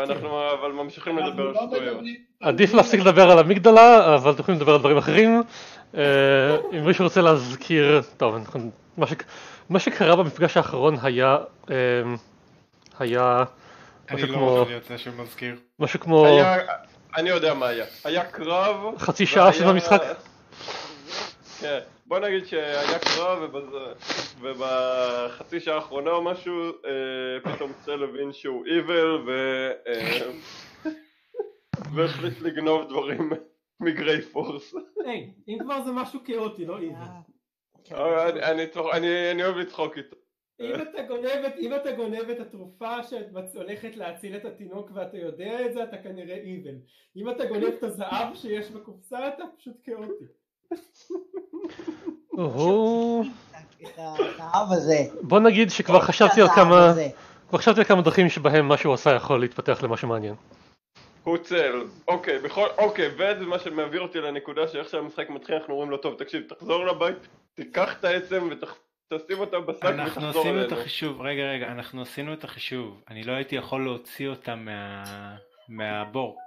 ואנחנו אבל ממשיכים לדבר על אנחנו לא שטויות. עדיף להפסיק לדבר על המגדלה, אבל אתם יכולים לדבר על דברים אחרים. אה, אם מישהו רוצה להזכיר, טוב, אנחנו- מה ש- מה שקרה במפגש האחרון היה, אה, היה אני משהו לא כמו. משהו כמו, אני יודע מה היה. היה קרב. חצי שעה של המשחק? כן, בוא נגיד שהיה קרב ובז- ובחצי שעה האחרונה או משהו אה, פתאום צל הבין שהוא איבל ו... אה, והחליט לגנוב דברים מגריי פורס. היי, אם כבר זה משהו כאוטי, לא איבי. אבל אני- אני צוחק- אני אני אוהב לצחוק איתו. אם אתה גונב את- אם אתה גונב את התרופה שאת הולכת להציל את התינוק ואתה יודע את זה, אתה כנראה איבל. אם אתה גונב את הזהב שיש בקופסה, אתה פשוט כאוטי. הוא... את הזהב הזה. בוא נגיד שכבר חשבתי על כמה. כבר חשבתי על כמה דרכים שבהם מה שהוא עשה יכול להתפתח למשהו מעניין. הוא צל. אוקיי, בכל... אוקיי, וזה מה שמעביר אותי לנקודה שאיך שהמשחק מתחיל אנחנו אומרים לו טוב תקשיב תחזור לבית, תיקח את העצם ותשים אותה בשק אנחנו ותחזור עשינו את אלינו. החישוב, רגע רגע, אנחנו עשינו את החישוב. אני לא הייתי יכול להוציא אותה מה- מהבור.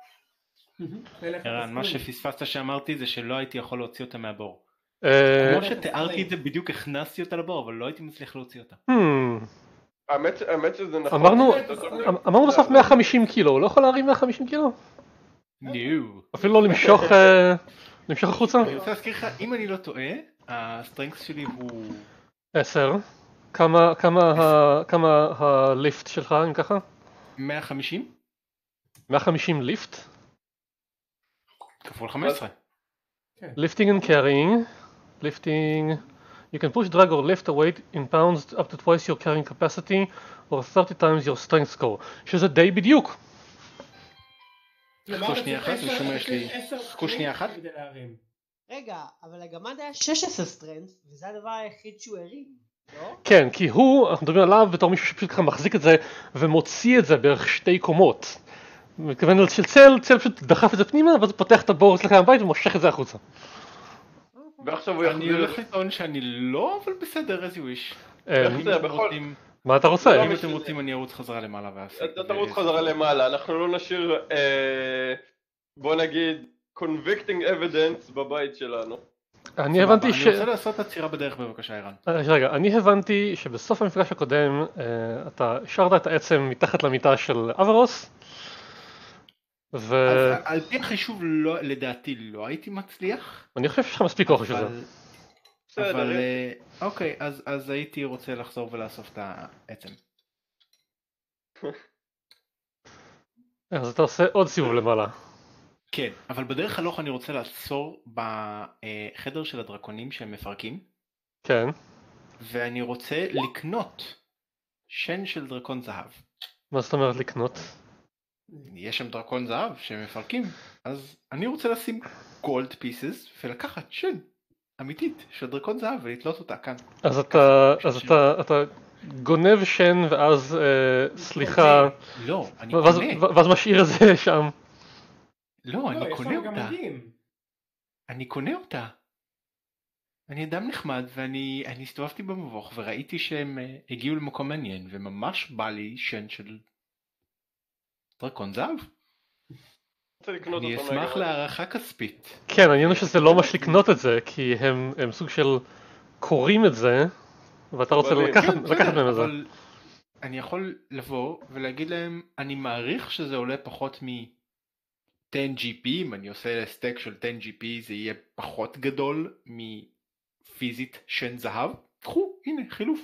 ערן, מה שפספסת שאמרתי זה שלא הייתי יכול להוציא אותה מהבור. אה, כמו שתיארתי את זה בדיוק הכנסתי אותה לבור, אבל לא הייתי מצליח להוציא אותה. hmm, האמת שזה נכון. אמרנו. אמרנו בסוף 150 קילו, הוא לא יכול להרים 150 קילו? אפילו לא למשוך, אה, למשוך החוצה? אני רוצה להזכיר לך, אם אני לא טועה, ה strength שלי הוא 10. כמה, כמה, ה- כמה ה lift שלך אם ככה? 150 150 lift? כפול 15. Lifting and carrying. Lifting. You can push, drag or lift a weight in pounds up to twice your carrying capacity or 30 times your strength score. שזה די בדיוק. חכו שנייה אחת, ושומע יש לי- חכו שנייה אחת. רגע, אבל הגמד היה 16 סטרנס, וזה הדבר היחיד שהוא הרים, לא? כן, כי הוא, אנחנו מדברים עליו בתור מישהו שפשוט ככה מחזיק את זה ומוציא את זה בערך שתי קומות. מתכוון של צל, צל פשוט דחף את זה פנימה ואז הוא פותח את הבור אצלך מהבית ומושך את זה החוצה. ועכשיו הוא אני יחזיר. הולך לטעון שאני לא, אבל בסדר, as you wish. אה, מה אתה רוצה? אם. אתם רוצים אני ארוץ חזרה למעלה ואעשה. אתה תרוץ חזרה למעלה, אנחנו לא נשאיר אה, בוא נגיד convicting evidence בבית שלנו. אני הבנתי ש... אני רוצה לעשות עצירה בדרך בבקשה ערן. אה, רגע, אני הבנתי שבסוף המפגש הקודם אתה השארת את העצם מתחת למיטה של אברוס ואני אז על פי החישוב לא- לדעתי לא הייתי מצליח. חושב שיש לך מספיק כוח בשביל זה. אבל- אה, אוקיי אז אז הייתי רוצה לחזור ולאסוף את העצם. אז אתה עושה עוד סיבוב למעלה. כן אבל בדרך הלוך אני רוצה לעצור בחדר של הדרקונים שהם מפרקים כן. ואני רוצה לקנות שן של דרקון זהב. מה זאת אומרת לקנות? יש שם דרקון זהב שהם מפרקים אז אני רוצה לשים גולד פיסס ולקחת שן אמיתית של דרקון זהב ולתלות אותה כאן. אז אתה, אז אתה, אתה גונב שן ואז, אה, סליחה, לא אני ואז, קונה. ואז משאיר את זה שם. לא לא, אני יש קונה אותה. אני קונה אותה. אני אדם נחמד ואני אני הסתובבתי במבוך וראיתי שהם אה, הגיעו למקום מעניין וממש בא לי שן של דרקון זהב. אני אשמח. להערכה כספית. כן, העניין הוא שזה לא ממש לקנות את זה, כי הם, הם סוג של קוראים את זה, ואתה רוצה לקחת, כן, לקחת מהם את זה. אני יכול לבוא ולהגיד להם אני מעריך שזה עולה פחות מ 10 GP אם אני עושה סטייק של 10 GP זה יהיה פחות גדול מפיזית שן זהב. קחו הנה חילוף.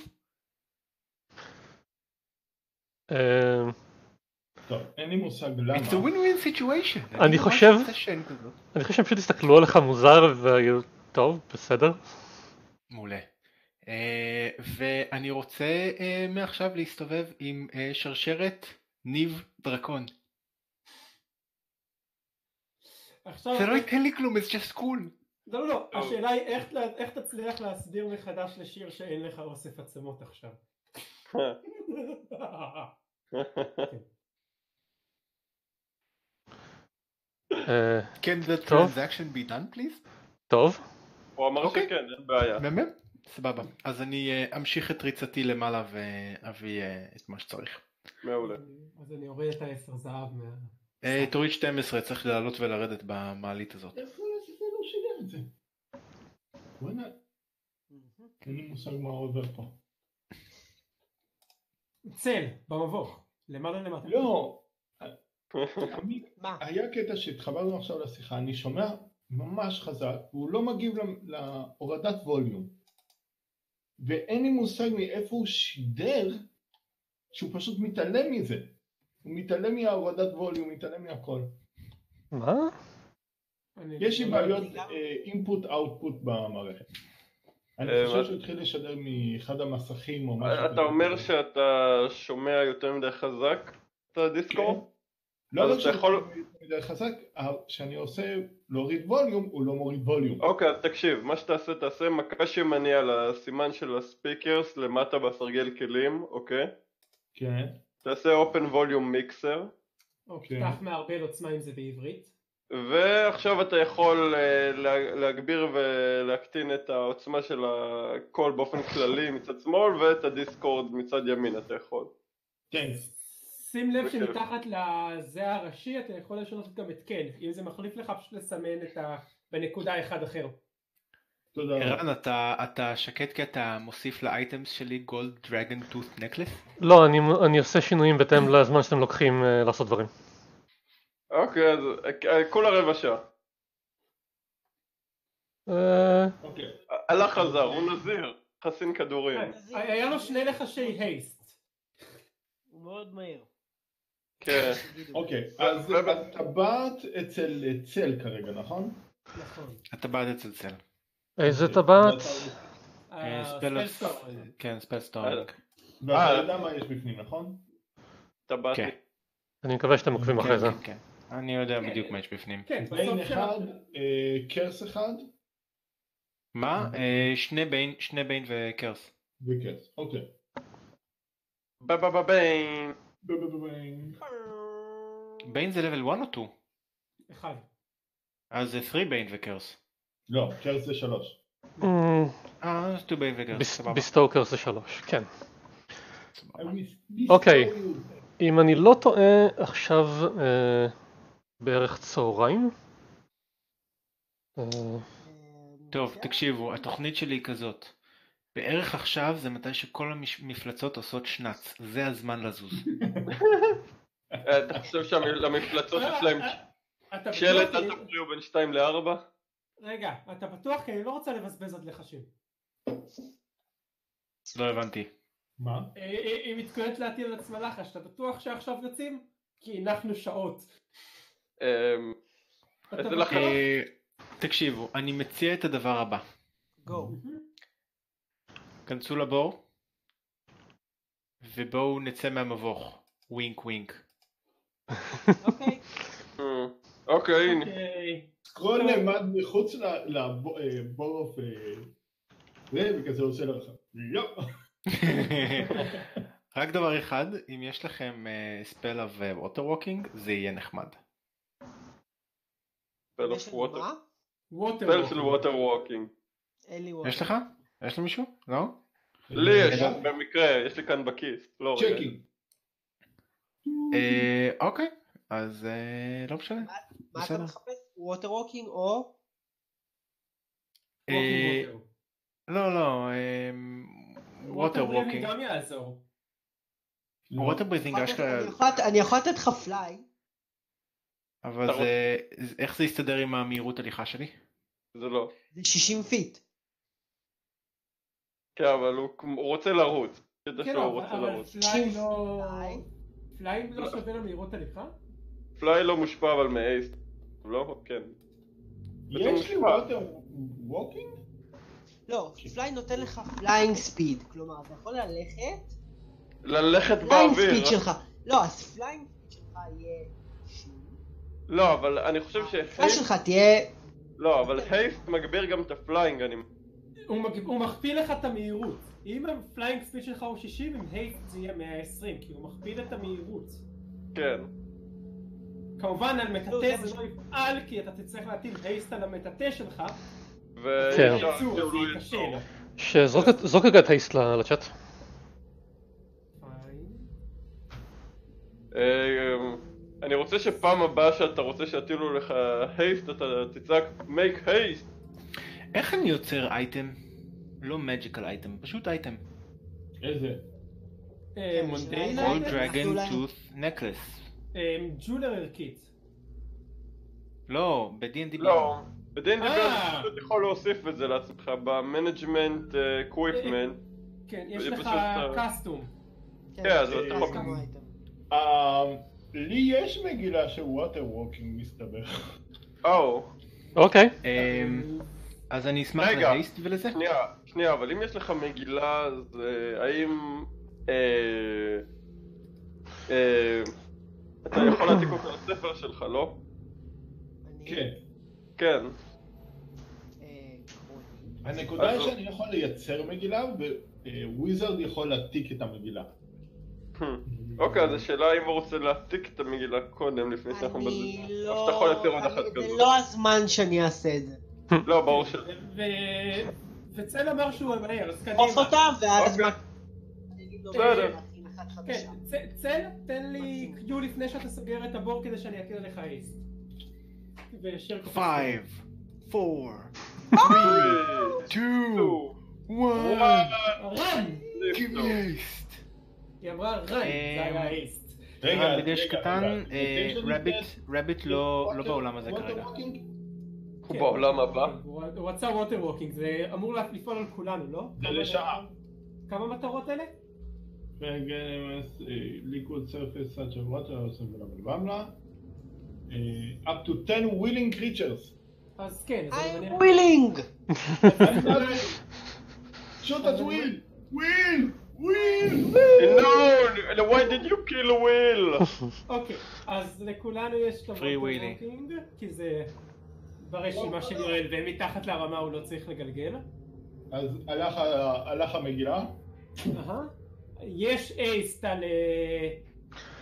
טוב, אין לי מושג למה. It's a win-win situation. אני חושב-. אני חושב שהם פשוט הסתכלו עליך מוזר והיו, טוב, בסדר. מעולה. אה, ואני רוצה אה, מעכשיו להסתובב עם אה, שרשרת ניב דרקון. עכשיו, זה לא ייתן לי כלום, it's just cool. לא, לא. השאלה היא איך איך תצליח להסביר מחדש לשיר שאין לך אוסף עצמות עכשיו. Can the transaction be done please? טוב, הוא אמר אוקיי. שכן, אין בעיה. מהמם. סבבה. אז אני אה, אמשיך את ריצתי למעלה ואביא אה, את מה שצריך. מעולה. אז אני אוריד את העשר זהב מה... אה, תוריד 12, צריך לעלות ולרדת במעלית הזאת. איפה זה לא שידר את זה? אין לי מושג מה עובר פה. צל, במבוך. למעלה למטה. לא, אני- מה? היה קטע שהתחברנו עכשיו לשיחה, אני שומע ממש חזק, והוא לא מגיב להורדת ווליום. ואין לי מושג מאיפה הוא שידר, שהוא פשוט מתעלם מזה. הוא מתעלם מההורדת ווליום, מתעלם מהכל. מה? יש לי אני- בעיות גם- אינפוט אאוטפוט במערכת. אני אה, חושב שהוא התחיל לשדר מאחד המסכים או משהו. אתה כזה. אומר שאתה שומע יותר מדי חזק את הדיסקורד? לא אז רק אתה יכול- מדי חזק, כשאני עושה להוריד ווליום, הוא לא מוריד ווליום. אוקיי, אז תקשיב, מה שתעשה, תעשה מקש ימני על הסימן של הספיקרס למטה בסרגל כלים, אוקיי? כן. תעשה open volume mixer, אוקיי, כן. פתח מערבל עוצמה אם זה בעברית. ועכשיו אתה יכול אה, לה- להגביר ולהקטין את העוצמה של הקול באופן כללי מצד שמאל ואת הדיסקורד מצד ימין אתה יכול. כן. שים לב. שמתחת לזה הראשי אתה יכול לשנות גם את כן, אם זה מחליף לך פשוט לסמן את ה... בנקודה אחד אחר. תודה רבה. ערן, אתה, אתה שקט כי אתה מוסיף לאייטמס שלי גולד דרגון טוט נקלס? לא, אני, אני עושה שינויים בהתאם לזמן שאתם לוקחים אה, לעשות דברים. אוקיי, אז אה, כולה רבע שעה. אה, אוקיי. הלך חזר, הוא נזיר, חסין כדורים. היה לו שני לחשי הייסט. הוא מאוד מהיר. כן. אוקיי, אז ו- אז טבעת אצל צל כרגע, נכון? נכון. אתה בעד אצל צל. איזה טבעת? אה, ספלסטור. כן, ספל סטורינג. ואתה אה. יודע מה יש בפנים, נכון? טבעתי. כן. אני מקווה שאתם עוקבים אחרי זה. כן, כן. אני יודע בדיוק מה יש בפנים. כן, בסוף אחד. אה, קרס אחד מה? אה, שני ביין, שני ביין וקרס. וקרס. אוקיי. בבבביין. ביין. זה level 1 או 2? אחד. אז זה 3 ביין וקרס. לא, קרס זה שלוש. אה, אז 2 ביין וקרס, סבבה. בסטוקר זה שלוש, כן. I miss- אוקיי. אם אני לא טועה, עכשיו אה, בערך צהריים. אה, טוב. תקשיבו, התוכנית שלי היא כזאת. בערך עכשיו זה מתי שכל המפלצות עושות שנץ. זה הזמן לזוז. אה, אתה חושב שלמפלצות יש להם אתה שלט? אל תפריעו בין 2 ל-4? רגע, אתה בטוח? כי אני לא רוצה לבזבז עוד לחשים. לא הבנתי. מה? אה, אה, היא מתכוננת להטיל על עצמה לחש, אתה בטוח שעכשיו יוצאים? כי הנחנו שעות. אמ? אה, תקשיבו, אני מציע את הדבר הבא. Go. כנסו לבור, ובואו נצא מהמבוך. wink wink. אוקיי. אמ, אוקיי. אוקיי. סקרול נעמד מחוץ לבורוף זה, וכזה עושה לך. לא. רק דבר אחד, אם יש לכם spell of water walking, זה יהיה נחמד. spell? Water. של water walking. אין לי water. יש לך? יש למישהו? לא? לי יש, במקרה, יש לי כאן בכיס. לא. checking. אה, אוקיי, אז אה, לא משנה. מה אתה. מחפש? water walking או? אה. לא, לא, water water walking. גם יעזור. water breathing אשכרה, אני יכול לתת- לך fly. אבל איך זה יסתדר עם המהירות הליכה שלי? זה לא. זה 60 feet. כן, אבל הוא רוצה לרוץ. כן, אבל- לרוץ. fly לא... fly? לא שווה למהירות הליכה? fly לא מושפע אבל מ haste. לא? כן. יש לי ווטר ווקינג? לא, fly נותן לך flying speed. כלומר, אתה יכול ללכת, ללכת flying באוויר. speed שלך. לא, אז flying speed שלך יהיה... לא, אבל אני חושב ש haste... שלך תהיה... לא, אבל haste מגביר גם את ה flying, אני... הוא מג- הוא מכפיל לך את המהירות. אם ה flying speed שלך הוא 60, עם haste זה יהיה 120, כי הוא מכפיל את המהירות. כן. כמובן על לא, מטאטא זה לא יפעל, כי אתה תצטרך להטיל haste על המטאטא שלך, ו... כן. אפשר יצור, שהוא זה לא ייכשל. יצור. שזרוק רגע את הייסט לצ'אט. אה, אני רוצה שפעם הבאה שאתה רוצה שיטילו לך הייסט, אתה תצעק make haste. איך אני יוצר אייטם? לא magical אייטם, פשוט אייטם. איזה? אה, מונדיין אייטם? Tooth Necklace. אה, ג'ולר ערכית. לא, ב-D&D לא, בדין אה. דיבר אתה יכול להוסיף את זה לעצמך ב management equipment. כן, יש לך פשוט, אה, custom. כן, אז אתה אה, יכול... אה, לי יש מגילה של water walking מסתבר. או, אוקיי. אז אני אשמח רגע. ל haste ולזה. שנייה, שנייה, אבל אם יש לך מגילה, אז אה, האם... אה, אה, אתה יכול להעתיק אותה לספר שלך, לא? כן. כן. אה. הנקודה היא שאני יכול לייצר מגילה וויזרד יכול להעתיק את המגילה. אוקיי, אז השאלה אם הוא רוצה להעתיק את המגילה קודם, לפני שאנחנו אני. לא... עוד אני- אחת זה. לא הזמן שאני אעשה את זה. לא, ברור ש... וצל אמר שהוא ממהר, אז עוף קדימה. אותם, ואז אוקיי. בסדר. כן, צל, תן לי cue לפני שאתה סוגר את הבור כדי שאני אקריא לך. ושיר קופץ. 5, 4, Three, 2, two, 1, רן! give me haste. היא אמרה רן, זה היה ה haste. רגע, רגע, קטן, אה, רביט, רביט לא לא בעולם הזה כרגע. walking? הוא כן, בעולם הבא. הוא הוא רצה water walking, זה אמור לפעול על כולנו, לא? זה לשעה. כמה מטרות אלה? Against uh, liquid surface such as water or something blah blah blah. Uh, up to 10 willing creatures. אז כן, אז אני I'm מניח... willing! Shoot at will! Will! Will! No, why did you kill Will? אוקיי, אז לכולנו יש את. walking, כי זה ברשימה של יואל, ומתחת לרמה הוא לא צריך לגלגל. אז הלך הלך המגילה. אהה. יש haste על... אה,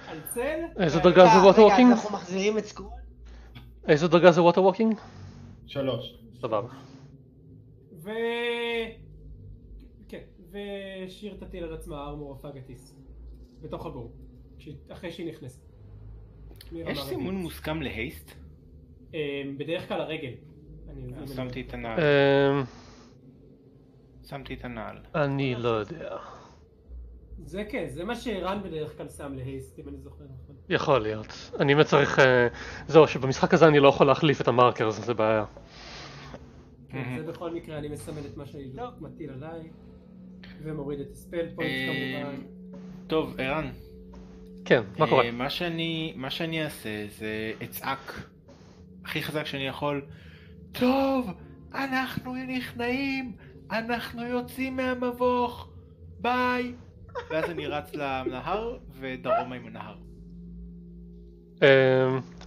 על צל. איזה דרגה זה water רגע, walking? אז אנחנו מחזירים את סקרול? איזה דרגה זה water walking? שלוש. סבבה. ו... כן, ושיר תטיל על עצמה armor of Agathys. בתוך הבור. אחרי שהיא נכנסת. יש סימון. מוסכם ל haste? אה, בדרך כלל הרגל. אם שמתי אני- את הנעל. אמ, שמתי את הנעל. אני לא יודע. זה כן, זה מה שערן בדרך כלל שם להייסט, אם אני זוכר נכון. יכול להיות. אני באמת צריך... אה, זהו, שבמשחק הזה אני לא יכול להחליף את המרקר, אז זה בעיה. כן. זה בכל מקרה, אני מסמן את מה שאני. מטיל עליי. ומוריד את הספל פוינט אה, כמובן. טוב, ערן. כן, מה קורה? אה, מה שאני, מה שאני אעשה זה אצעק הכי חזק שאני יכול. טוב, אנחנו נכנעים, אנחנו יוצאים מהמבוך, ביי. ואז אני רץ לנהר ודרומה עם הנהר. אמ,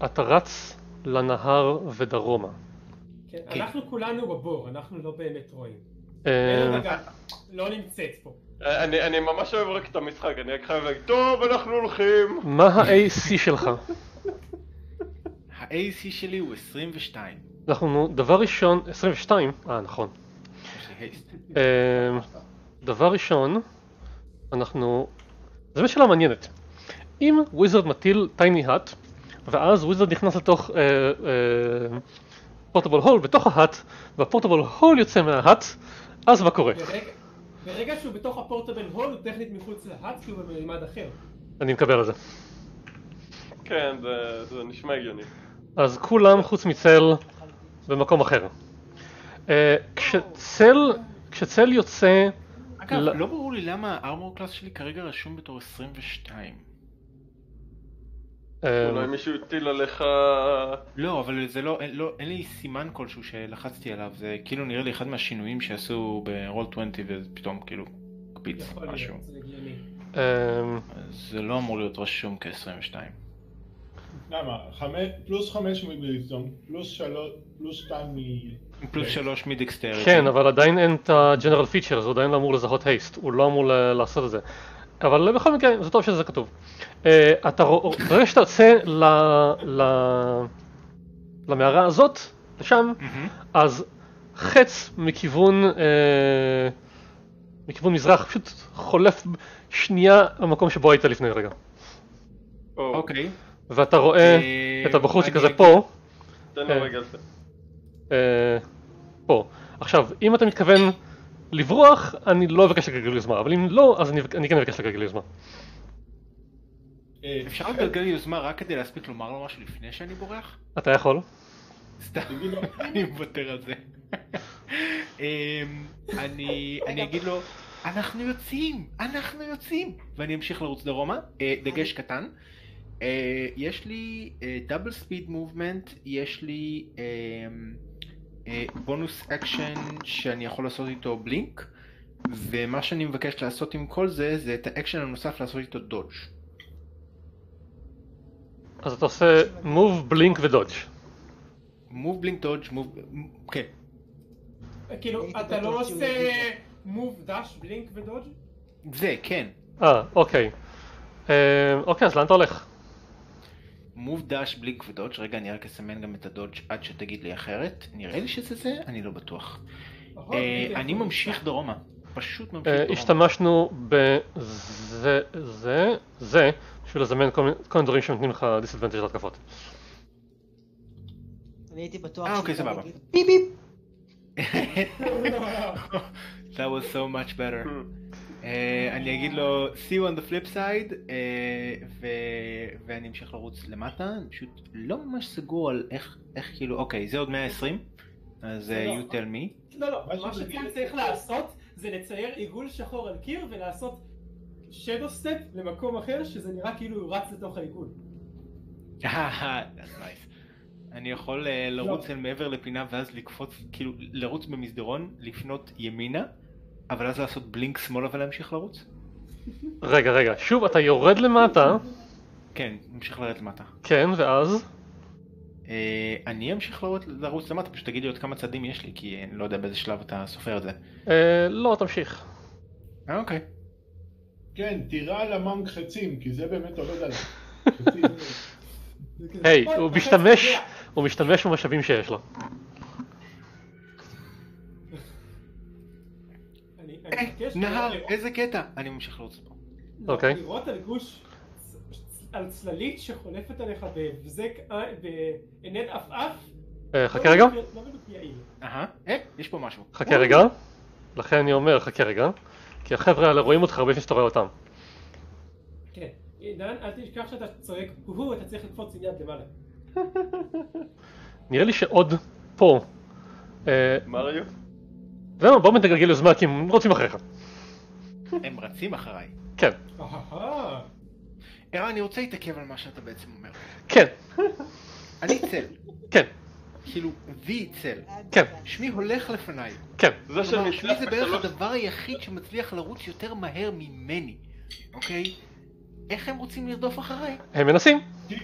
אתה רץ לנהר ודרומה. כן, כן. אנחנו כולנו בבור, אנחנו לא באמת רואים. רגע, לא נמצאת פה. אני אני ממש אוהב רק את המשחק, אני רק חייב להגיד, טוב, אנחנו הולכים. מה ה-AC שלך? ה-AC שלי הוא 22. אנחנו, דבר ראשון, 22, אה נכון. הייסט. אמ, דבר ראשון, אנחנו... זו שאלה מעניינת. אם וויזרד מטיל טייני האט, ואז וויזרד נכנס לתוך פורטבל הול בתוך ההאט, והפורטבל הול יוצא מההאט, אז מה קורה? ברגע- שהוא בתוך הפורטבל הול, הוא טכנית מחוץ להאט, כי הוא בממד אחר. אני מקבל על זה. כן, זה- זה נשמע הגיוני. אז כולם חוץ מצל במקום אחר. אה, כשצל, כשצל יוצא, אגב, לא. לא ברור לי למה הארמור קלאס שלי כרגע רשום בתור 22. אה, אולי מישהו הטיל עליך... לא, אבל זה לא, אין, לא, אין לי סימן כלשהו שלחצתי עליו, זה כאילו נראה לי אחד מהשינויים שעשו ברול 20 ופתאום כאילו קפיץ משהו. אה, זה לא אמור להיות רשום כ-22. למה? פלוס חמש מוויזדום, פלוס שלוש, פלוס שתיים מ... פלוס 3 מדקסטריטי. כן, אבל עדיין אין את ה-general features, הוא עדיין לא אמור לזהות haste, הוא לא אמור לעשות את זה. אבל בכל מקרה, זה טוב שזה כתוב. אה, אתה רואה, ברגע שאתה יוצא ל... ל... למערה הזאת, לשם. אז חץ מכיוון, אה, מכיוון מזרח פשוט חולף שנייה במקום שבו היית לפני רגע. או, אוקיי. ואתה רואה אה, את הזה אגיד- פה, תן לו אה. רגע לסיים. אה, פה. עכשיו, אם אתה מתכוון לברוח, אני לא אבקש לגלגל יוזמה, אבל אם לא, אז אני, אני כן אבקש לגלגל יוזמה. אה, אפשר לגלגל יוזמה רק כדי להספיק לומר לו משהו לפני שאני בורח? אתה יכול? סתם, אני מוותר על זה. אני אני אגיד לו, אנחנו יוצאים, אנחנו יוצאים, ואני אמשיך לרוץ דרומה. דגש קטן. אה, יש לי double speed movement, יש לי bonus action שאני יכול לעשות איתו blink, ומה שאני מבקש לעשות עם כל זה, זה את האקשן הנוסף לעשות איתו dodge. אז אתה עושה move, blink ו dodge. move blink dodge move, כן. כאילו, אתה לא עושה move dash, blink ו dodge? זה, כן. אה, אוקיי. אה, אוקיי, אז לאן אתה הולך? מוב דש בלינק ודודג' רגע אני רק אסמן גם את ה dodge עד שתגיד לי אחרת נראה לי שזה זה אני לא בטוח נכון, אה, אני ממשיך דרומה פשוט ממשיך אה, דרומה השתמשנו בזה, זה, זה, בשביל לזמן כל מיני- דברים שנותנים לך disadvantage להתקפות. אני הייתי בטוח אה, אוקיי, סבבה. פיפ פיפ. That was so much better Hmm. אני אגיד לו see you on the flip side אה, ו- ואני אמשיך לרוץ למטה אני פשוט לא ממש סגור על איך איך כאילו אוקיי זה עוד 120 אז אה, לא. you tell me לא, לא, מה מה שזה שכן גיל- צריך לעשות זה לצייר עיגול שחור על קיר ולעשות shadow step למקום אחר שזה נראה כאילו הוא רץ לתוך העיגול. אני יכול אה, לרוץ אל מעבר לפינה ואז לקפוץ, כאילו לרוץ במסדרון, לפנות ימינה, אבל אז לעשות בלינק שמאלה ולהמשיך לרוץ? רגע, רגע, שוב אתה יורד למטה, כן, נמשיך לרדת למטה. כן, ואז? אה, אני אמשיך לרוץ, לרוץ למטה, פשוט תגיד לי עוד כמה צעדים יש לי, כי אני לא יודע באיזה שלב אתה סופר את זה. אה, לא, תמשיך. אה, אוקיי. כן, תירה על המאנג חצים, כי זה באמת עובד עליו. היי, הוא משתמש. הוא משתמש במשאבים שיש לו. נהר, לראות- איזה קטע! אני ממשיך לרוץ פה. אוקיי. לראות על גוש, על צללית שחולפת עליך בהבזק, אה, בעיני עפעף. אה, חכה לא רגע, בדיוק- לא בדיוק יעיל. אהה, אה, יש פה משהו. חכה רגע. לכן אני אומר, חכה רגע. כי החבר'ה האלה רואים אותך הרבה לפני שאתה רואה אותם. כן. עידן, אל תשכח שאתה צועק הוא, אתה צריך לקפוץ עם יד למעלה. נראה לי שעוד פה. אה, מריו? זהו, בואו נגלגל יוזמה כי הם רוצים אחריך. הם רצים אחריי. כן, אהה. ערן, אני רוצה להתעכב על מה שאתה בעצם אומר. כן, אני צל. כן, כאילו, וי צל. כן, שמי הולך לפניי. כן. זה כלומר, שמי זה בערך. הדבר היחיד שמצליח לרוץ יותר מהר ממני, אוקיי? איך הם רוצים לרדוף אחריי? הם מנסים. אני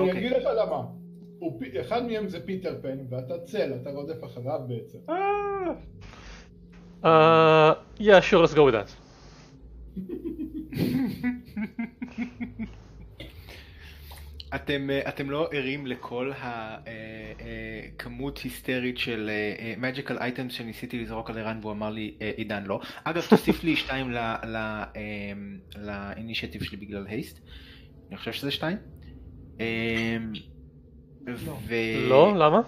אוקיי. אגיד לך למה. אחד מהם זה פיטר פן, ואתה צל, אתה רודף אחריו בעצם. Uh, yeah, sure, let's go with that. אתם, אה, אתם לא ערים לכל הכמות היסטרית של magical items שניסיתי לזרוק על ערן והוא אמר לי אה, עידן לא. אגב תוסיף לי שתיים ל initiative שלי בגלל haste. אני חושב שזה שתיים. אמ, ו... לא, למה?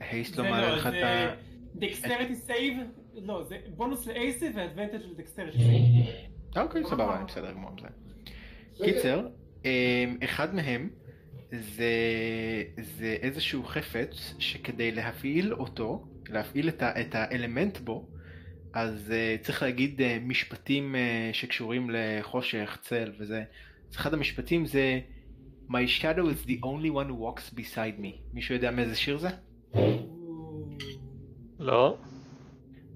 haste לא מעלה לא, לך את ה... dexterity save, לא, זה בונוס ל AC ו advantage ל dexterity save. אוקיי, סבבה, אני בסדר גמור עם זה. קיצר, אמ, אחד מהם זה, זה איזשהו חפץ שכדי להפעיל אותו, להפעיל את, ה, את האלמנט בו, אז uh, צריך להגיד uh, משפטים uh, שקשורים לחושך, צל וזה. אז אחד המשפטים זה My shadow is the only one who walks beside me. מישהו יודע מאיזה שיר זה? לא.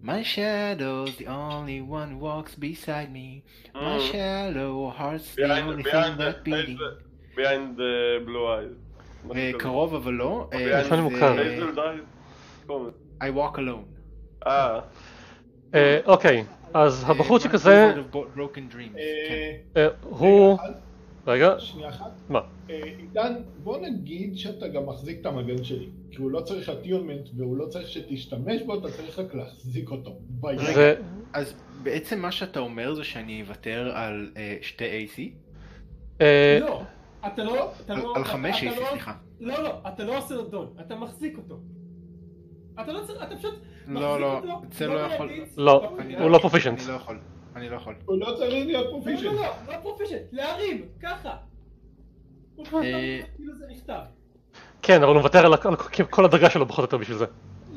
My shadow is the only one who walks beside me. My Mm. shadow heart's the Behind only behind thing that beating. the- behind the blue eyes. אה. קרוב אבל לא. אה, נשמע לי מוכר. I walk alone. אה, אה, אוקיי, אז אה, הבחורצ'יק הזה. כן. אה, אה, הוא... רגע, רגע, שנייה אחת. מה? אה, עידן, בוא נגיד שאתה גם מחזיק את המגן שלי. כי הוא לא צריך אטיונמנט והוא לא צריך שתשתמש בו, אתה צריך רק להחזיק אותו. זה... אז בעצם מה שאתה אומר זה שאני אוותר על אה, שתי AC? אה, לא, אתה לא, אתה לא, על אתה- חמש אתה AC, לא- סליחה. לא, לא, אתה לא עושה לו don, אתה מחזיק אותו. אתה לא צריך, אתה פשוט מחזיק לא, לא, אותו, את זה לא יכול. לא. הוא לא proficient. אני לא יכול. אני לא יכול. הוא לא צריך להיות לא, proficient. לא, לא, לא proficient, להרים, ככה. פשוט אה, כאילו זה נכתב. כן, אבל הוא מוותר על כל הדרגה שלו פחות או יותר בשביל זה.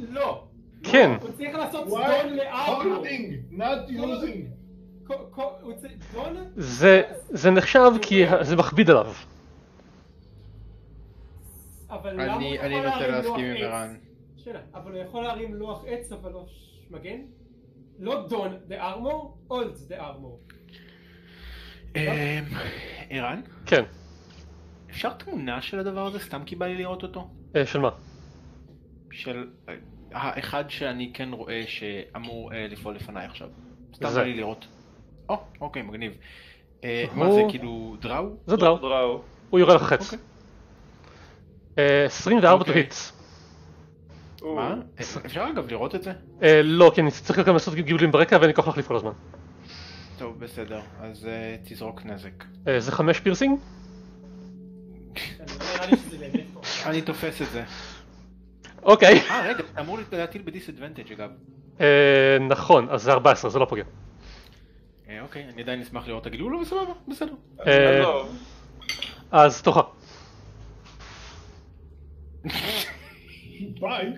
לא. כן. הוא צריך לעשות Why don לארבע. holding, not using. כל- כל- הוא צריך, don? זה, זה נחשב כי זה מכביד עליו. אני נוטה להסכים עם? ערן. אבל הוא יכול להרים לוח עץ אבל לא מגן? לא דון the armor, holds the armor. אמ, ערן? כן. אפשר תמונה של הדבר הזה? סתם כי בא לי לראות אותו. אה, של מה? של אה, האחד שאני כן רואה שאמור אה, לפעול לפניי עכשיו. סתם. בא לי לראות. או, אוקיי, מגניב. אה, מה זה, כאילו drow? זה drow. הוא יורה לך חץ. אוקיי. אה, 24 to אוקיי. hit. מה? אפשר אגב לראות את זה? אה, לא, כי אני צריך גם לעשות גיבולים ברקע ואין לי כוח להחליף כל הזמן. טוב, בסדר. אז אה, תזרוק נזק. אה, זה 5 piercing? אני תופס את זה. אוקיי. אה, רגע, אתה אמור להטיל ב disadvantage אגב. נכון, אז זה 14, זה לא פוגע. אוקיי, אני עדיין אשמח לראות את הגילוי, לא, בסבבה, בסדר. אז תורך. ביי.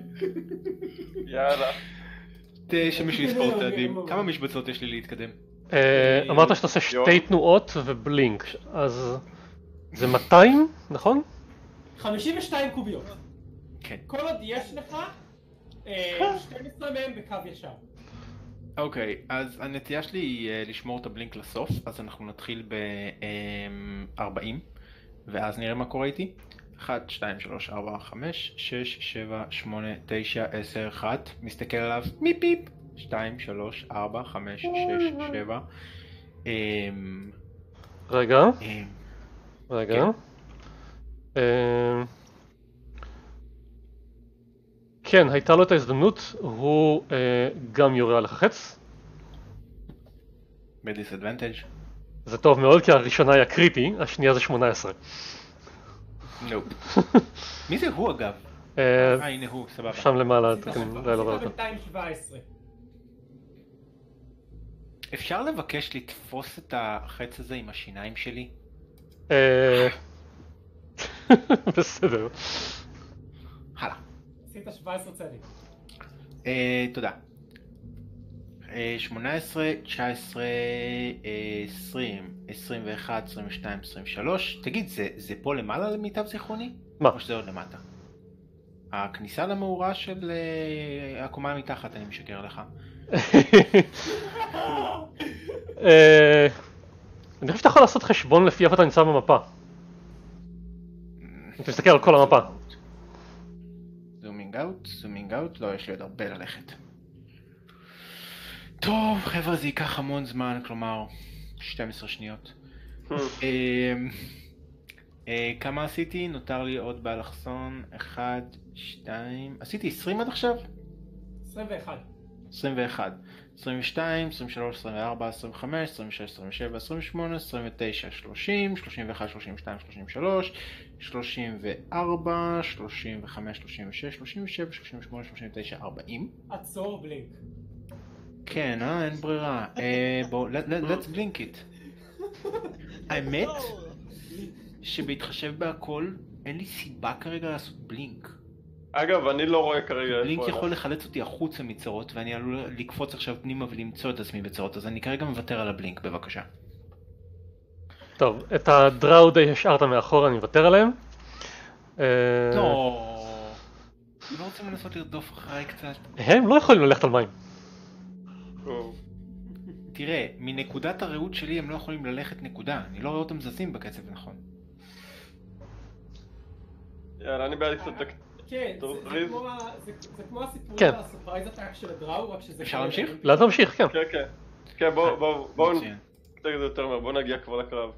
יאללה. שמישהו יספור צעדים. כמה משבצות יש לי להתקדם? אה, אמרת שאתה עושה שתי תנועות ובלינק, אז זה 200, נכון? 52 קוביות. כן. כל עוד יש לך, אה, 12 מהם בקו ישר. אוקיי, אז הנטייה שלי היא אה, לשמור את הבלינק לסוף, אז אנחנו נתחיל ב-40, ואז נראה מה קורה איתי. 1, 2, 3, 4, 5, 6, 7, 8, 9, 10, 1, מסתכל עליו, מיפ מיפ, 2, 3, 4, 5, 6, 7, אמ, רגע, אמ, רגע. אה, כן, הייתה לו את ההזדמנות, הוא אה, גם יורה עליך חץ. בדיסאדוונטג' זה טוב מאוד כי הראשונה היא הקריטי, השנייה זה 18. נופ. מי זה הוא אגב? אה, אה הנה הוא, סבבה. שם למעלה, כן, שבע- לא, עשית אותו. בינתיים 17. אפשר לבקש לתפוס את החץ הזה עם השיניים שלי? אה, בסדר. הלאה. עשית 17 צעדים. אה, תודה. אה, 18, 19, אה, 20, 21, 22, 23. תגיד, זה, זה פה למעלה למיטב זיכרוני? מה? או שזה עוד למטה? הכניסה למאורה של אה, הקומה מתחת, אני משקר לך. אה, אני חושב שאתה יכול לעשות חשבון לפי איפה אתה נמצא במפה. אתה מסתכל על כל המפה. זומינג אאוט, זומינג אאוט, לא, יש לי עוד הרבה ללכת. טוב, חבר'ה, זה ייקח המון זמן, כלומר, 12 שניות. אמ, אה, כמה עשיתי? נותר לי עוד באלכסון, 1, 2, עשיתי 20 עד עכשיו? 21. 21, 22, 23, 24, 25, 26, 27, 28, 29, 30, 31, 32, 33, 34, 35, 36, 37, 38, 39, 40. עצור בלינק. כן, אה, אין ברירה. אה, בואו, let- let- let's blink it. האמת שבהתחשב בהכל, אין לי סיבה כרגע לעשות בלינק. אגב, אני לא רואה כרגע בלינק. יכול לחלץ אותי החוצה מצרות, ואני עלול לקפוץ עכשיו פנימה ולמצוא את עצמי בצרות, אז אני כרגע מוותר על הבלינק, בבקשה. טוב, את הדראו די השארת מאחור, אני מוותר עליהם. אה, לא. לא רוצים לנסות לרדוף אחריי קצת? הם לא יכולים ללכת על מים. תראה, מנקודת הראות שלי הם לא יכולים ללכת נקודה, אני לא רואה אותם זזים בקצב נכון. יאללה, אני בעד קצת... כן, זה-. כמו הסיפור כן. הסופרייז הטאק של הדראו, רק שזה... אפשר להמשיך? לאן תמשיך, כן. כן, כן. כן, בואו, בואו, יותר מהר, בואו נגיע כבר לקרב.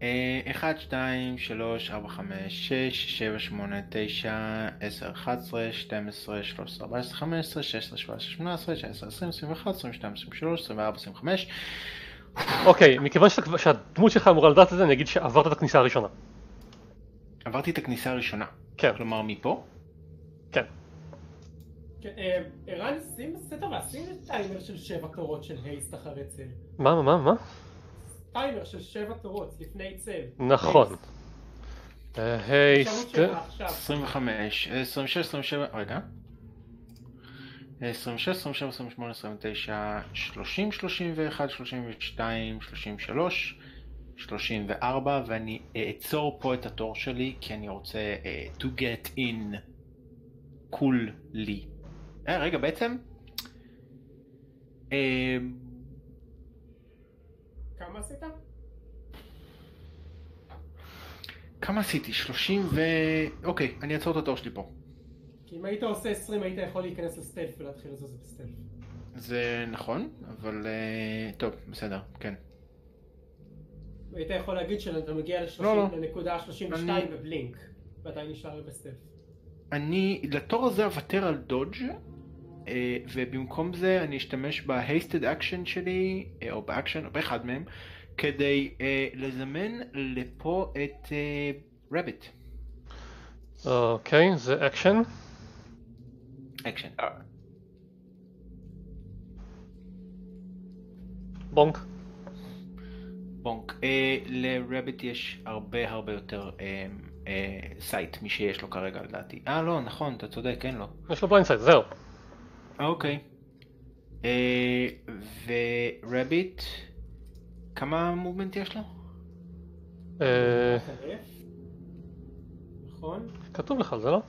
1, 2, 3, 4, 5, 6, 7, 8, 9, 10, 11, 12, 13, 14, 15, 16, 17, 18, 19, 20, 21, 22, 23, 24, 25. אוקיי, מכיוון שאתה שהדמות שלך אמורה לדעת את זה, אני אגיד שעברת את הכניסה הראשונה. עברתי את הכניסה הראשונה. כן. כלומר מפה? כן. כן, אה, ערן, שים בסדר, שים טיימר של שבע תורות של הייסט אחרי צל. מה, מה, מה? טיימר של שבע תורות לפני צל. נכון. הייסט. היי, אפשרות שלך עכשיו. 25, 26, 27, רגע. 26, 27, 28, 29, 30, 31, 32, 33, 34, ואני אעצור פה את התור שלי כי אני רוצה uh, to get in coolly. אה, רגע, בעצם... אה, כמה עשית? כמה עשיתי? 30 ו... אוקיי, אני אעצור את התור שלי פה. כי אם היית עושה 20 היית יכול להיכנס לסטלף ולהתחיל לזוז בסטלף. זה נכון, אבל... אה, טוב, בסדר, כן. היית יכול להגיד שאתה מגיע לא, לא. לנקודה 32 אני- ב blink, ועדיין נשאר ב stealth. אני לתור הזה אוותר על dodge ובמקום זה אני אשתמש ב hasted action שלי אה, או באקשן או באחד מהם כדי אה, לזמן לפה את רביט. אוקיי, זה action. action. בונק. בונק. אה, לרביט יש הרבה הרבה יותר אה, אה, sight משיש לו כרגע לדעתי. אה לא נכון אתה צודק אין לו. יש לו blindsight, זהו. אוקיי. אה, ורביט כמה movement יש לו? אה. נכון? כתוב לך על זה, לא?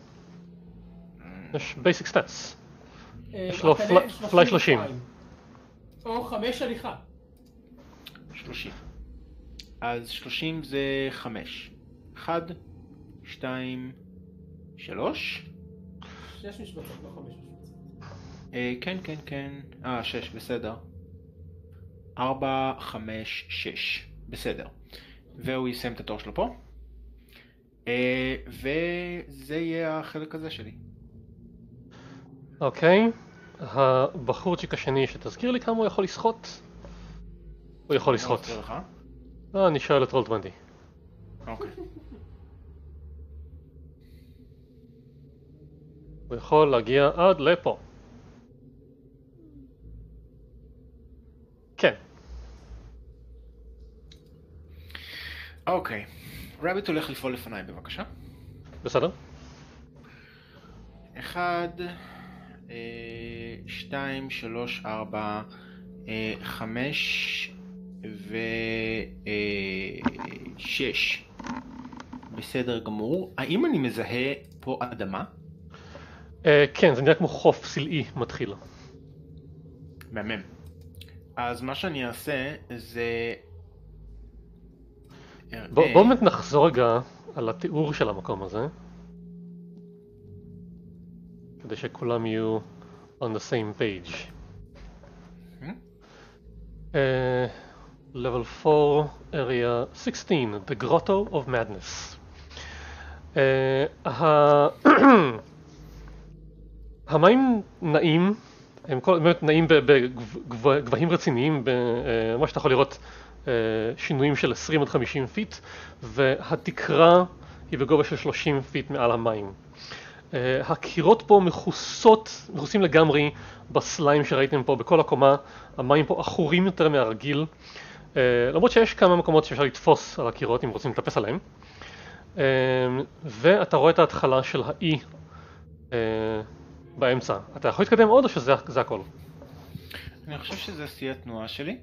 יש basic stats. אה, יש לו פליי 30. או חמש הליכה. 30. אז 30 זה 5. 1, 2, 3. שש משבצות, לא חמש משבצות. אה, כן, כן, כן. אה, 6, בסדר. 4, 5, 6. בסדר. והוא יסיים את התור שלו פה. אה, וזה יהיה החלק הזה שלי. אוקיי. הבחורצ'יק השני שתזכיר לי כמה הוא יכול לשחות? הוא יכול לך. לא, אני שואל את רול 20. אוקיי. הוא יכול להגיע עד לפה. כן. אוקיי. רביט הולך לפעול לפניי בבקשה. בסדר? אחד, אה, שתיים, שלוש, ארבע, אה, חמש ושש. בסדר גמור. האם אני מזהה פה אדמה? אה, כן, זה נראה כמו חוף סלעי מתחיל. מהמם. אז מה שאני אעשה זה... בוא אראה- בוא באמת נחזור רגע על התיאור של המקום הזה. כדי שכולם יהיו on the same page. אה, level 4, area 16, the grotto of madness. אה, ה- המים נעים, הם כל- באמת נעים בגבהים רציניים, ב- אה, מה שאתה יכול לראות אה, שינויים של 20 עד 50 feet, והתקרה היא בגובה של 30 feet מעל המים. אה, הקירות פה מכוסות, מכוסים לגמרי ב slime שראיתם פה בכל הקומה, המים פה עכורים יותר מהרגיל, אה, למרות שיש כמה מקומות שאפשר לתפוס על הקירות אם רוצים לטפס עליהם. אה, ואתה רואה את ההתחלה של האי אה, באמצע. אתה יכול להתקדם עוד או שזה זה הכל? אני חושב שזה שיא התנועה שלי.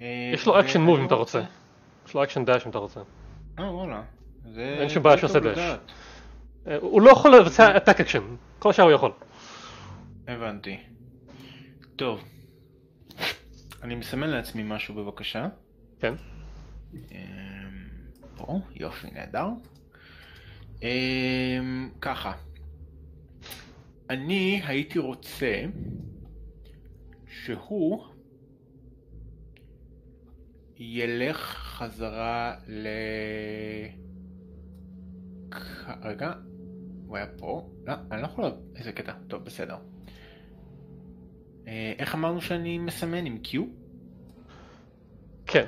אה, יש לו action move אם אתה רוצה. יש לו action dash אם אתה רוצה. אה וואלה. אין שום בעיה שעושה. לדעת. אה, הוא לא יכול לבצע attack action, כל השאר הוא יכול. הבנתי. טוב. אני מסמן לעצמי משהו בבקשה. כן. אמ, פה, יופי, נהדר. אמ, ככה. אני הייתי רוצה שהוא ילך חזרה ל... רגע, הוא היה פה? לא, אני לא יכול... איזה קטע. טוב, בסדר. אה, איך אמרנו שאני מסמן עם Q? כן.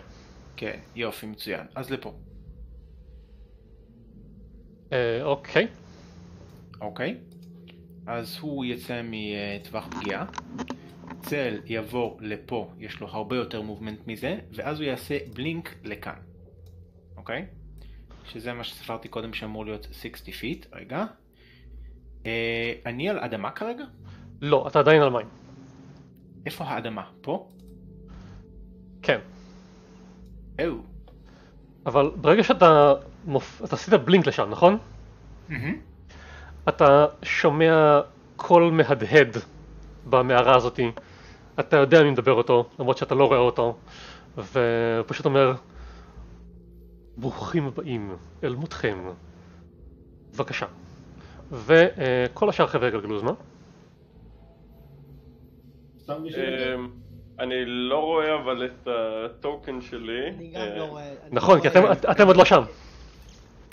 כן, יופי, מצוין. אז לפה. אה, אוקיי. אוקיי. אז הוא יצא מטווח פגיעה. צל יעבור לפה, יש לו הרבה יותר movement מזה, ואז הוא יעשה blink לכאן. אוקיי? שזה מה שספרתי קודם שאמור להיות 60 feet. רגע. אה, אני על אדמה כרגע? לא, אתה עדיין על מים. איפה האדמה? פה? כן. או. אבל ברגע שאתה מופ... אתה עשית בלינק לשם, נכון? מהמם. אתה שומע קול מהדהד במערה הזאתי. אתה יודע מי מדבר אותו, למרות שאתה לא רואה אותו. והוא פשוט אומר, ברוכים הבאים אל מותכם. בבקשה. וכל השאר חבר'ה יגלגלו זמן. סתם בשביל זה. אמ, אני לא רואה אבל את הטוקן שלי. אני גם אה, לא רואה. אני נכון, לא כי אתם, עוד לא שם.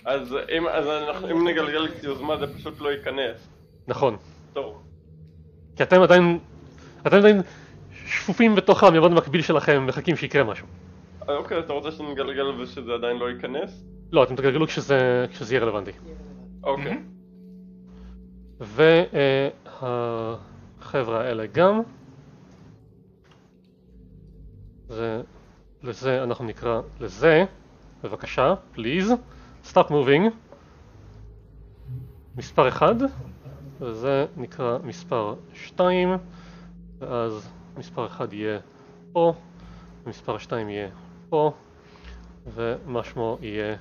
אז אם אז אנחנו- אם נגלגל את יוזמה זה פשוט לא ייכנס. נכון. טוב. כי אתם עדיין, אתם עדיין שפופים בתוך המרבד המקביל שלכם, מחכים שיקרה משהו. אה, אוקיי, אתה רוצה שנגלגל ושזה עדיין לא ייכנס? לא, אתם תגלגלו כשזה, כשזה יהיה רלוונטי. אוקיי. והחבר'ה האלה גם. זה, לזה אנחנו נקרא לזה, בבקשה, please, stop moving. מספר 1, וזה נקרא מספר 2, ואז מספר 1 יהיה פה, ומספר 2 יהיה פה, ומה שמו יהיה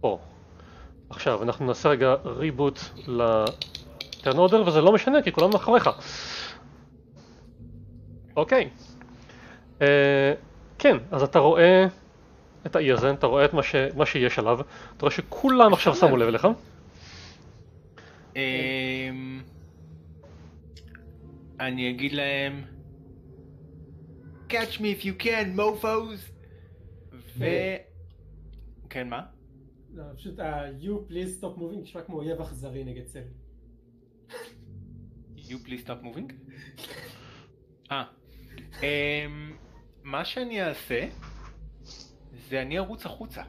פה. עכשיו, אנחנו נעשה רגע ריבוט אורדר, וזה לא משנה, כי כולם מאחוריך. אוקיי. אה, כן, אז אתה רואה את האי הזה, אתה רואה את מה, ש... מה שיש עליו, אתה רואה שכולם עכשיו שמו לב אליך. אני אגיד להם catch me if you can mofos ו... כן מה? לא, פשוט ה-you please stop moving נשמע כמו אויב אכזרי נגד צל. you please stop moving? אה. אמ, מה שאני אעשה זה אני ארוץ החוצה.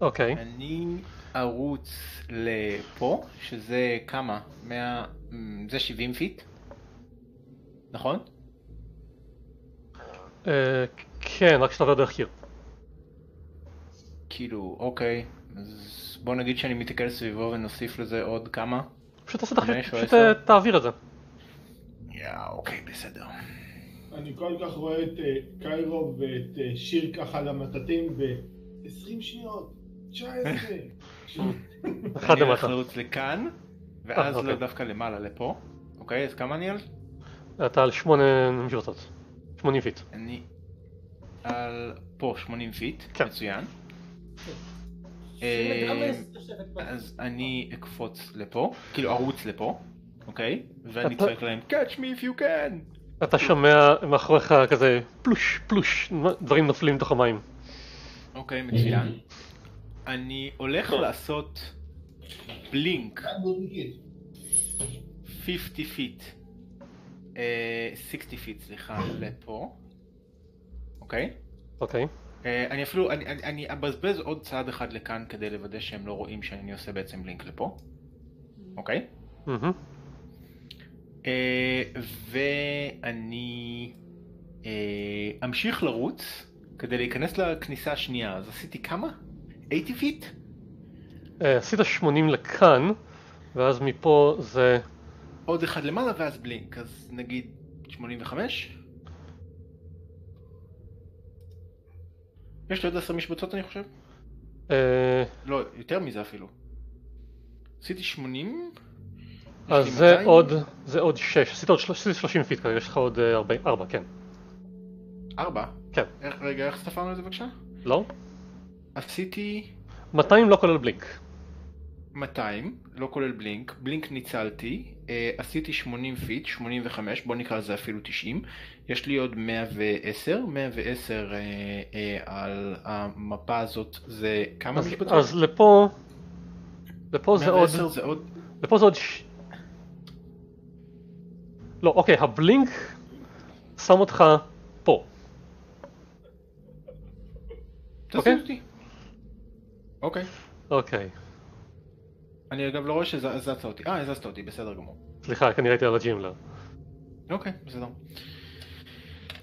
אוקיי, אני ארוץ לפה, שזה כמה? 100... מ, זה 70 פיט? נכון? אה, כן, רק שאתה לא דרך קיר. כאילו, אוקיי, אז בוא נגיד שאני מתקל סביבו ונוסיף לזה עוד כמה? פשוט תעשה או פשוט? אה, תעביר את זה. יא, אוקיי, בסדר. אני כל כך רואה את אה, קיירו ואת שיר ככה על המטאטים ב-20 שניות, 19. אחד אני הולך למטה. לרוץ לכאן, ואז אה, לא אוקיי. דווקא למעלה לפה. אוקיי, אז כמה אני על? אתה על שמונה משבצות. 80 feet. אני על פה 80 feet, כן. מצוין. אה, אז אני אקפוץ לפה, כאילו ארוץ לפה, אוקיי? ואני צועק להם catch me if you can! אתה שומע מאחוריך כזה פלוש, פלוש, דברים נופלים לתוך המים. אוקיי, מצוין. אני הולך לעשות blink 50 feet, אה, 60 feet, סליחה, לפה, אוקיי? אוקיי. אה, אני אפילו, אני, אני, אני אבזבז עוד צעד אחד לכאן כדי לוודא שהם לא רואים שאני עושה בעצם blink לפה, אוקיי? אה, ואני אה, אמשיך לרוץ כדי להיכנס לכניסה השנייה, אז עשיתי כמה? 80 פיט? אה, עשית 80 לכאן, ואז מפה זה... עוד אחד למעלה ואז בלינק, אז נגיד 85? יש לי עוד 10 משבצות אני חושב? אה, לא, יותר מזה אפילו. עשיתי 80? יש אז זה 200? עוד, זה עוד 6, עשית עוד 30 feet כרגע, יש לך עוד 40, 4, כן. 4? כן. איך, רגע, איך ספרנו את זה בבקשה? לא? עשיתי 200 לא כולל בלינק. 200, לא כולל blink, blink ניצלתי, אה, עשיתי 80 feet, 85, בוא נקרא לזה אפילו 90, יש לי עוד 110, 110 אה, אה, על המפה הזאת זה כמה אז, משבצות? אז לפה, לפה זה עוד, 110 זה עוד, לפה זה עוד... ש... לא, אוקיי, הבלינק שם אותך פה. אוקיי. אותי. אוקיי. אני אגב לא רואה שהזזת אותי. אה, הזזת אותי, בסדר גמור. סליחה, אני ראיתי על הג'ימלר. אוקיי, בסדר.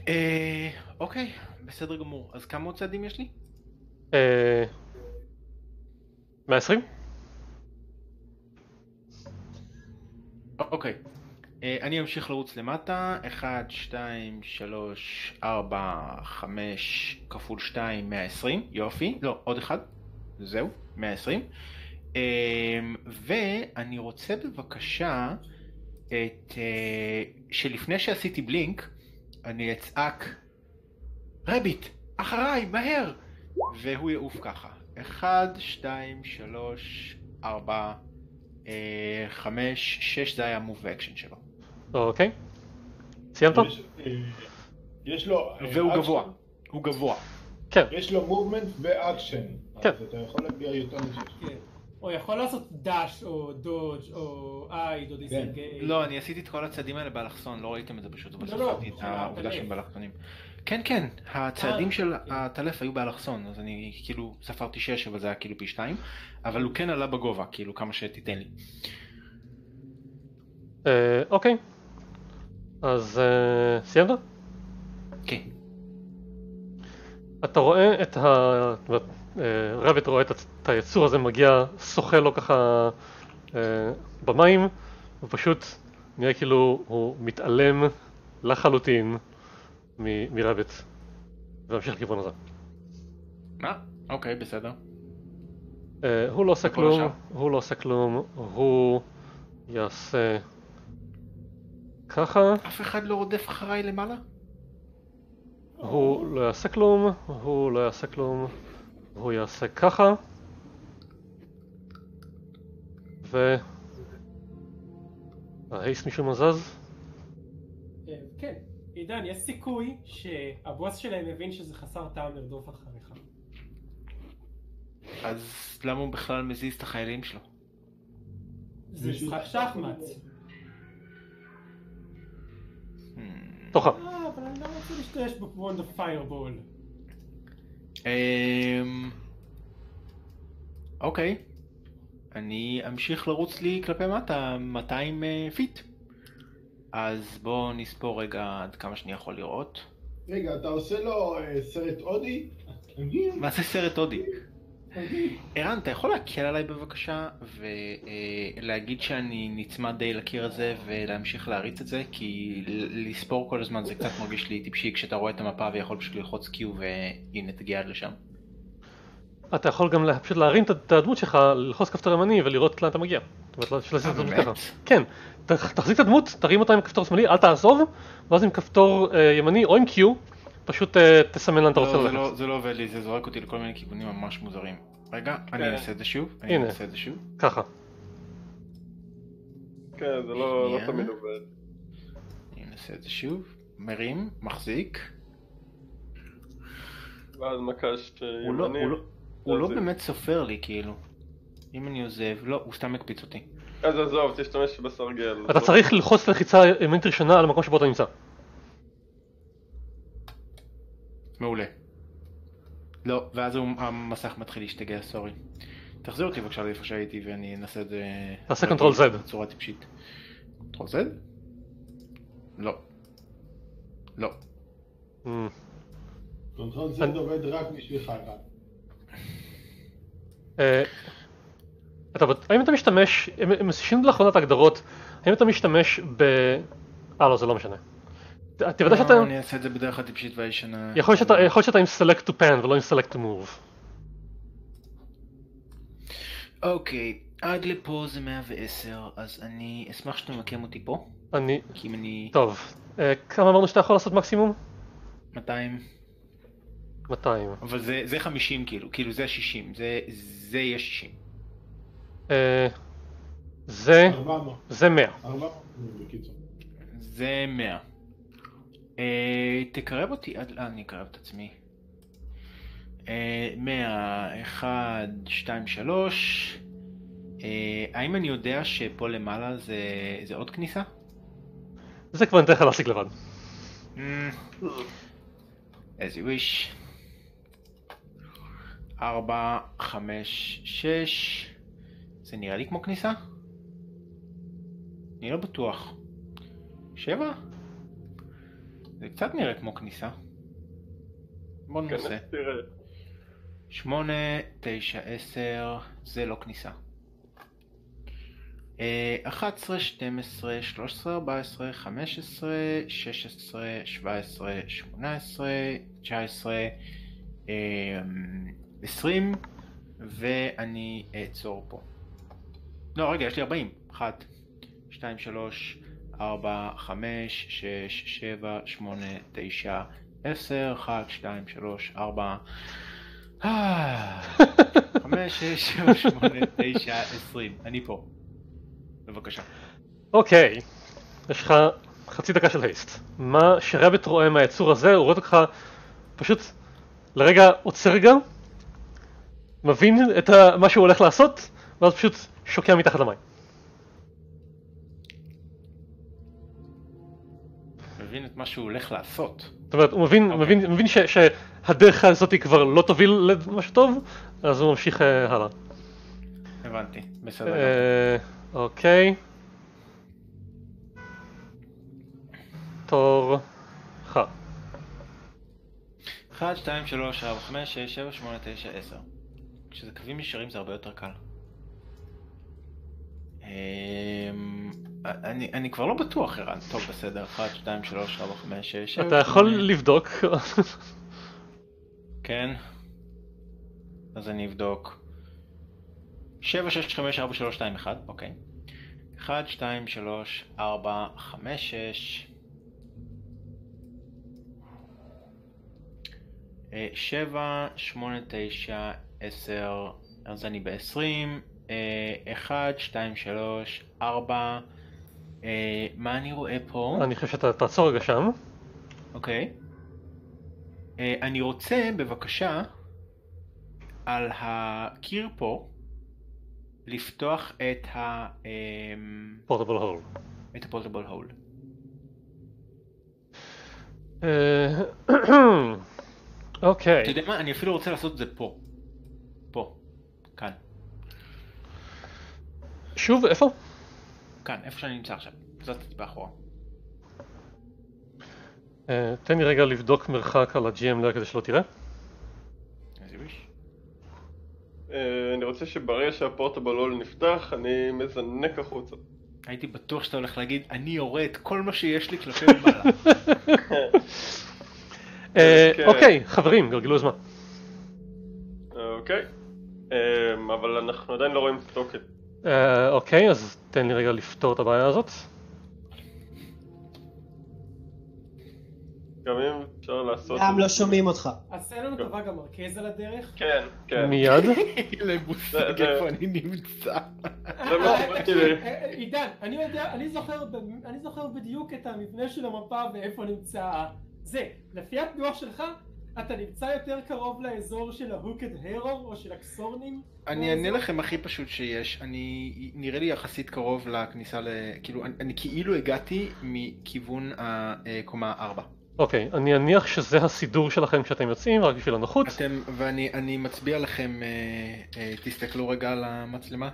אה, אוקיי, בסדר גמור. אז כמה עוד צעדים יש לי? אה... 120? אוקיי. אה, אני אמשיך לרוץ למטה, 1, 2, 3, 4, 5, כפול 2, 120, יופי, לא, עוד אחד, זהו, 120. אה, ואני רוצה בבקשה את, אה, שלפני שעשיתי בלינק, אני אצעק, רביט, אחריי, מהר! והוא יעוף ככה, 1, 2, 3, 4, 5, 6 זה היה move action שלו. אוקיי. סיימת? יש, אה, יש לו... אה, והוא אקשן, גבוה, הוא גבוה. כן. יש לו movement ו action. כן. אז אתה יכול להגיע יותר משש. כן. או יכול לעשות dash או dodge או aid או disengage. לא, אני עשיתי את כל הצעדים האלה באלכסון, לא ראיתם את זה פשוט, אבל לא, לא, ספרתי את העובדה. שהם באלכסונים. כן, כן, הצעדים אה, של כן. הטלף היו באלכסון, אז אני כאילו ספרתי 6, אבל זה היה כאילו פי 2, אבל הוא כן עלה בגובה, כאילו כמה שתיתן לי. אה, אוקיי. אז אה, סיימת? כן. אתה רואה את ה... אה, רביט רואה את היצור הזה מגיע, שוחה לו ככה אה, במים, ופשוט נראה כאילו הוא מתעלם לחלוטין מ- מרביט, וממשיך לכיוון הזה. מה? אוקיי, בסדר. אה, הוא לא עושה כלום, השאר? הוא לא עושה כלום, הוא יעשה ככה, אף אחד לא רודף אחריי למעלה? הוא לא יעשה כלום, הוא לא יעשה כלום, הוא יעשה ככה, ו... ההייס משום מה זז? אה, כן. עידן, יש סיכוי שהבוס שלהם הבין שזה חסר טעם לרדוף אחריך. אז למה הוא בכלל מזיז את החיילים שלו? זה משחק שחמט. Hmm. תורך. אה, אבל אני לא רוצה להשתמש בוונד fireball. אמ... אוקיי. אני אמשיך לרוץ לי כלפי מטה 200 אה, feet. אז בואו נספור רגע עד כמה שאני יכול לראות. רגע, אתה עושה לו אה, סרט הודי? מה זה סרט הודי? ערן, אתה יכול להקל עליי בבקשה ולהגיד שאני נצמד די לקיר הזה ולהמשיך להריץ את זה? כי לספור כל הזמן זה קצת מרגיש לי טיפשי כשאתה רואה את המפה ויכול פשוט ללחוץ Q והנה תגיע עד לשם. אתה יכול גם פשוט להרים את- הדמות שלך, ללחוץ כפתור ימני ולראות לאן אתה מגיע. זאת אומרת, לא- שלא תעשה את הדמות באמת? ככה. כן, תחזיק את הדמות, תרים אותה עם כפתור שמאלי, אל תעזוב, ואז עם כפתור אה, ימני או עם Q, פשוט אה, תסמן לאן אתה רוצה לא, זה ללכת. לא, זה לא עובד לי, זה זורק אותי לכל מיני כיוונים ממש מוזרים. רגע, אני כן. אעשה את זה שוב. אני הנה. אעשה את זה שוב. ככה. כן, זה לא לא. תמיד עובד. אני אעשה את זה שוב. מרים, מחזיק. ואז מקש לא, ימני. הוא לא, באמת סופר לי כאילו. אם אני עוזב, לא, הוא סתם מקפיץ אותי. אז עזוב, תשתמש בסרגל. אתה צריך ללחוץ לחיצה ימנית ראשונה על המקום שבו אתה נמצא. מעולה. לא, ואז המסך מתחיל להשתגע, סורי. תחזיר אותי בבקשה לאיפה שהייתי ואני אנסה את זה... תעשה Ctrl Z. בצורה טיפשית. control Z? לא. לא. Mm. קונטרול Z עובד רק בשבילך. אה, אתה, האם אתה משתמש, הם- הם שינו לאחרונה את ההגדרות, האם אתה משתמש ב... אה לא זה לא משנה. תוודא שאתה, לא, אני אעשה את זה בדרך הטיפשית והישנה. יכול להיות שאתה- שאתה עם select to pan ולא עם select to move. אוקיי, עד לפה זה 110, אז אני אשמח שתמקם אותי פה, אני, כי אם אני... טוב, אה, כמה אמרנו שאתה יכול לעשות מקסימום? 200, 200. אבל זה, זה 50 כאילו, כאילו זה 60, זה, זה יהיה 60. אה, זה, 400. זה 100. 400 בקיצור. זה 100. אה, תקרב אותי עד לאן אני אקרב את עצמי? אה, 100, 1, 2, 3. אה, האם אני יודע שפה למעלה זה, זה עוד כניסה? זה כבר ניתן לך להשיג לבד. Mm, as you wish. 4, 5, 6. זה נראה לי כמו כניסה? אני לא בטוח. 7? זה קצת נראה כמו כניסה. בוא כנס ננסה. 8, 9, 10, זה לא כניסה. אה, 11, 12, 13, 14, 15, 16, 17, 18, 19, אה, 20, ואני אעצור פה. לא, רגע, יש לי 40. 1, 2, 3, 4, 5, 6, 7, 8, 9, 10, 1, 2, 3, 4, אה, 5, 6, 7, 8, 9, 20. אני פה. בבקשה. אוקיי, יש לך חצי דקה של הייסט. מה שרבט רואה מהיצור הזה, הוא רואה אותך פשוט לרגע עוצר רגע, מבין את מה שהוא הולך לעשות, ואז פשוט שוקע מתחת למים. את מה שהוא הולך לעשות. זאת אומרת, הוא מבין, אוקיי. מבין, מבין ש, שהדרך הזאת היא כבר לא תוביל למשהו טוב, אז הוא ממשיך אה, הלאה. הבנתי. בסדר. אה, אוקיי. תורך. 1, 2, 3, 4, 5, 6, 7, 8, 9, 10. כשזה קווים ישרים זה הרבה יותר קל. אמ, אני, אני כבר לא בטוח ערן, טוב בסדר, 1, 2, 3, 4, 5, 6, 7, אתה יכול לבדוק. כן. אז אני אבדוק. 7, 6, 5, 4, 3, 2, 1, אוקיי. 1, 2, 3, 4, 5, 6. 7, 8, 9, 10, אז אני ב-20. 1, 2, 3, 4. מה אני רואה פה? אני חושב שאתה תעצור רגע שם. אוקיי. אה, אני רוצה בבקשה על הקיר פה לפתוח את ה... אמ, פורטבל הול. את הפורטבל הול. אה, אוקיי. אתה יודע מה? אני אפילו רוצה לעשות את זה. פה. כאן. שוב, איפה? כאן, איפה שאני נמצא עכשיו. זזתי טיפה אחורה. אה, תן לי רגע לבדוק מרחק על ה-GM כדי שלא תראה. איזה ביש. אה, אני רוצה שברגע שהפורטבל הול נפתח, אני מזנק החוצה. הייתי בטוח שאתה הולך להגיד, אני יורה את כל מה שיש לי כלפי למעלה. אה, כן. אוקיי, חברים, גלגלו זמן. אוקיי. אבל אנחנו עדיין לא רואים. אה, אוקיי, אז תן לי רגע לפתור את הבעיה הזאת. גם אם אפשר לעשות... גם לא שומעים אותך. עשה לנו טובה גם מרכז על הדרך. כן, כן. מיד. זה- איפה אני נמצא. זה מה שבאתי ל... אה, אה, עידן, אני יודע, אני זוכר, ב- אני זוכר בדיוק את המבנה של המפה ואיפה נמצא זה. לפי התנועה שלך, אתה נמצא יותר קרוב לאזור של ההוקד הרור או של הקסורנים? אני אענה לכם הכי פשוט שיש, אני נראה לי יחסית קרוב לכניסה ל... כאילו, אני, אני כאילו הגעתי מכיוון הקומה 4. אוקיי, אני אניח שזה הסידור שלכם כשאתם יוצאים, רק בשביל הנוחות. אתם, ואני אני מצביע לכם, אה, אה, תסתכלו רגע על המצלמה.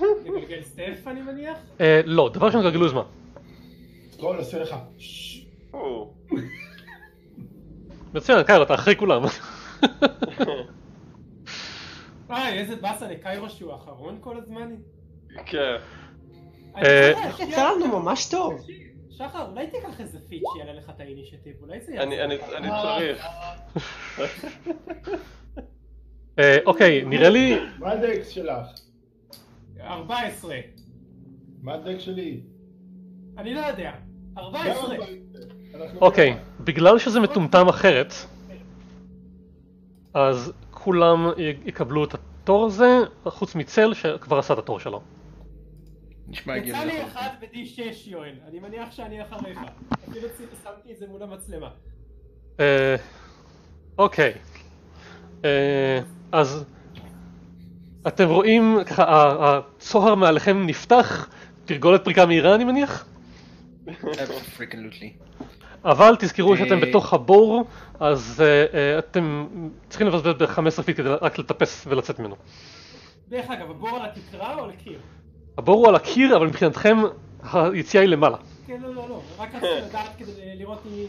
לגלגל סטלף אני מניח? אה, לא, דבר ראשון גלגלו זמן. סקרול עושה לך. מצוין, קייל, אתה אחרי כולם. וואי, איזה באסה לקיירו שהוא האחרון כל הזמן. כן. אני אה, זוכר, יצא לנו ממש טוב. שחר, אולי תיקח איזה פיץ' שיעלה לך את האינישטיב, אולי זה אני אני- אני צריך. אה, אוקיי, נראה לי... מה הדקס שלך? 14. מה הדקס שלי? אני לא יודע. 14. אוקיי, בגלל שזה מטומטם אחרת, אז כולם יקבלו את התור הזה, חוץ מצל שכבר עשה את התור שלו. נשמע יצא הגיוני לי לחלוטין. אחד ב-D6 יואל, אני מניח שאני אחריך. אפילו שמתי את זה מול המצלמה. אה, אוקיי. אה, אז אתם רואים ככה, ה- הצוהר מעליכם נפתח, תרגולת פריקה מהירה אני מניח? אבל תזכרו אה, שאתם בתוך הבור, אז אה, אה, אתם צריכים לבזבז בערך 15 feet כדי רק לטפס ולצאת ממנו. דרך אגב, הבור על התקרה או על הקיר? הבור הוא על הקיר, אבל מבחינתכם היציאה היא למעלה. כן, לא, לא, לא. רק רציתי לדעת כדי לראות אם היא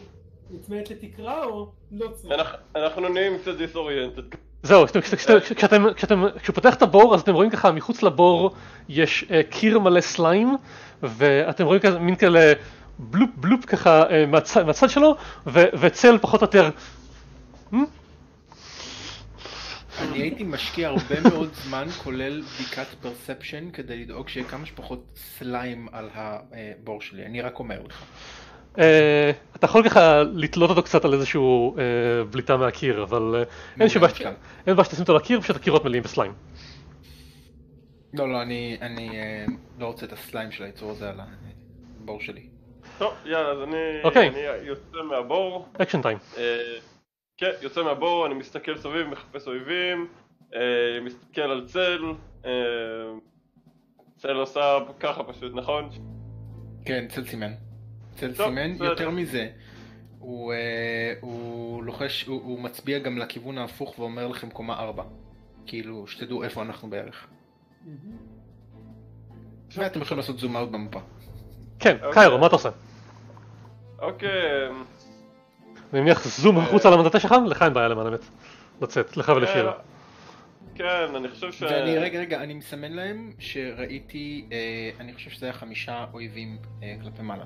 נצמדת לתקרה או לא צריך. אנחנו- נהיים קצת disoriented. זהו, כשאתם, כשהוא פותח את הבור אז אתם רואים ככה מחוץ לבור יש קיר מלא slime ואתם רואים כזה מין כאלה בלופ בלופ ככה אה, מהצד, מהצד שלו ו, וצל פחות או יותר אני הייתי משקיע הרבה מאוד זמן כולל בדיקת פרספשן כדי לדאוג שיהיה כמה שפחות סליים על הבור שלי, אני רק אומר לך. אה, אתה יכול ככה לתלות אותו קצת על איזשהו אה, בליטה מהקיר אבל אה, אין מושלם. אין בעיה שתשים אותו לקיר פשוט הקירות מלאים בסליים. לא, לא, אני, אני אה, לא רוצה את ה slime של היצור הזה על הבור שלי. טוב, יאללה, אז אני אוקיי. אני יוצא מהבור. action time. אה, כן, יוצא מהבור, אני מסתכל סביב, מחפש אויבים, אה, מסתכל על צל, אה, צל עושה ככה פשוט, נכון? כן, צל סימן. צל טוב, סימן, בסדר. יותר מזה, הוא, אה, הוא לוחש, הוא, הוא מצביע גם לכיוון ההפוך ואומר לכם קומה 4. כאילו, שתדעו איפה אנחנו בערך. ואתם יכולים לעשות זום אאוט במפה. כן, אוקיי. קיירו, מה אתה עושה? אוקיי, אני מניח זום החוצה למטה שלך? לך אין בעיה למען האמת. לצאת, לך ולשירה. אה, כן, אני חושב ש... ואני, רגע, רגע, אני מסמן להם שראיתי, אה, אני חושב שזה היה חמישה אויבים אה, כלפי מעלה.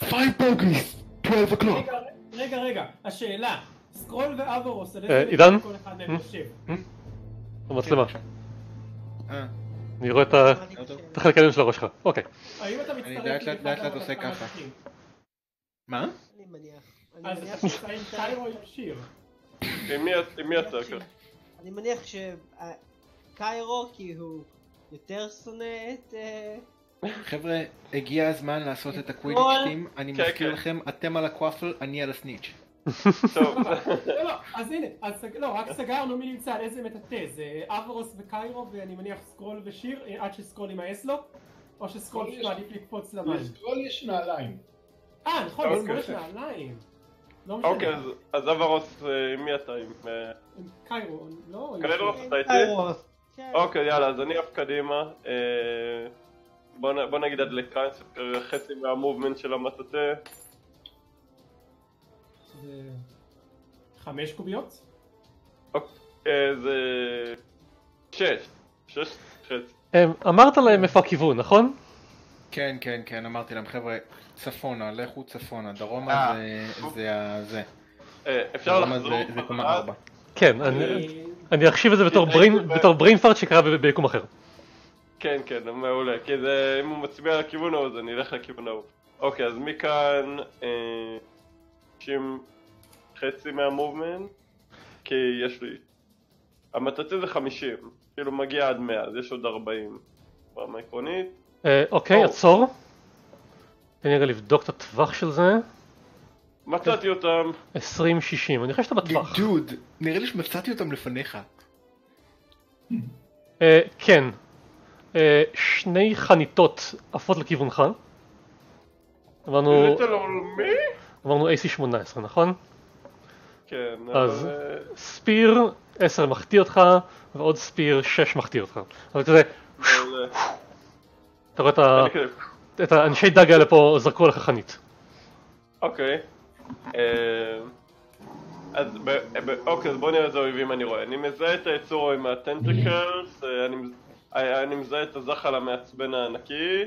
Five bogeys! 12 o'clock! רגע, רגע, רגע, השאלה, סקרול ואברוס, על אה, איזה עידן? כל אחד מהם יושב? במצלמה. אה, אני רואה את החלק העליון של הראש שלך. אוקיי. האם אתה מצטרף לאט לאט- לאט לאט? עושה ככה. מה? אני מניח. אני אז מניח אתה עם קיירו עם שיר. עם מי אתה? אני מניח שקיירו כי הוא יותר שונא את... אה, חבר'ה, הגיע הזמן לעשות את הקווידיצ'ים, אני כן, מזכיר כן. לכם, אתם על ה Quaffle, אני על ה Snitch. טוב, לא, לא, אז הנה, אז לא, רק סגרנו מי נמצא על איזה מטאטא, זה אברוס וקיירו ואני מניח סקרול ושיר, אה, עד שסקרול יימאס לו? או שסקרול פשוט מעדיף לקפוץ למים? לסקרול יש נעליים. אה, נכון, אוקיי. לסקרול יש נעליים. לא משנה. אוקיי, אז- אברוס, אה, מי אתה? עם... אה, קיירו, לא? עם קיירו? שיר. אתה איתי? כן. אוקיי, יאללה, אז אני עף קדימה. בוא נגיד עד לכאן, חצי מהמובמנט של המטאטה. זה חמש קוביות? אה, זה... שש. שש חצי. אמ, אמרת להם איפה הכיוון, נכון? כן, כן, כן, אמרתי להם, חבר'ה, צפונה, לכו צפונה, אה. דרומה זה- זה ה... זה. אה, אפשר לחזור זה- זה קומה חזרה? 4. כן, אני- אה, אני אחשיב את זה בתור הייתי brain- ב- בתור brain fart שקרה ביקום אחר. כן, כן, מעולה. כי זה, אם הוא מצביע לכיוון ההוא, אז אני אלך לכיוון ההוא. אוקיי, אז מכאן... אה, 60 חצי מהמובמנט, כי יש לי... המטאטה זה 50, כאילו מגיע עד 100, אז יש עוד 40 ברמה עקרונית. אה, אוקיי, או. עצור. תן לי רגע לבדוק את הטווח של זה. מצאתי אותם, 20-60, אני חושב שאתה בטווח. דוד, נראה לי שמצאתי אותם לפניך. אה, כן. אה, שני חניתות עפות לכיוונך. אמרנו, ליטל אול מי? אמרנו AC 18, נכון? כן, אז- אבל... אה, ספיר 10 מחטיא אותך, ועוד ספיר 6 מחטיא אותך. אבל כזה, אתה רואה את ה- האנשי דג האלה פה זרקו עליך חנית. אוקיי. אה, אז ב- ב- אוקיי, אז בוא נראה איזה אויבים אני רואה. אני מזהה את היצור עם הטנטקלס, אה, אני מז- אני מזהה את הזחל המעצבן הענקי.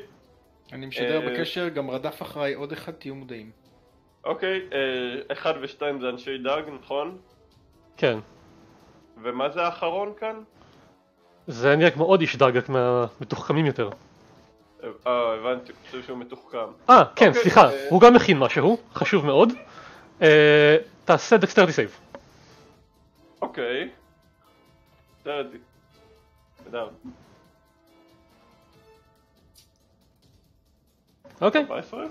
אני משדר בקשר, גם רדף אחריי עוד אחד, תהיו מודעים. אוקיי, אה, אחד ושתיים זה אנשי דג, נכון? כן. ומה זה האחרון כאן? זה נראה כמו עוד איש דג, רק מהמתוחכמים יותר. אה, הבנתי, חושב שהוא מתוחכם. אה, כן, אוקיי, סליחה, אה, הוא גם מכין משהו, חשוב מאוד. אה, תעשה dexterity save. אוקיי. תודה. אוקיי. 14?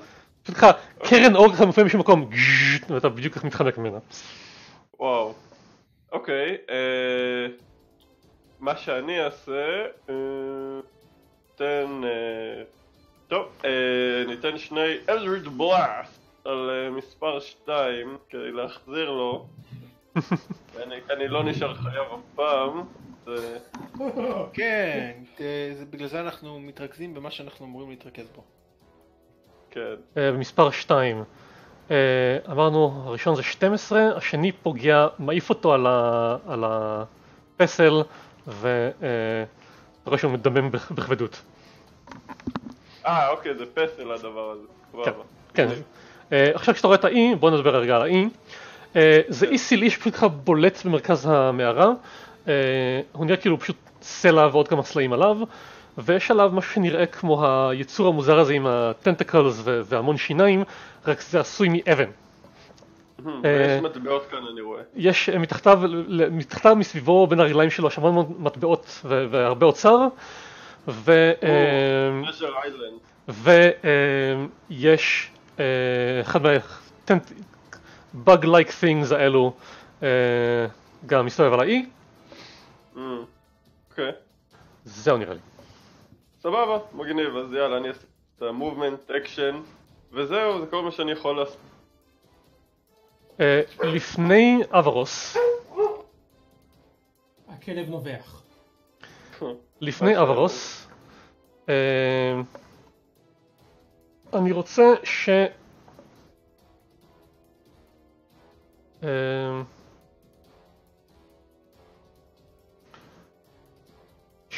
פשוט ככה, קרן אור ככה מופיע בשום מקום, ואתה בדיוק כך מתחמק ממנה. וואו. אוקיי, אה, מה שאני אעשה, אה, ניתן, אה, טוב, ניתן שני אלדריד בלאסט על מספר 2 כדי להחזיר לו. אני לא נשאר חייב אף פעם. כן, זה- בגלל זה אנחנו מתרכזים במה שאנחנו אמורים להתרכז בו. כן. אה, במספר 2. אמרנו, הראשון זה 12, השני פוגע, מעיף אותו על, ה, על הפסל, ואתה רואה שהוא מדמם בכ- בכבדות. אה, אוקיי, זה פסל הדבר הזה. סבבה. כן. אה, עכשיו כשאתה רואה את האי, בוא נדבר רגע על האי. אה, זה אי סילאי שפשוט ככה בולט במרכז המערה. אה, הוא נראה כאילו פשוט סלע ועוד כמה סלעים עליו. ויש עליו משהו שנראה כמו היצור המוזר הזה עם הטנטקלס והמון שיניים, רק זה עשוי מאבן. מהמם, אה, ויש מטבעות כאן אני רואה. יש אה, מתחתיו, מתחתיו מסביבו בין הרגליים שלו יש המון מטבעות והרבה אוצר. ויש אה, אחד מה-bug like things האלו גם מסתובב על האי, אוקיי. זהו נראה לי. סבבה, מגניב, אז יאללה, אני אעשה את ה movement, action, וזהו, זה כל מה שאני יכול לעשות. אה, לפני אברוס, הכלב נובח. לפני אברוס, אה, אני רוצה ש...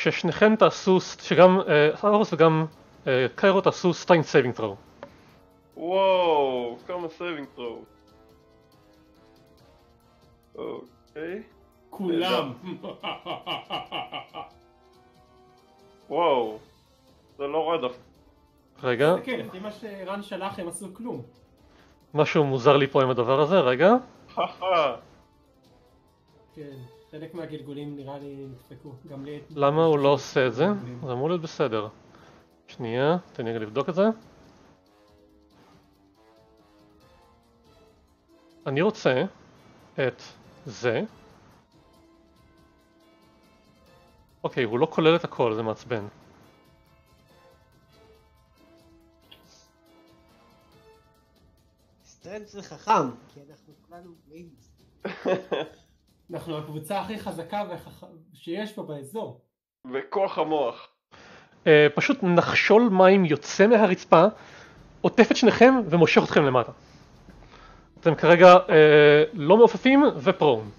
ששניכם תעשו, שגם אה, אברוס וגם אה, קיירו תעשו strength saving throw. וואו, כמה saving throw. אוקיי. כולם. וואו. זה לא רע דווקא. רגע, כן, לפי מה שרן שלח הם עשו כלום. משהו מוזר לי פה עם הדבר הזה, רגע. כן, חלק מהגלגולים נראה לי נדפקו. גם לי... למה הוא לא עושה את זה? זה אמור להיות בסדר. שנייה, תן לי לבדוק את זה. אני רוצה את זה. אוקיי, הוא לא כולל את הכל, זה מעצבן. strength זה חכם, כי אנחנו כולנו גאים בזה. אנחנו הקבוצה הכי חזקה והחכ- שיש פה באזור. וכוח המוח. אה, פשוט נחשול מים יוצא מהרצפה, עוטף את שניכם ומושך אתכם למטה. אתם כרגע אה, לא מעופפים ו prone.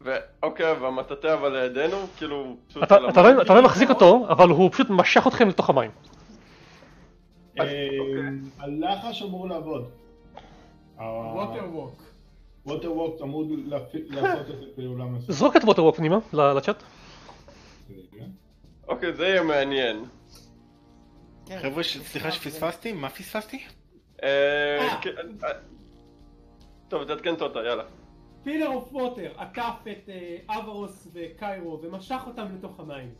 ואוקיי, והמטאטא אבל לידינו? כאילו... אתה? לא- אתה לא מחזיק אותו, אבל הוא פשוט משך אתכם לתוך המים. אה, הלחש אמור לעבוד. water walk. water walk אמור לעשות את זה פעולה מסוימת. זרוק את water walk פנימה לצ'אט. אוקיי, זה יהיה מעניין. כן. חבר'ה, סליחה שפספסתי, מה פספסתי? אה, אה. כן, אה, טוב, תעדכן אותה, יאללה. pillar of water תקף את אה, אברוס וקיירו ומשך אותם לתוך המים.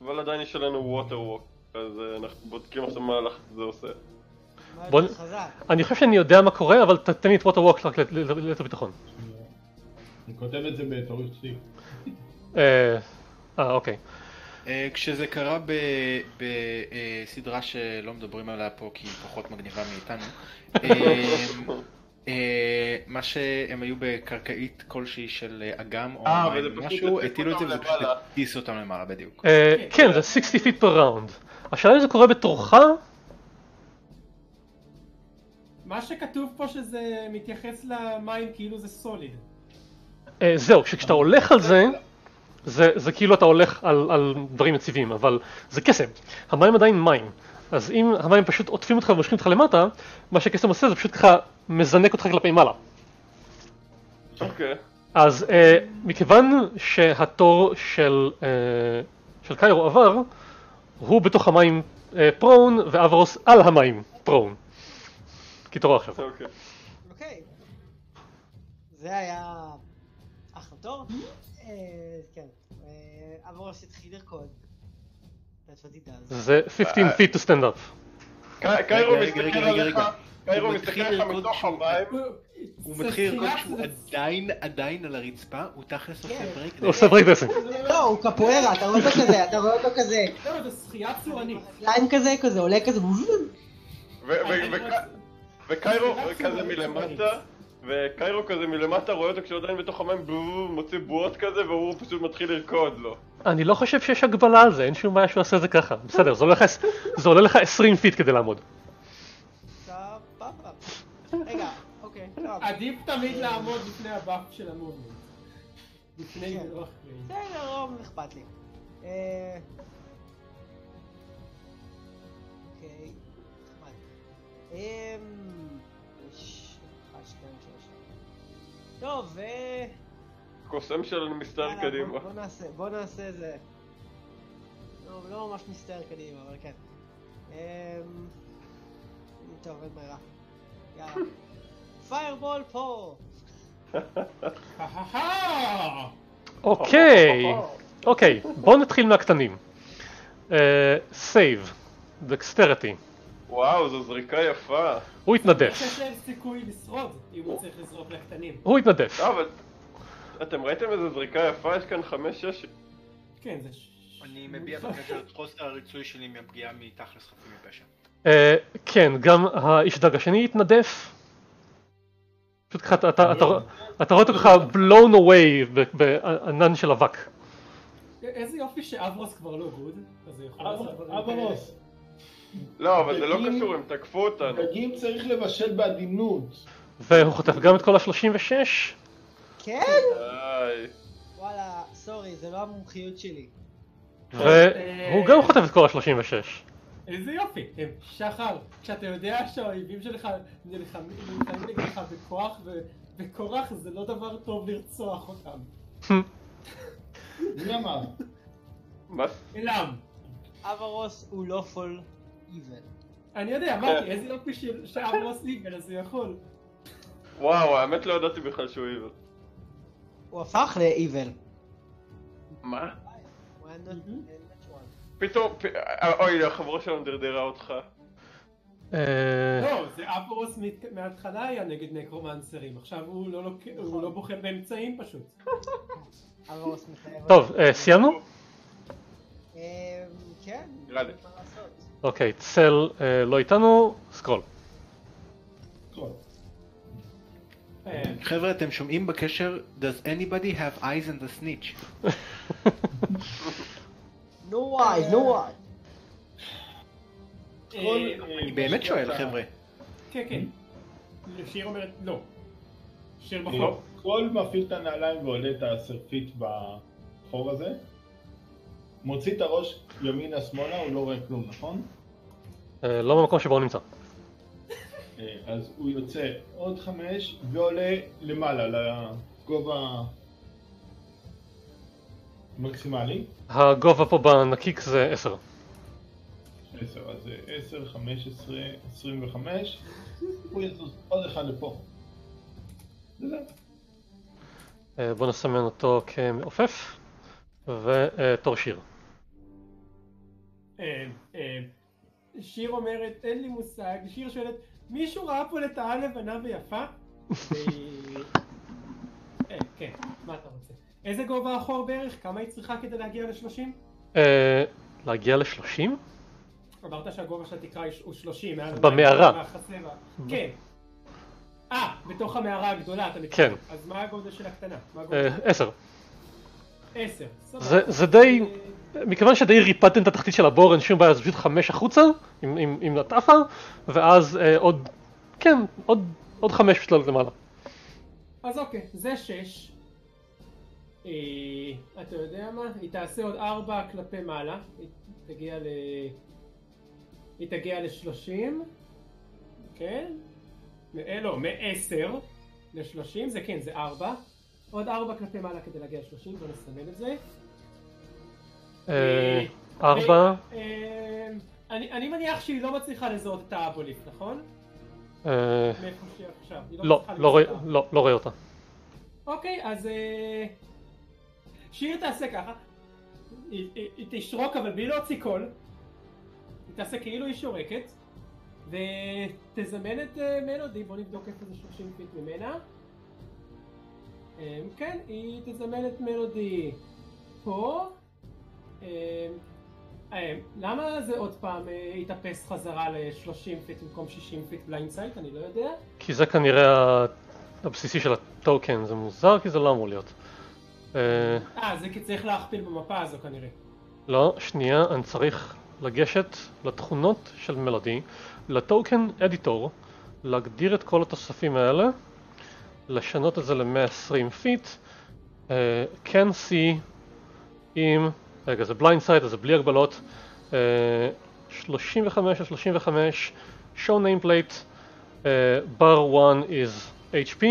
אבל עדיין יש לנו ווטר ווק, אז אה, אנחנו בודקים עכשיו מה הלחץ זה עושה. מה בוא? אני חושב שאני יודע מה קורה, אבל תן לי את ווטרווק רק ל- ל- ליתר ביטחון. אני כותב את זה בתור שלי. אה, אה, אוקיי. אה, כשזה קרה בסדרה שלא מדברים עליה פה כי היא פחות מגניבה מאיתנו, אה, אה, מה שהם היו בקרקעית כלשהי של אה, אגם או אה, משהו, הטילו את זה וזה פשוט. הטיס אותם למעלה בדיוק. אה, כן, זה 60 feet per round. השאלה אם זה קורה בתורך, מה שכתוב פה שזה מתייחס למים כאילו זה סוליד. אה, זהו, שכשאתה הולך על זה, זה, זה כאילו אתה הולך על, על דברים יציבים, אבל זה קסם. המים עדיין מים. אז אם המים פשוט עוטפים אותך ומושכים אותך למטה, מה שקסם עושה זה פשוט ככה מזנק אותך כלפי מעלה. אוקיי. אז אה, מכיוון שהתור של, אה, של קיירו עבר, הוא בתוך המים פרון, ואברוס על המים פרון. כי תורו עכשיו. אוקיי. אוקיי. זה היה אחלה תור. אה, כן. אה, אברוס התחיל לרקוד. זה 15 feet to stand up. קי- קיירו מסתכל עליך. קיירו מסתכל עליך מתוך המים. הוא- מתחיל לרקוד זה- עדיין עדיין על הרצפה, הוא תכלס עושה כן. break הוא עושה break dancing. לא, הוא קפוארה, אתה רואה אותו כזה, אתה רואה אותו כזה, לא, זה שחייה צורנית. רגליים כזה, כזה, עולה כזה, וקיירו כזה מלמטה, וקיירו כזה מלמטה רואה אותו כשהוא עדיין בתוך המים, מוציא בועות כזה, והוא פשוט מתחיל לרקוד לו. אני לא חושב שיש הגבלה על זה, אין שום בעיה שהוא עושה את זה ככה. בסדר, זה עולה לך- זה עולה לך 20 feet כדי לעמוד. רגע, אוקיי. עדיף תמיד לעמוד לפני ה buff של ה movement. לפני כן. אחרי. בסדר, לא אכפת לי. אה, אוקיי, נחמד. ש- אחת, שתיים, שלוש. טוב, ו... קוסם שלנו מסתער קדימה. בוא- בוא נעשה, בוא נעשה איזה... לא, לא ממש מסתער קדימה, אבל כן. אמ, טוב, אין ברירה. יאללה. fireball פה! אוקיי, אוקיי, בואו נתחיל מהקטנים. save, dexterity. וואו, זו זריקה יפה. הוא יש התנדף. להם סיכוי לשרוד אם הוא צריך לזרוק לקטנים. הוא התנדף. לא, אבל... אתם ראיתם איזה זריקה יפה? יש כאן חמש שש... כן, זה... ש- אני מביע בקשר את חוסר הריצוי שלי מהפגיעה מתכלס חפים מפשע. אה, כן, גם האיש דג השני התנדף. פשוט ככה, אתה- אתה- רואה אותו ככה blown away ב- בענן של אבק. איזה יופי שאברוס כבר לא גוד. אברוס, לא, אבל זה לא קשור, הם תקפו אותנו. דגים צריך לבשל בעדינות. והוא חוטף גם את כל ה-36. כן? וואלה, סורי, זה לא המומחיות שלי. והוא גם חוטף את כל ה-36. איזה יופי. הם, שחר, כשאתה יודע שהאויבים שלך נלחמים נלחמים נגדך בכוח ובכורח זה לא דבר טוב לרצוח אותם. מי אמר? מה? אילם. אברוס הוא לא פול איבל. אני יודע, אמרתי, איזה יופי שאברוס איגל, אז הוא יכול. וואו, האמת לא ידעתי בכלל שהוא איבל. הוא הפך לאיבל. מה? פתאום, אה, אוי, החברה שלנו דרדרה אותך. אה, לא, זה אברוס מת- מההתחלה היה נגד נקרומנסרים, עכשיו הוא לא הוא לא בוחר באמצעים פשוט. טוב, אה, סיימנו? כן. מה לעשות. אוקיי, צל אה, לא איתנו, סקרול. אה, חבר'ה, אתם שומעים בקשר Does anybody have eyes in the snitch? No why, no אה, אה, אני באמת שואל, חבר'ה. כן, כן. שיר אומרת לא. שיר כל- בחור. כל מפעיל את הנעליים ועולה את הסרפית בחור הזה, מוציא את הראש ימינה שמאלה, הוא לא רואה כלום, נכון? אה, לא במקום שבו הוא נמצא. אה, אז הוא יוצא עוד חמש ועולה למעלה לגובה מקסימלי. הגובה פה בנקיק זה 10. עשר, אז עשר, חמש עשרה, עשרים וחמש, הוא יזוז עוד אחד לפה. אה, בוא נסמן אותו כמעופף. ותור שיר. אה, אה, שיר אומרת, אין לי מושג, שיר שואלת, מישהו ראה פה לטאה לבנה ויפה? אה, כן, מה אתה רוצה? איזה גובה החור בערך? כמה היא צריכה כדי להגיע ל-30? אה, להגיע ל-30? אמרת שהגובה של התקרה הוא 30, מעל במערה. מהחצר. כן. אה, בתוך המערה הגדולה אתה כן. מתכוון. אז מה הגודל של הקטנה? אה, 10. 10. סבבה. זה- זה די- אה, מכיוון שדי ריפדתם את התחתית של הבור אין שום בעיה, אז פשוט 5 החוצה עם- עם עם לטאפה, ואז אה, עוד, כן, עוד עוד 5 פשוט למעלה. אז אוקיי, זה 6. אה, אתה יודע מה? היא תעשה עוד 4 כלפי מעלה. היא תגיע ל... היא תגיע ל-30. כן? מ- לא, מ-10 ל-30, זה כן, זה 4. עוד 4 כלפי מעלה כדי להגיע ל-30, בוא נסמן את זה. אה, ארבע, ו- אה, אני מניח שהיא לא מצליחה לזהות את האבוליף, נכון? אה, לא, לא רואה- אותה. לא לא רואה אותה. אוקיי, אז אה, שיר תעשה ככה, היא, תשרוק אבל בלי להוציא קול, היא תעשה כאילו היא שורקת, ותזמן את אה, מלודי, בוא נבדוק איפה זה 30 feet ממנה. אה, כן, היא תזמן את מלודי פה. אה, אה, למה זה עוד פעם אה, יתאפס חזרה ל-30 feet במקום 60 feet blindsight? אני לא יודע. כי זה כנראה הבסיסי של ה token, זה מוזר כי זה לא אמור להיות. אה, אה, זה כי צריך להכפיל במפה הזו כנראה. לא, שנייה, אני צריך לגשת לתכונות של מלודי, לטוקן אדיטור, להגדיר את כל התוספים האלה, לשנות את זה ל-120 פיט, uh, can see עם, רגע זה blind sight אז זה בלי הגבלות, uh, 35 על 35, show nameplate, uh, bar 1 is HP,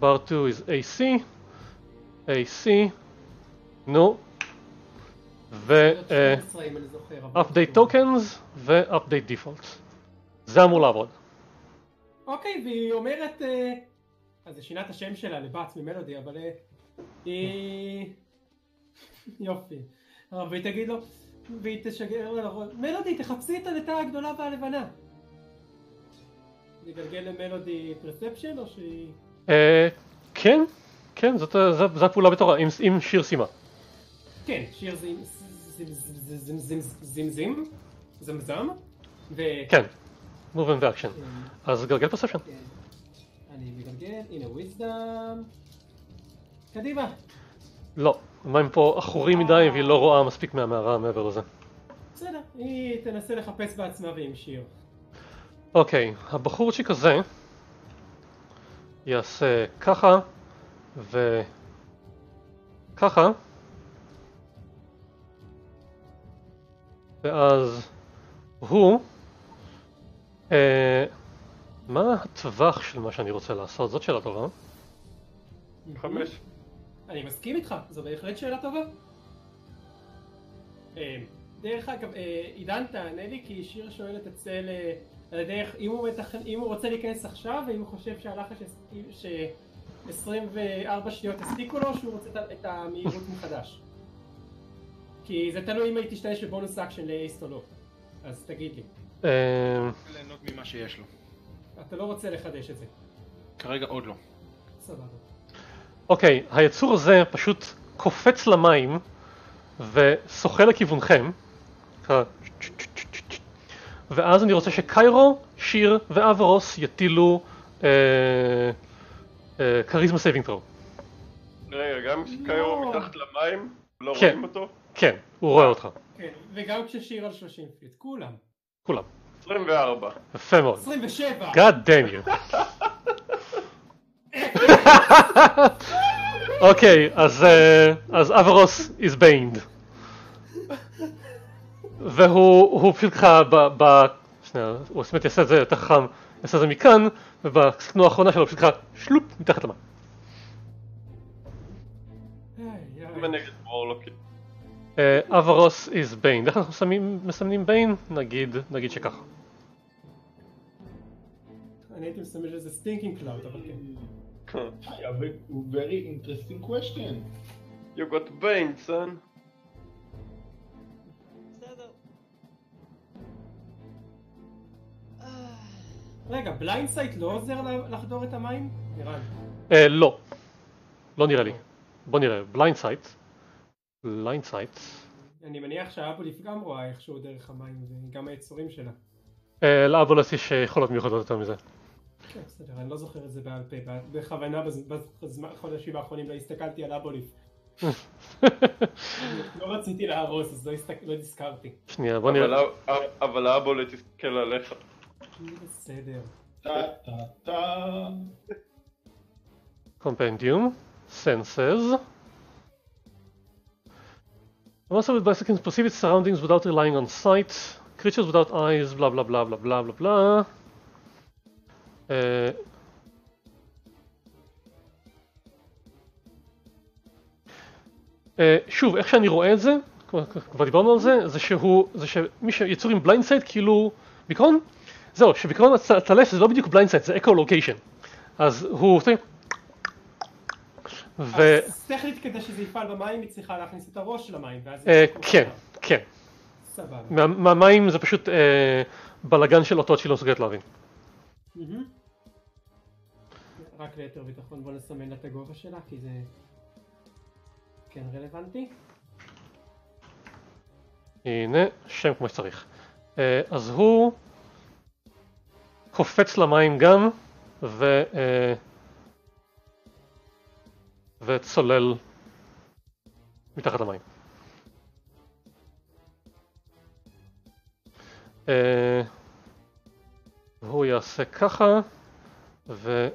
bar 2 is AC, AC, נו, ו... אה, 12 אם אני זוכר. אבל- update tokens ו-update defaults. זה אמור לעבוד. אוקיי, והיא אומרת... אה, אז זה שינה את השם שלה לבת ממלודי, אבל אה, היא... יופי. והיא תגיד לו, והיא תשגר לו, מלודי, תחפשי את הנתה הגדולה והלבנה. נגלגל למלודי perception או שהיא... אה, כן, כן, זאת, הפעולה בתורה, עם, שיר סימה. כן, שיר זים... זים... זים... זים... זים... זים... זמזם? ו... כן, movement ואקשן. אז גלגל perception. אני מגלגל, הנה wisdom. קדימה. לא, המים פה עכורים מדי והיא לא רואה מספיק מהמערה מעבר לזה. בסדר, היא תנסה לחפש בעצמה ועם שיר. אוקיי, הבחורצ'יק הזה יעשה ככה וככה ואז הוא אה, מה הטווח של מה שאני רוצה לעשות? זאת שאלה טובה. חמש. אני מסכים איתך, זו בהחלט שאלה טובה. אה, דרך אגב, אה, עידן תענה לי כי שיר שואלת אצל... אה, על הדרך, אם הוא. אם הוא רוצה להיכנס עכשיו, ואם הוא חושב שהלחץ ש... ש... 24 שניות הספיקו לו, שהוא רוצה את את המהירות מחדש. כי זה תלוי אם היא תשתמש ב bonus action ל haste או לא. אז תגיד לי. אה, ליהנות ממה שיש לו. אתה לא רוצה לחדש את זה. כרגע עוד לא. סבבה. אוקיי, היצור הזה פשוט קופץ למים ושוחה לכיוונכם. ואז אני רוצה שקיירו, שיר ואברוס יטילו אה, אה, charisma saving throw. רגע, גם כשקיירו לא. מתחת למים, לא כן. רואים אותו? כן, הוא רואה אותך. כן, וגם כששיר על 30 feet, כולם. כולם. 24. יפה מאוד. 27! God damn you. אוקיי, אז אה, אז אברוס is baned. והוא הוא פשוט ככה ב... ב... שנייה, הוא באמת יעשה את זה יותר חכם, יעשה את זה מכאן, ובתנועה האחרונה שלו פשוט ככה שלופ מתחת למים. אברוס is baned. איך אנחנו שמים- מסמנים ביין? נגיד, נגיד שככה. אני הייתי מסמל לזה stinking cloud, אבל כן. very interesting question. You got bane, son. אה, רגע, blindsight לא עוזר לחדור את המים? נראה לי. אה, לא. לא נראה לי. בוא נראה. blindsight. blindsight. אני מניח שה aboleth גם רואה איכשהו דרך המים, וגם היצורים שלה. אה, לאבולס יש יכולות מיוחדות יותר מזה. כן, בסדר, אני לא זוכר את זה בעל פה, בכוונה בחודשים האחרונים לא הסתכלתי על אבוליף. לא רציתי להרוס, אז לא הסתק- לא. שנייה, בוא אבל נראה. אבל האבולט תסתכל עליך. בסדר. טה טה Compendium. Senses. Also with bicycles perceive its surroundings without relying on sight. Creatures without eyes, blah blah blah blah blah blah blah. אה, אה, שוב, איך שאני רואה את זה, כבר- דיברנו על זה, זה שהוא, זה שמי שיצור עם בליינד סייט, כאילו, בעיקרון, זהו, שבעיקרון הצ- הצלף זה לא בדיוק בליינד סייט, זה אקו לוקיישן. אז הוא. ו... אז טכנית כדי שזה יפעל במים היא צריכה להכניס את הראש למים, ואז... אה, כן. כן. סבבה. מה- מהמים זה פשוט אה, בלאגן של אותות שהיא לא מסוגלת להבין. רק ליתר ביטחון בוא נסמן לה את הגובה שלה כי זה כן רלוונטי. הנה, שם כמו שצריך. אה, אז הוא קופץ למים גם, ו... וצולל מתחת למים. אה, הוא יעשה ככה, ו...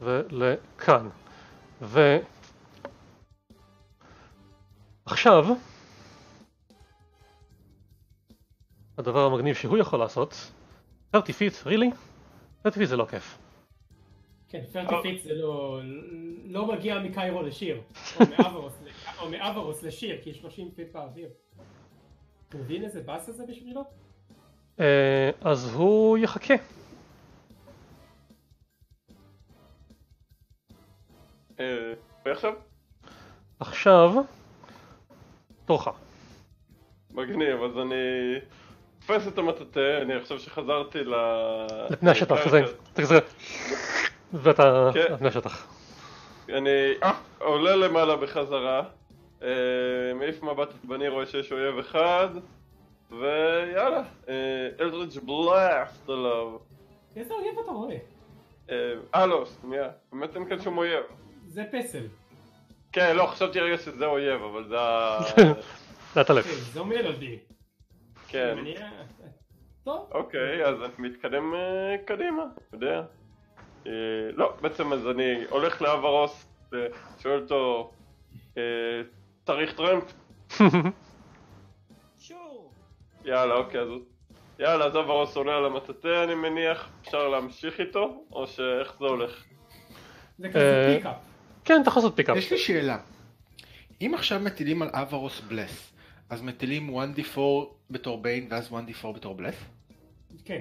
ולכאן. ו... הדבר המגניב שהוא יכול לעשות, 30 feet, really? 30 feet זה לא כיף. כן, thirty feet זה לא, לא מגיע מקיירו לשיר, או מאברוס, ל- או מאברוס לשיר, כי 30 feet באוויר. אתה מבין איזה באסה זה בשבילו? אה, אז הוא יחכה. אה, ועכשיו? עכשיו, תורך. מגניב, אז אני תופס את המטאטה, אני חושב שחזרתי ל... לפני השטח, אתה כזה, ואתה כן. על פני השטח. אני עולה למעלה בחזרה, אה, מעיף מבט עצבני, רואה שיש אויב אחד, ויאללה, אלדריץ' בלאסט עליו. איזה אויב אתה רואה? אה, אה לא, שנייה, באמת אין כאן שום אויב. זה פסל. כן, לא, חשבתי רגע שזה אויב, אבל זה ה... זה הטלף. כן, זו מלודי. כן. טוב, אוקיי, אז אני מתקדם אה, קדימה, אתה יודע. אה, לא, בעצם אז אני הולך לאברוס, אה, שואל אותו, אה, צריך טרמפ? Sure. יאללה, אוקיי, אז. יאללה, אז אברוס עולה על המטאטה, אני מניח, אפשר להמשיך איתו? או שאיך זה הולך? זה כזה אה, pick up. כן, אתה יכול לעשות pick up. יש לי שאלה. אם עכשיו מטילים על אברוס bless, אז מטילים 1d4 בתור bane ואז 1d4 בתור bless? כן.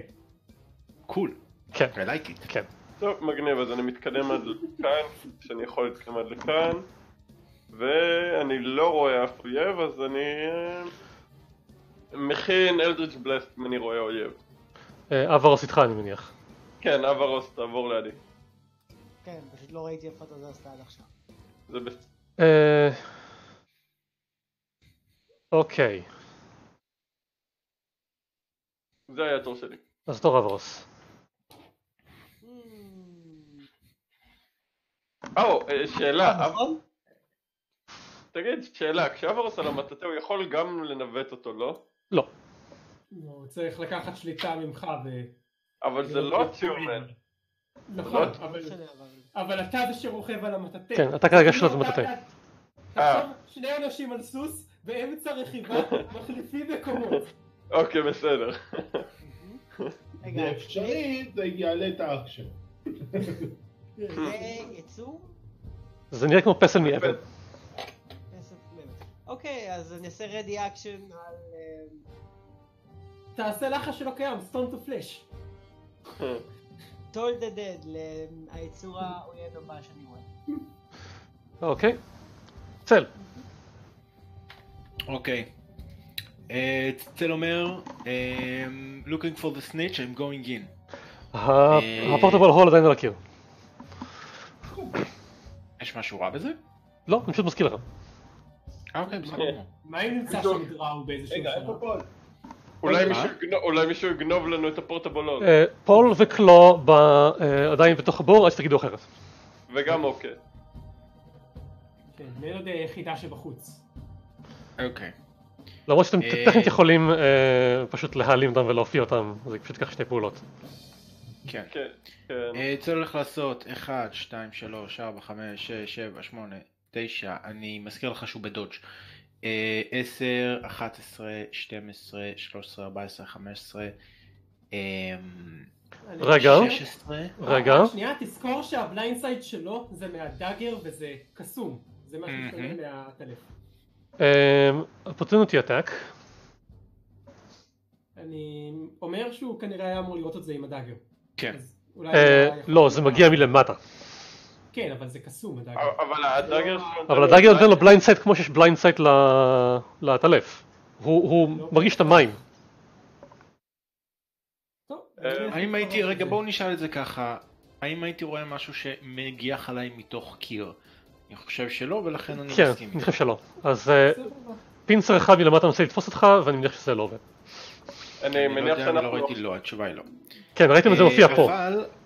Cool. כן, I like it. כן. טוב, מגניב, אז אני מתקדם עד לכאן, שאני יכול להתקדם עד לכאן, ואני לא רואה אף אויב, אז אני אה, מכין אלדריץ' בלסט אם אני רואה אויב. אה, אברוס איתך אני מניח. כן, אברוס, תעבור לידי. כן, פשוט לא ראיתי איפה אתה זזת עד עכשיו. זה בסדר. אה, אוקיי, זה היה התור שלי. אז תור אברוס. או, אה, שאלה, אב- נכון? תגיד, שאלה, כשאברוס על המטאטה הוא יכול גם לנווט אותו, לא? לא. הוא צריך לקחת שליטה ממך ו... אבל זה לא achievement. נכון, לא- אבל... אתה זה שרוכב על המטאטה. כן, אתה כרגע אתה- במטאטה. שני אנשים על סוס, באמצע רכיבה, מחליפים מקומות. אוקיי, בסדר. רגע, זה אפשרי, זה יעלה את האקשן. זה יצור? זה נראה כמו פסל מאבן. אוקיי, אז אני אעשה ready action על... אה, תעשה לחש שלא קיים, stone to flesh. Toll the Dead, ליצור האויב הבא שאני רואה. אוקיי. צל. אוקיי. אה, צל אומר, אה, looking for the snitch, I'm going in. ה- הפורטבל הול עדיין על הקיר. יש משהו רע בזה? לא, אני פשוט מזכיר לך. אה, אוקיי, בסדר. מה אם נמצא שם דראו באיזשהו רגע, שלב? איפה פול? אולי? מישהו יגנוב- לנו את הפורטבולות. אה, פול וקלו אה, עדיין בתוך הבור עד שתגידו אחרת. וגם אוקיי. כן, מלודי היחידה שבחוץ. אוקיי. למרות שאתם אה. טכנית יכולים אה, פשוט להעלים אותם ולהופיע אותם, זה פשוט ייקח שתי פעולות. כן. כן, כן. אה, הולך לעשות 1, 2, 3, 4, 5, 6, 7, 8, 9, אני מזכיר לך שהוא ב dodge. אה, 10, 11, 12, 13, 14, 15, אמ, אני- רגע. 16. רגע. שנייה, תזכור שה blindsight שלו זה מה dagger וזה קסום. זה משהו מהמם. שונה אה, opportunity attack, אני אומר שהוא כנראה היה אמור לראות את זה עם ה dagger. כן. אה, לא, זה מגיע מלמטה. כן, אבל זה קסום ה dagger. אבל ה dagger. אבל ה dagger נותן לו blind sight כמו שיש blindsight ל- לעטלף. הוא הוא לא. מרגיש את המים. אה, האם הייתי, רגע בואו נשאל את זה ככה, האם הייתי רואה משהו שמגיח עליי מתוך קיר? אני חושב שלא ולכן אני כן, מסכים. אני חושב שלא. אז אה, pincer אחד מלמטה מנסה לתפוס אותך, ואני מניח שזה לא עובד. אני אני לא מניח לא שאנחנו... ראיתי לא, התשובה היא לא. כן, ראיתם את זה מופיע אה, פה.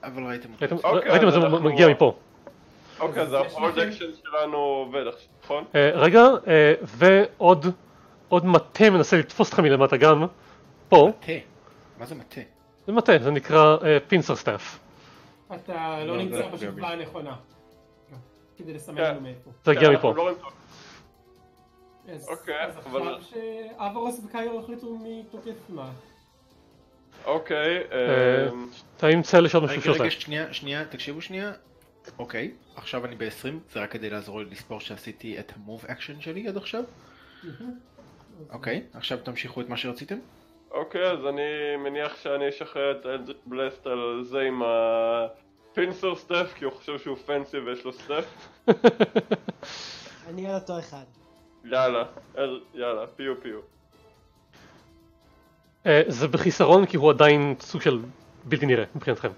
אבל, ראיתם אותו. ראיתם אוקיי, ראיתם את זה מגיע מפה. אוקיי, אז אקשן שלנו עובד עכשיו, נכון? אה, רגע, ועוד עוד מטה מנסה לתפוס אותך מלמטה גם. פה. מטה. מה זה מטה? זה מטה, זה נקרא pincer staff. אתה לא, לא נמצא לא בשכבה. הנכונה. כדי לסמן כן. לנו מאיפה. הגיע אנחנו מפה. לא רואים טוב. אז אוקיי, אז אבל- עכשיו שאברוס וקייר החליטו מי תוקף מה. אוקיי, צל יש עוד משהו שעושה? רגע, שנייה, שנייה, תקשיבו שנייה. אוקיי, עכשיו אני ב-20, זה רק כדי לעזור לי לספור שעשיתי את ה move action שלי עד עכשיו. אוקיי, עכשיו תמשיכו את מה שרציתם. אוקיי, אז אני מניח שאני אשחרר את אלג'ט בלסט על זה עם הפינסר סטף, כי הוא חושב שהוא פנסי ויש לו סטף. אני על אותו אחד. יאללה, אל- יאללה, פיו פיו. אה, זה בחיסרון כי הוא עדיין סוג של בלתי נראה מבחינתכם.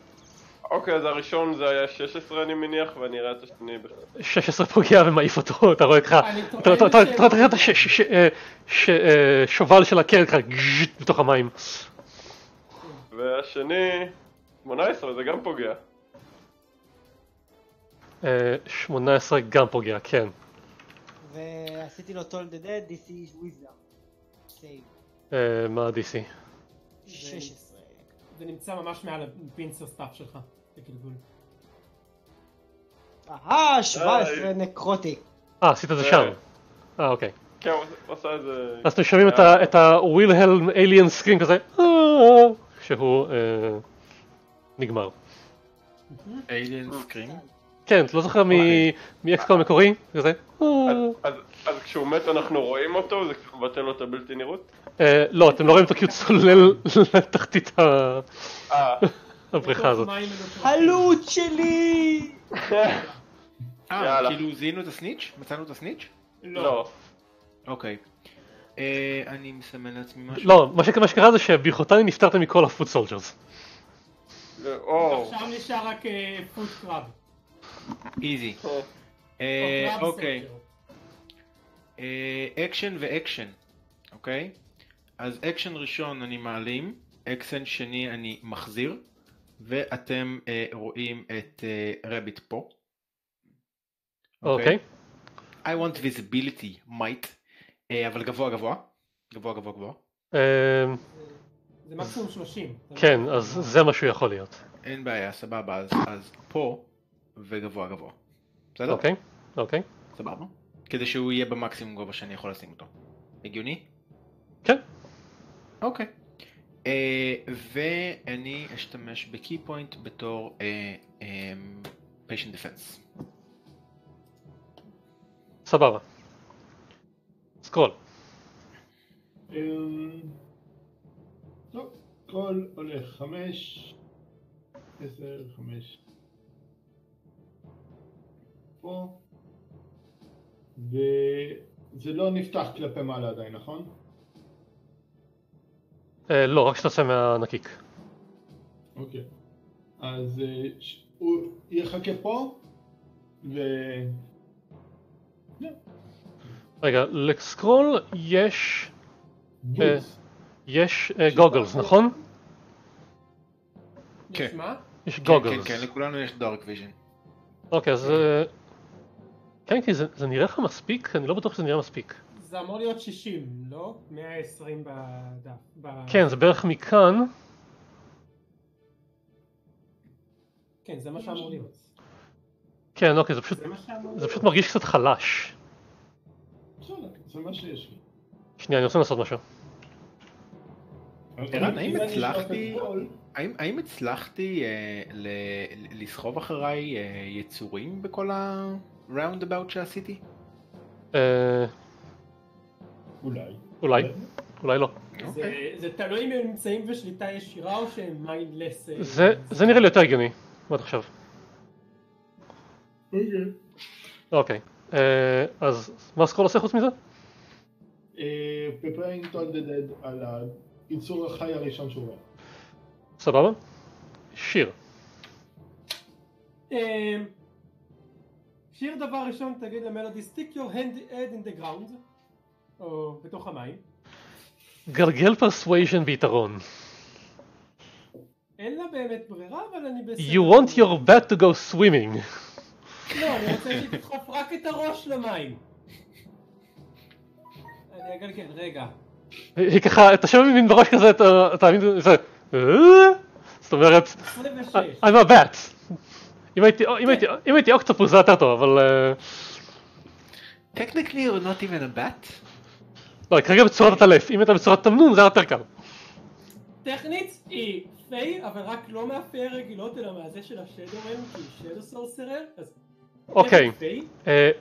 אוקיי, אז הראשון זה היה 16 אני מניח, ואני אראה את השני בכלל. 16 פוגע ומעיף אותו, אתה רואה ככה, אני אתה רואה את הש- ש- ש- אה, ש- אה, שובל של הקרן ככה בתוך המים. והשני, 18, זה גם פוגע. אה, 18 גם פוגע, כן. ועשיתי לו Toll the Dead, DC is wisdom. save. אה, מה ה-DC? 16. זה נמצא ממש מעל ה pincer staff שלך. בגלגול. אהה, 17 נקרוטיק. אה, עשית את זה אה. שם. אה, אוקיי. כן, הוא עשה את זה... אז אתם שומעים את ה- את הווילהלם אליאן סקרין כזה, "אה", כשהוא אה, נגמר. אליאן סקרים. כן, אתה לא זוכר. מאקסקום המקורי? כזה? אז- כשהוא מת אנחנו רואים אותו, זה כאילו מבטל לו את הבלתי נראות? אה, לא, אתם לא רואים אותו כי הוא צולל לתחתית אה, הבריכה הזאת. ה loot שלי! אה. כאילו זיהינו את ה snitch? מצאנו את ה snitch? לא. אוקיי. אה, אני מסמן לעצמי משהו. לא, מה שק- מה שקרה זה שברכותיי נפטרתם מכל ה foot soldiers. עכשיו נשאר רק foot קרב. easy. אה, אוקיי. soldier. אה, action ו action, אוקיי? אז אקשן ראשון אני מעלים, אקשן שני אני מחזיר, ואתם אה, רואים את אה, rabbit פה. אוקיי. I want visibility might, אה, אבל גבוה גבוה. גבוה גבוה גבוה. אה, זה מקסימום 30. כן, אז זה מה שהוא יכול להיות. אין בעיה, סבבה, אז, אז פה וגבוה גבוה. בסדר? אוקיי, אוקיי. סבבה. כדי שהוא יהיה במקסימום גובה שאני יכול לשים אותו. הגיוני? כן. אוקיי. אה, ואני אשתמש בקי פוינט בתור אה, אה, patient defense. סבבה. סקרול. טוב, כל הולך חמש, עשר, חמש. פה. וזה לא נפתח כלפי מעלה עדיין, נכון? אה, לא, רק שתעשה מהנקיק. אוקיי. אז אה, ש- הוא יחכה פה, ו... רגע, לסקרול יש בוץ. יש גוגלס, נכון? כן. יש מה? יש כן, goggles. כן, כן, לכולנו יש darkvision. אוקיי, אז... כי זה זה נראה לך מספיק? אני לא בטוח שזה נראה מספיק. זה אמור להיות 60, לא? 120 בדף. ב- כן, זה בערך מכאן. כן, זה מה שאמור להיות. כן, אוקיי, זה פשוט... זה. פשוט מרגיש קצת חלש. בסדר, זה מה שיש לי. שנייה, אני רוצה לעשות משהו. ערן, האם הצלחתי- האם, האם הצלחתי אה, ל- לסחוב אחריי אה, יצורים בכל ה-roundabout שעשיתי? אה, אולי. אולי. אולי לא. זה- זה תלוי אם הם נמצאים בשליטה ישירה או שהם mindless. אה, זה, נראה לי יותר הגיוני. מה אתה חושב? אוקיי. אוקיי. אה, אז מה ה scroll עושה חוץ מזה? Preparing to the Dead על היצור החי הראשון שהוא רואה. סבבה? שיר. שיר דבר ראשון תגיד למלודי stick your hand head in the ground או בתוך המים גלגל persuasion ביתרון. אין לה באמת ברירה אבל אני בסדר. You want your bat to go swimming. לא אני רוצה שהיא תדחוף רק את הראש למים. אני אגלגל רגע. היא ככה, אתה שומע מבין בראש כזה, אתה מבין, "אה?" זאת אומרת, 26. I'm a bat. אם הייתי, אם הייתי, אם הייתי אוקטופוס זה יותר טוב, אבל אה, technically you're not even a bat? לא, כרגע בצורת הטלף, אם אתה בצורת תמנון זה יותר קל. טכנית היא פיי אבל רק לא מהפיי הרגילות אלא מהזה של השדומן כי שדו סורסרר. אז אוקיי, פיי,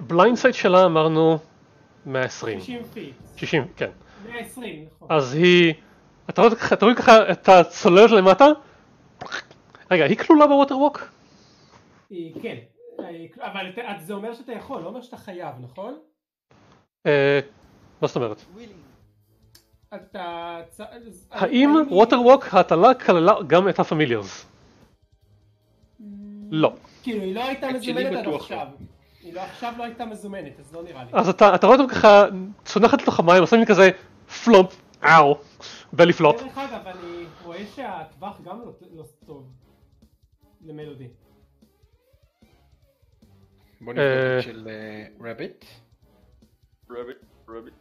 blind שלה אמרנו 120, 60 feet. 60, כן. 120 נכון. אז היא, אתה רואה ככה- אתה רואה ככה את הצוללת למטה? רגע, היא כלולה ב water walk? היא- כן. היא- אבל אתה- זה אומר שאתה יכול לא אומר שאתה חייב נכון? אה, מה זאת אומרת? האם היא- water walk ההטלה כללה גם את ה familiars? לא. כאילו היא לא הייתה מזומנת עד עכשיו. היא לא עכשיו לא הייתה מזומנת אז לא נראה לי. אז אתה, אתה רואה אותם ככה צונחת לתוך המים, עושה מין כזה פלופ, אאו, בלי פלופ. דרך אגב אני רואה שהטווח גם לא- לא טוב. למלודי. בוא נבדוק אה. את של רביט. רביט, רביט.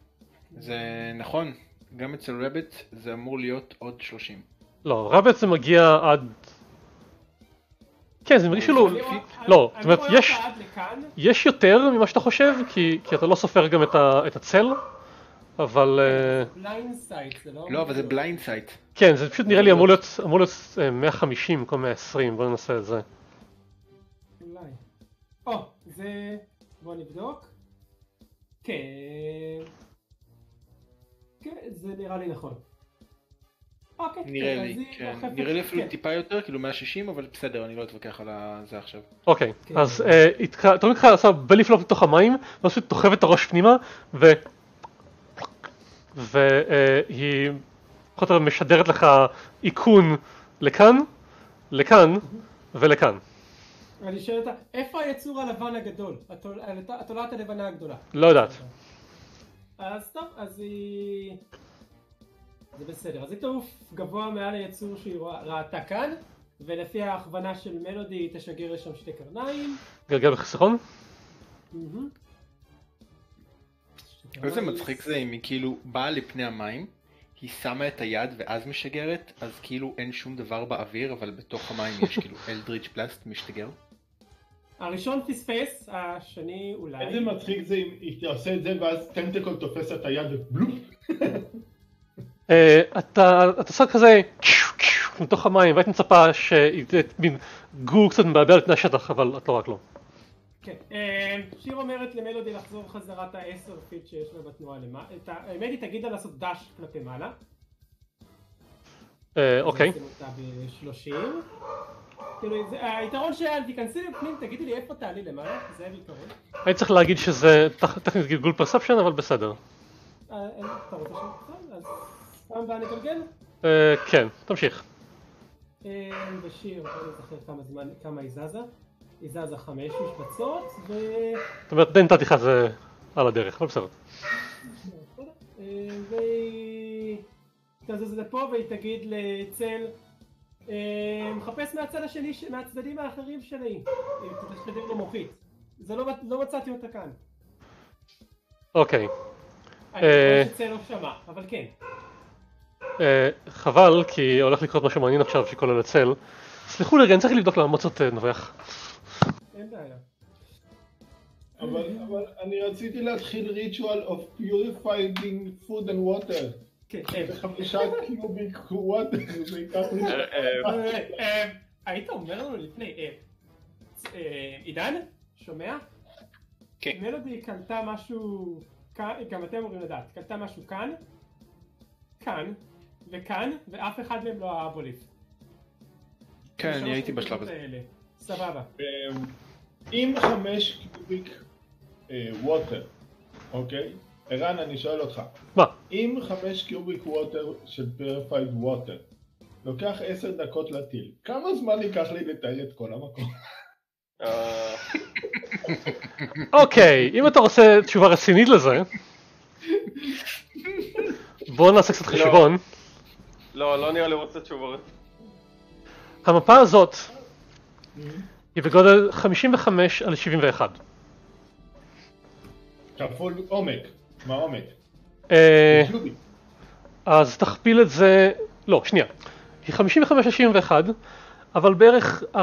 זה נכון, גם אצל רביט זה אמור להיות עוד 30. לא, רע בעצם מגיע עד... כן, זה מרגיש כאילו... לא, אני זאת אומרת, יש- יותר ממה שאתה חושב, כי, כי אתה לא סופר גם את, הצל, אבל אה, blindsight זה לא... לא, אבל זה blindsight. כן, זה פשוט נראה לי אמור להיות, אמור להיות אה, 150 במקום 120, בוא ננסה את זה. או, זה... בוא נבדוק. כן. כן, זה נראה לי נכון. אוקיי. נראה אז לי, היא כן. דוחפת- נראה לי אפילו כן. טיפה יותר, כאילו 160, אבל בסדר, אני לא אתווכח על זה עכשיו. אוקיי, כן. אז אה, התק- אתה רואה ככה עושה בלי פלופ לתוך המים, ואז פשוט דוחפת את הראש פנימה, ו... והיא פחות או יותר משדרת לך איכון לכאן, לכאן ולכאן. אני שואל אותה, איפה היצור הלבן הגדול? התול- הת- התולעת הלבנה הגדולה. לא יודעת. אז טוב, אז היא... זה בסדר. אז היא תעוף גבוה מעל היצור שהיא ראתה כאן, ולפי ההכוונה של מלודי היא תשגר לשם שתי קרניים. גלגל בחיסכון? שתי איזה. מצחיק זה אם היא כאילו באה לפני המים, היא שמה את היד ואז משגרת, אז כאילו אין שום דבר באוויר, אבל בתוך המים יש כאילו אלדריץ' פלאסט משתגר. הראשון פספס, השני אולי. איזה מצחיק זה אם היא תעשה את זה ואז tentacle תופס את היד ובלופ. אה, אתה אתה עושה כזה מתוך המים והיית מצפה שהיא תהיה מין גור קצת מבלבל על פני השטח אבל את לא רק לא. כן. אה, שיר אומרת למלודי לחזור חזרה את העשר feet שיש לה בתנועה למעלה. האמת היא תגיד לה לעשות dash כלפי מעלה. אה, אוקיי. נשים אותה ב-30. כאילו, היתרון שהיה, תיכנסי לפנים, תגידי לי איפה תעלי למעלה, זה היתרון. הייתי צריך להגיד שזה טכנית גלגול פרספשן אבל בסדר. אה, אתה רוצה שאני אז פעם הבאה נגלגל? אה, כן, תמשיך. אה, בשיר, בוא נזכר כמה זמן, כמה היא זזה. היא זזה חמש משבצות, ו... זאת אומרת די נתתי לך זה על הדרך, אבל בסדר. והיא תזוז לפה והיא תגיד לצל מחפש מהצד השני, מהצדדים האחרים שלי, היא תשתדר לו מוחית. זה לא, לא מצאתי אותה כאן. אוקיי. אני רואה אה. שצל לא שמע, אבל כן. אה, חבל כי הולך לקרות משהו מעניין עכשיו שכולל את צל. סלחו לי רגע, אני צריך לבדוק למה מוצאות אה, נובח. אין בעיה. אבל אבל אני רציתי להתחיל ריטואל of purifying food and water. כן, אה, בחמישה קיוביק water זה ייקח לי... אה, אה, אה, אה, היית אומר לנו לפני, אה, אה, עידן? שומע? כן. מלודי קלטה משהו, גם אתם אמורים לדעת, קלטה משהו כאן, כאן, וכאן, ואף אחד מהם לא ה aboleth. כן, שלוש אני הייתי בשלב הזה. סבבה. אמ, עם חמש cubic water, אוקיי? ערן, אני שואל אותך. מה? אם חמש cubic water של purified water לוקח עשר דקות להטיל, כמה זמן ייקח לי לתאר את כל המקום? אה, אוקיי, אם אתה רוצה תשובה רצינית לזה, בוא נעשה קצת חשבון. לא, לא נראה לי רוצה תשובה רצינית. המפה הזאת היא בגודל 55 על 71. כפול עומק, מה עומק? אה. אז תכפיל את זה, לא, שנייה. היא 55 על 71, אבל בערך 40%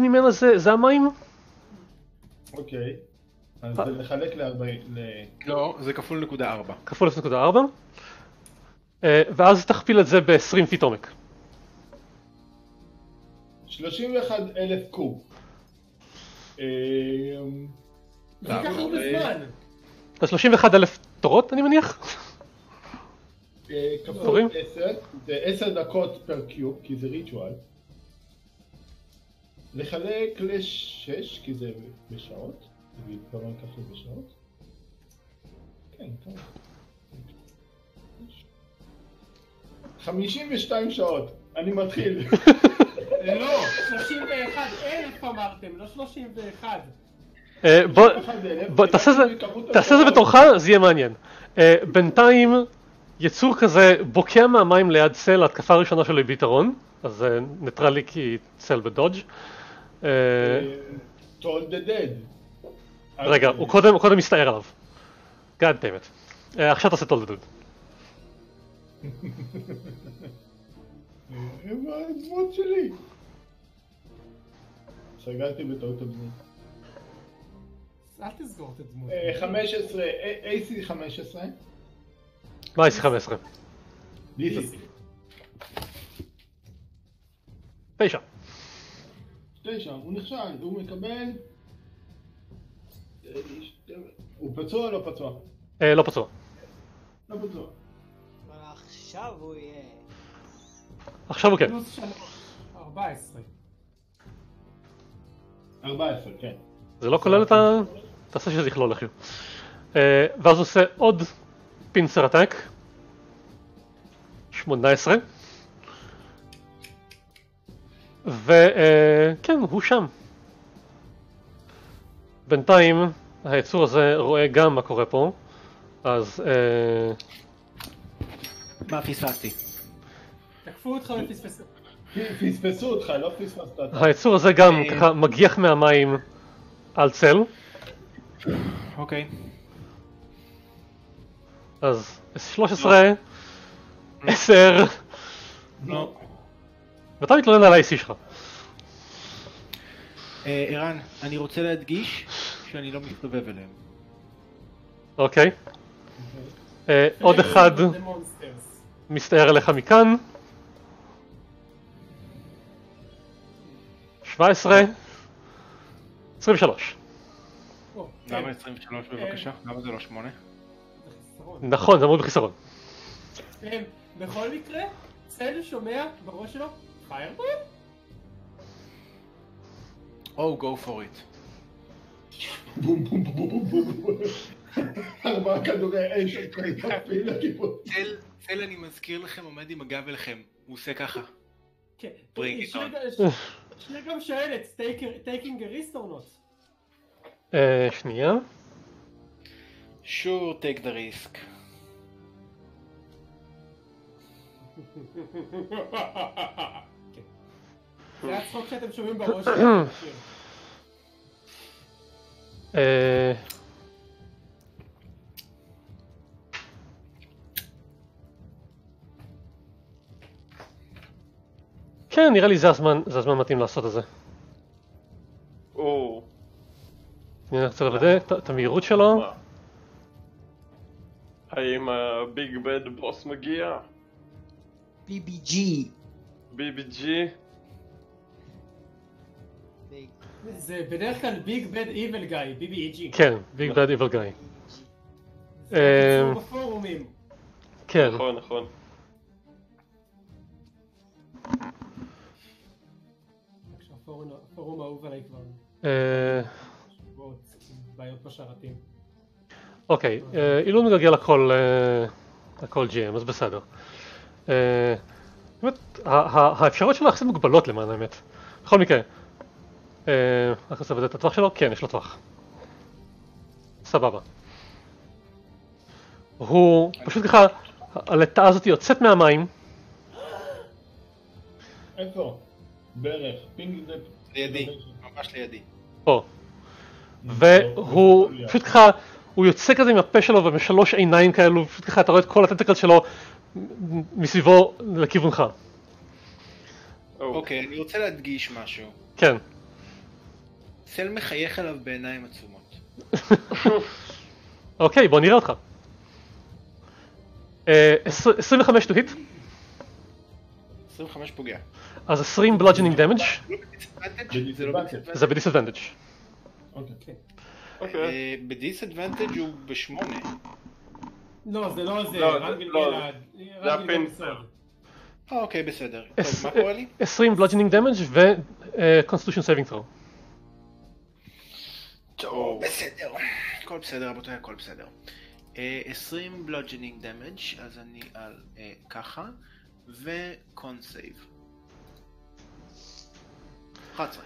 ממנה זה, זה המים? אוקיי. אז זה לחלק לארבעים, ל... לא, זה כפול נקודה ארבע. כפול 0.4. אה, ואז תכפיל את זה ב-20 פיט עומק. 31 אלף קוב. אמ, זה ייקח הרבה זמן. אז 31 אלף תורות אני מניח? כפול תורים? 10, זה 10 דקות פר קיוב, כי זה ריטואל. לחלק ל-6, כי זה בשעות. נגיד כמה לי בשעות? כן, כמה? 52 שעות, אני מתחיל. לא, 31 אלף אמרתם, לא 31. אה, בוא, 31,000, בוא, תעשה זה. בתורך, זה יהיה מעניין. אה, בינתיים, יצור כזה בוקע מהמים ליד צל, ההתקפה הראשונה שלו היא ביתרון, אז זה ניטרלי כי צל בדודג'. אה, טול. רגע, הוא קודם, מסתער עליו. God damn it. אה, עכשיו תעשה תולדדוד. הם הדמות שלי. סגרתי בטעות הדמות. אל תסגור את הדמות. אה, 15, אה, AC 15. מה יש 15? DC. תשע. תשע, הוא נכשל, הוא מקבל... הוא פצוע או לא פצוע? אה, לא פצוע. לא פצוע. אבל עכשיו הוא יהיה... עכשיו הוא כן. פלוס שלוש. 14. 14, כן. זה לא כולל את ה... תעשה שזה יכלול איכשהו. אה, ואז עושה עוד פינצר אטאק. 18. וכן, הוא שם. בינתיים היצור הזה רואה גם מה קורה פה, אז אה, מה פספסתי? תקפו אותך ופספסו. פספסו אותך, לא פספסת. היצור הזה גם ככה מגיח מהמים על צל, אוקיי. אז 13, 10, לא. ואתה מתלונן על ה-IC שלך. אה, ערן, אני רוצה להדגיש שאני לא מסתובב אליהם. אוקיי. אה, עוד אחד. מסתער אליך מכאן. 17, 23. או, כן, למה 23 בבקשה? למה זה לא 8? חיסרון. נכון, זה אמור בחיסרון. כן, בכל מקרה, צל שומע בראש שלו, פיירבול? Oh, go for it. בום בום בום בום בום בום. ארבעה כדורי אש מתקפים לכיוון. צל, צל אני מזכיר לכם עומד עם הגב אליכם. הוא עושה ככה. כן. יש שנייה גם שואלת, taking a risk or not? אה, שנייה. sure take the risk. כן. זה הצחוק שאתם שומעים בראש שלכם. אה, כן, נראה לי זה הזמן, זה הזמן מתאים לעשות את זה. או, אני נחזור לזה, את המהירות שלו. האם הביג בד בוס מגיע? BBG. BBG? זה בדרך כלל ביג בד איבל גיא, BBG. כן, ביג בד איבל גאי. זה אמ, בפורומים. כן. נכון, נכון. פורום אהוב עליי כבר. אה, בעיות בשרתים. אוקיי, אה, לא מגלגל הכל, אה, הכל GM, אז בסדר. אה, באמת, האפשרויות שלו יחסית מוגבלות למען האמת. בכל מקרה, רוצה לוודא את הטווח שלו? כן, יש לו טווח. סבבה. הוא פשוט ככה, הלטאה הזאת יוצאת מהמים, איפה? בערך. פינג זה... לידי, ממש לידי. פה, והוא פשוט ככה, הוא יוצא כזה עם הפה שלו ומשלוש עיניים כאלו, פשוט ככה אתה רואה את כל הטנטקל שלו מסביבו לכיוונך. אוקיי, אני רוצה להדגיש משהו. כן. סל מחייך אליו בעיניים עצומות. אוקיי, בוא נראה אותך. אה, עשר- 25 to hit, 25 פוגע. אז 20 bludgeoning damage, לא ב disadvantage? זה ב disadvantage. אוקיי. אוקיי. אה, ב disadvantage הוא בשמונה. לא, זה לא זה, לא, רן זה- גלגל לא, זה גלגל. אה, אוקיי, בסדר. טוב, מה קורה לי? 20 bludgeoning damage ו-constitution saving throw. טוב, בסדר. הכל בסדר, רבותיי, הכל בסדר. אה, 20 bludgeoning damage, אז אני על אה, ככה, ו-con save. 11.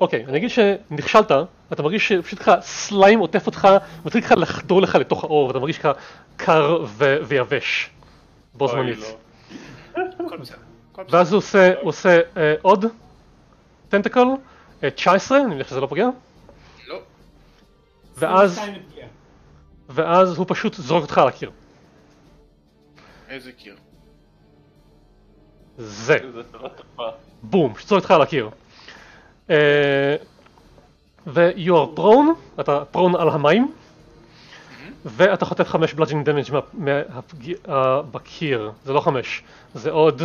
אוקיי, אני אגיד שנכשלת, אתה מרגיש שפשוט ככה סליים עוטף אותך, מתחיל ככה לחדור לך לתוך האור, ואתה מרגיש ככה קר ו- ויבש. בו אוי, זמנית. לא. ואז הוא עושה, הוא עושה אה, עוד טנטקל, אה, 19, אני מניח שזה לא פוגע, לא. ואז, 22 לפגיעה. ואז הוא פשוט זורק אותך על הקיר. איזה קיר. זה. בום, זורק אותך על הקיר. אה, ו-you are prone, אתה prone על המים, ואתה חוטף 5 bludgeoning damage מה- מהפגיע- אה, בקיר, זה לא 5, זה עוד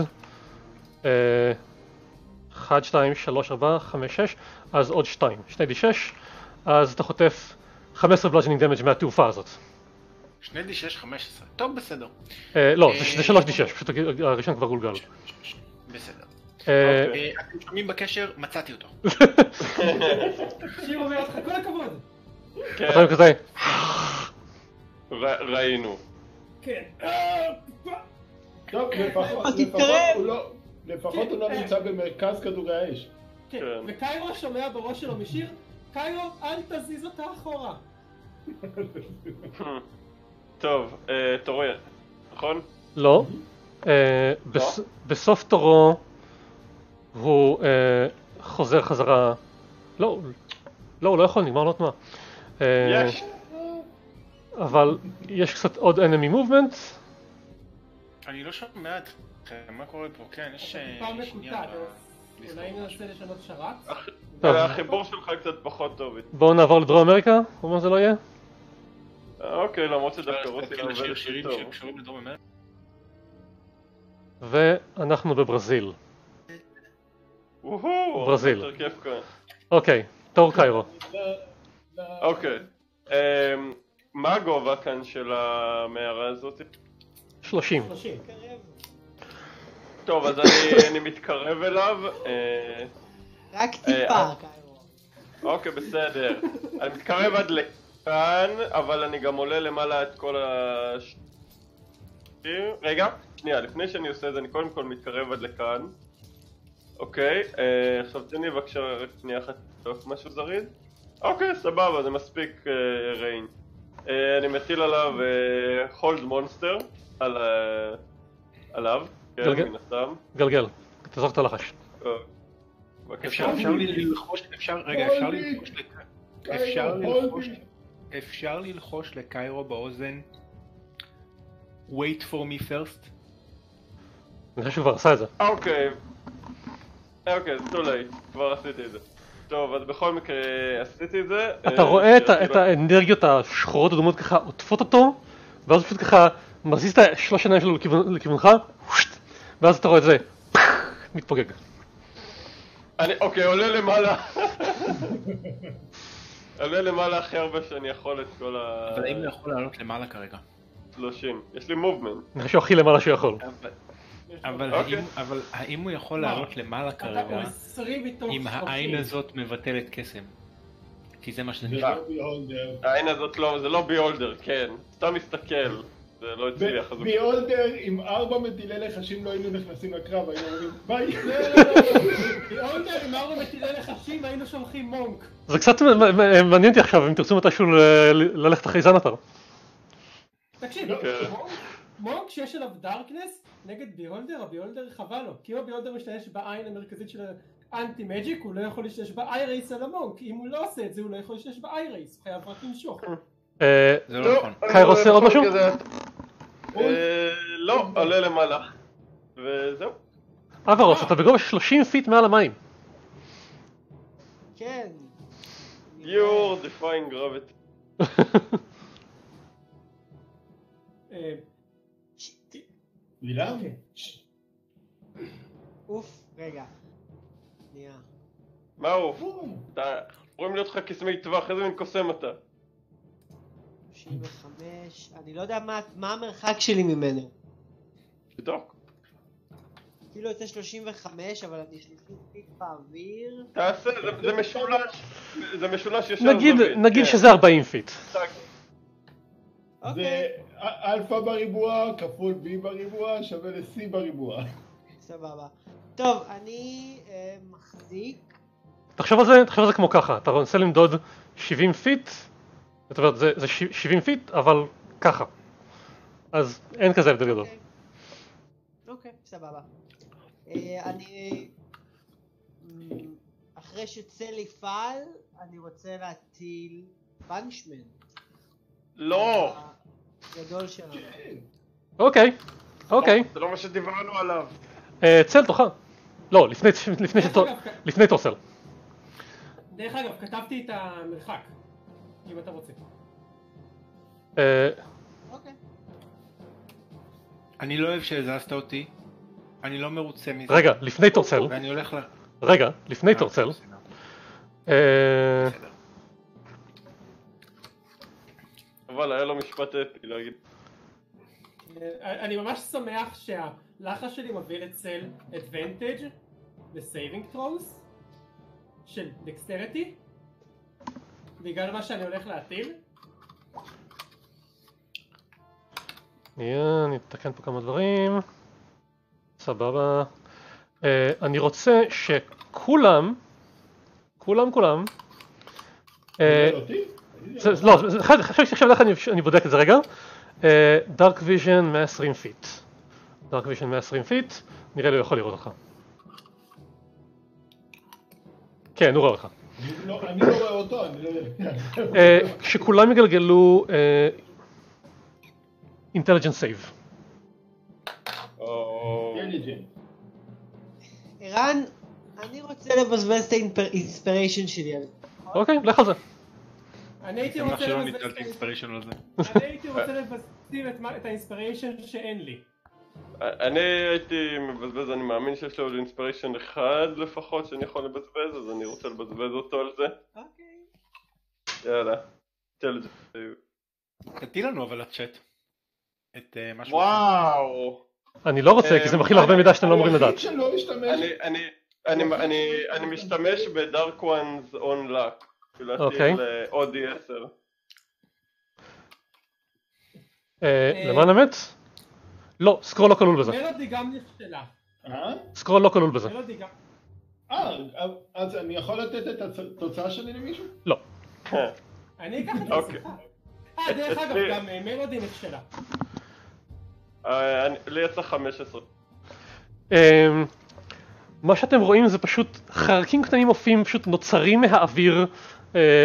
1, 2, 3, 4, 5, 6, אז עוד 2, 2 d6, אז אתה חוטף 15 bludgeoning damage מהתעופה הזאת. שני D6 15. טוב, בסדר. אה, לא, זה- אה, זה 3 d6, פשוט הראשון כבר גולגל. בסדר. אה, אוקיי. אה, אתם שומעים בקשר, מצאתי אותו. שיר אומר לך כל הכבוד. כן, אתה כזה, ר- ראינו. כן. אה, טוב, לפחות. הוא לא... לפחות הוא לא נמצא במרכז כדורי האש. כן. כן. וקיירו שומע בראש שלו משיר, קיירו אל תזיז אותה אחורה. טוב, אה, תוריה, נכון? לא. אה, בס- בסוף תורו הוא אה, חוזר חזרה. לא, לא, הוא לא יכול, נגמר לו התנועה. אה, יש. אבל יש קצת עוד enemy movement. אני לא שומע אתכם, מה קורה פה? כן, יש... אה, אולי ננסה לשנות שרת? אה, החיבור שלך קצת פחות טוב. בואו נעבור לדרום אמריקה, או מה זה לא יהיה. אוקיי, למרות שדווקא רוסיה עובדת שירים טוב. שקשורים לדרום אמריקה? ואנחנו בברזיל. ברזיל. אוקיי, תור קיירו. אוקיי. אמ, מה הגובה כאן של המערה הזאת? 30. 30. טוב, אז אני- אני מתקרב אליו. אה, רק אה, טיפה, אה. אוקיי, בסדר. אני מתקרב עד לכאן, אבל אני גם עולה למעלה את כל הש... רגע, שנייה, לפני שאני עושה את זה, אני קודם כל מתקרב עד לכאן. אוקיי, אה, עכשיו תן לי בבקשה רק שנייה אחת לבדוק משהו זריז. אוקיי, סבבה, זה מספיק אה, ריין. אה, אני מטיל עליו הולד מונסטר, על, אה, עליו, כן, גלגל. מן הסתם. גלגל, תזרוק את הלחש. אה. אפשר ללחוש, אפשר, רגע, אפשר לי ללחוש. אפשר לי ללחוש, אפשר ללחוש לקיירו באוזן wait for me first? אני חושב שהוא כבר עשה את זה. אוקיי. אוקיי, זה too late, כבר עשיתי את זה. טוב, אז בכל מקרה עשיתי את זה. אתה אה, רואה את האנרגיות השחורות אדומות ככה עוטפות אותו, ואז פשוט ככה מזיז את השלוש עיניים שלו לכיוון- לכיוונך, ואז אתה רואה את זה מתפוגג. אני, אוקיי, עולה למעלה. עולה למעלה הכי הרבה שאני יכול את כל ה... אבל האם הוא יכול לעלות למעלה כרגע? 30. יש לי מובמנט. אני חושב שהוא הכי למעלה שהוא יכול. אבל- אבל אוקיי. האם- אבל האם הוא יכול? לעלות למעלה כרגע 20 מתוך אם 30. העין הזאת מבטלת קסם? כי זה מה שזה זה נראה. לא. העין הזאת לא, זה לא ביולדר, כן. סתם מסתכל. זה לא הצליח. ביהולדר עם ארבע מטילי לחשים לא היינו נכנסים לקרב, היינו אומרים ביי. לא, לא, לא. ביולדר עם ארבע מטילי לחשים היינו שולחים מונק. זה קצת מ- מ- מעניין אותי עכשיו אם תרצו מתישהו ל- ל- ללכת אחרי זנתר. תקשיב, לא. כן. monk- monk שיש עליו darkness נגד beholder, ה beholder חבל לו. כי אם ה beholder משתמש בעין המרכזית של ה anti magic הוא לא יכול להשתמש ב eye rays על ה monk. אם הוא לא עושה את זה הוא לא יכול להשתמש ב eye rays, הוא חייב רק למשוך. אה, זה לא נכון. קאיר עושה עוד משהו? אה, לא, עולה למעלה. וזהו. אברוס, אתה בגובה 30 feet מעל המים. כן. You're defying gravity. אוקיי. אוף, רגע. שנייה. מה הוא? בום. אתה... אומרים להיות לך קסמי טווח, איזה מין קוסם אתה? 35, אני לא יודע מה- מה המרחק שלי ממנו. תבדוק. כאילו יוצא 35, אבל אני 30 feet באוויר. תעשה, זה- משולש. זה משולש ישר נגיד כן. שזה 40 feet. אוקיי, זה אלפא בריבוע כפול B בריבוע שווה ל-C בריבוע. סבבה. טוב, אני אה, מחזיק. תחשוב על זה, תחשוב על זה כמו ככה, אתה רוצה למדוד 70 feet, זאת אומרת זה, זה ש- 70 feet אבל ככה. אז אין כזה הבדל גדול. אוקיי. אוקיי, סבבה. אה, אני... מ, אחרי שצל יפעל, אני רוצה להטיל פאנישמנט. לא! גדול שלנו. אוקיי, אוקיי. זה לא מה שדיברנו עליו. אה, צל תורך. לא, לפני, לפני, דרך אגב, לפני תורסל. דרך אגב, כתבתי את המרחק, אם אתה רוצה. אה, אוקיי. אני לא אוהב שהזזת אותי. אני לא מרוצה מזה. רגע, לפני תורסל. ואני הולך ל... רגע, לפני תורסל. בסדר. אבל היה לו משפט אפי להגיד. אה, אני ממש שמח שהלחש שלי מביא לצל advantage ב saving throws של dexterity בגלל מה שאני הולך להטיל שנייה, אני אתקן פה כמה דברים. סבבה. אה, אני רוצה שכולם, כולם כולם, אה, לא, עכשיו איך אני- בודק את זה רגע. darkvision 120 feet. darkvision 120 feet, נראה לי הוא יכול לראות אותך. כן, הוא רואה אותך. אני לא- אני לא רואה אותו, אני לא יודע. אה, שכולם יגלגלו intelligence save. או... intelligence. ערן, אני רוצה לבזבז את ה inspiration שלי על זה. אוקיי, לך על זה. אני הייתי רוצה לבזבז את ה inspiration שאין לי אני הייתי מבזבז, אני מאמין שיש לו עוד inspiration אחד לפחות שאני יכול לבזבז, אז אני רוצה לבזבז אותו על זה. אוקיי. יאללה. תל את זה. תטיל לנו אבל לצ'אט. את אה, מה שהוא וואו. אני לא רוצה, כי זה מכיל הרבה מידע שאתם לא אמורים לדעת. אני, אני, אני, אני, אני משתמש ב Dark One's Own Luck. אוקיי. עוד D10. אה, למען האמת? לא, סקרול לא כלול בזה. מלודי גם נכשלה אה? סקרול לא כלול בזה. אה, אז אני יכול לתת את התוצאה שלי למישהו? לא. אני אקח את זה אוקיי. אה דרך אגב גם אה, מלודי נכשלה אה, לי יצא 15. אמ, מה שאתם רואים זה פשוט חרקים קטנים מופיעים, פשוט נוצרים מהאוויר אה,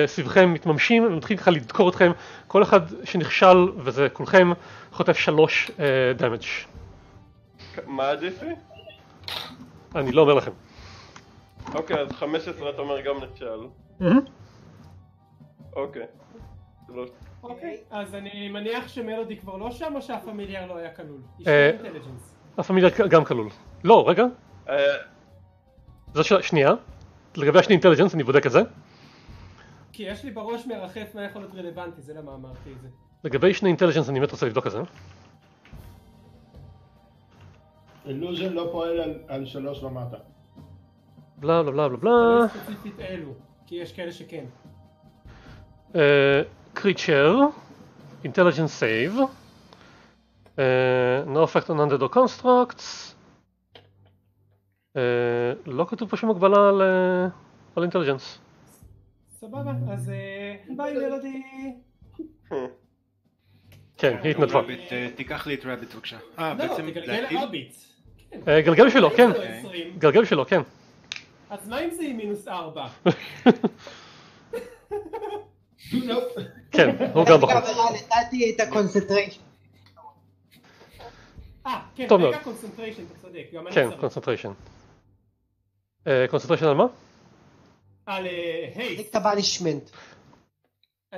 סביבכם, מתממשים, ומתחילים ככה לדקור אתכם. כל אחד שנכשל, וזה כולכם, חוטף שלוש דמג'. מה ה-DC? אני לא אומר לכם. אוקיי, אז 15 אתה אומר גם נכשל. אוקיי. אוקיי אז אני מניח שמלודי כבר לא שם או שהפמיליאר לא היה כלול? היא אה, הפמיליה גם כלול. לא, רגע, אה, זו שאלה, שנייה. לגבי השני intelligence, אני בודק את זה. כי יש לי בראש מרחף מה יכול להיות רלוונטי זה למה אמרתי את זה לגבי שני intelligence אני באמת רוצה לבדוק את זה. illusion לא פועל על- על שלוש ומטה. בלה בלה בלה בלה בלה. ספציפית אלו, כי יש כאלה שכן. creature, intelligence save, אה, no effect on undead or constructs, אה, לא כתוב פה שום הגבלה על, אה, על intelligence. סבבה, אז אה, ביי מלודי. כן, היא התנדבה. רביט, אה, תיקח לי את רביט בבקשה. אה, לא, בעצם להטיל? אביט. כן. אה, גלגל בשבילו, כן. יש לו 20. גלגל בשבילו, כן. אז מה אם זה עם מינוס 4? כן, הוא גם בחוץ. נתתי את ה concentration. אה, כן. רגע concentration, אתה צודק, כן. concentration. concentration על מה? על אה, תחזיק haste. את ה banishment.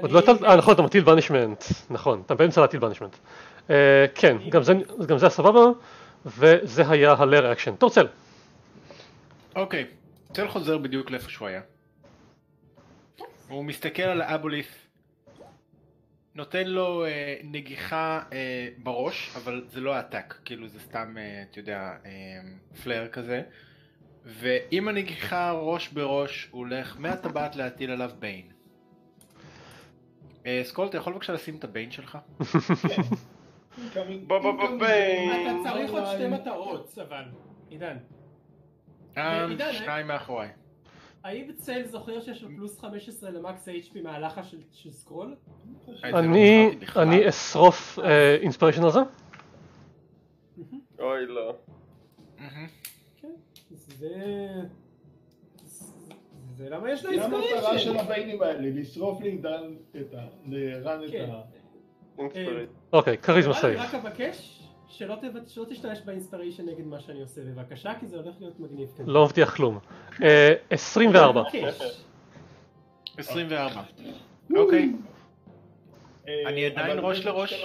עוד לא הטלת, אה נכון, אתה מטיל banishment, נכון, אתה באמצע להטיל banishment. כן, גם זה- גם זה סבבה, וזה היה ה lair action. תורצל. אוקיי, צל חוזר בדיוק לאיפה שהוא היה. הוא מסתכל על ה aboleth, נותן לו אה, נגיחה אה, בראש, אבל זה לא attack, כאילו זה סתם, אה, אתה יודע, אה, flair כזה. ועם הנגיחה ראש בראש, הוא הולך מהטבעת להטיל עליו bane. אה, סקול, אתה יכול בבקשה לשים את ה bane שלך? בוא, בוא, בוא, bane. אתה צריך עוד שתי מטרות, אבל. עידן. אה, עידן, שניים מאחוריי. האם צל זוכר שיש לו פלוס 15 ל max HP מהלכה של- סקרול? אה, זה לא אני. אני אשרוף inspiration על זה. אוי לא. זה... זה למה יש לו זה המטרה של. ה bane ים האלה, לשרוף לעידן את ה... לערן את כן. ה... inspired. אוקיי, כריזמה אני save. רק אבקש שלא תשתמש ב inspiration נגד מה שאני עושה בבקשה, כי זה הולך להיות מגניב כאן. לא מבטיח כלום. אה, 24. מבקש. 24. אוקיי. אה, אני עדיין ראש לראש.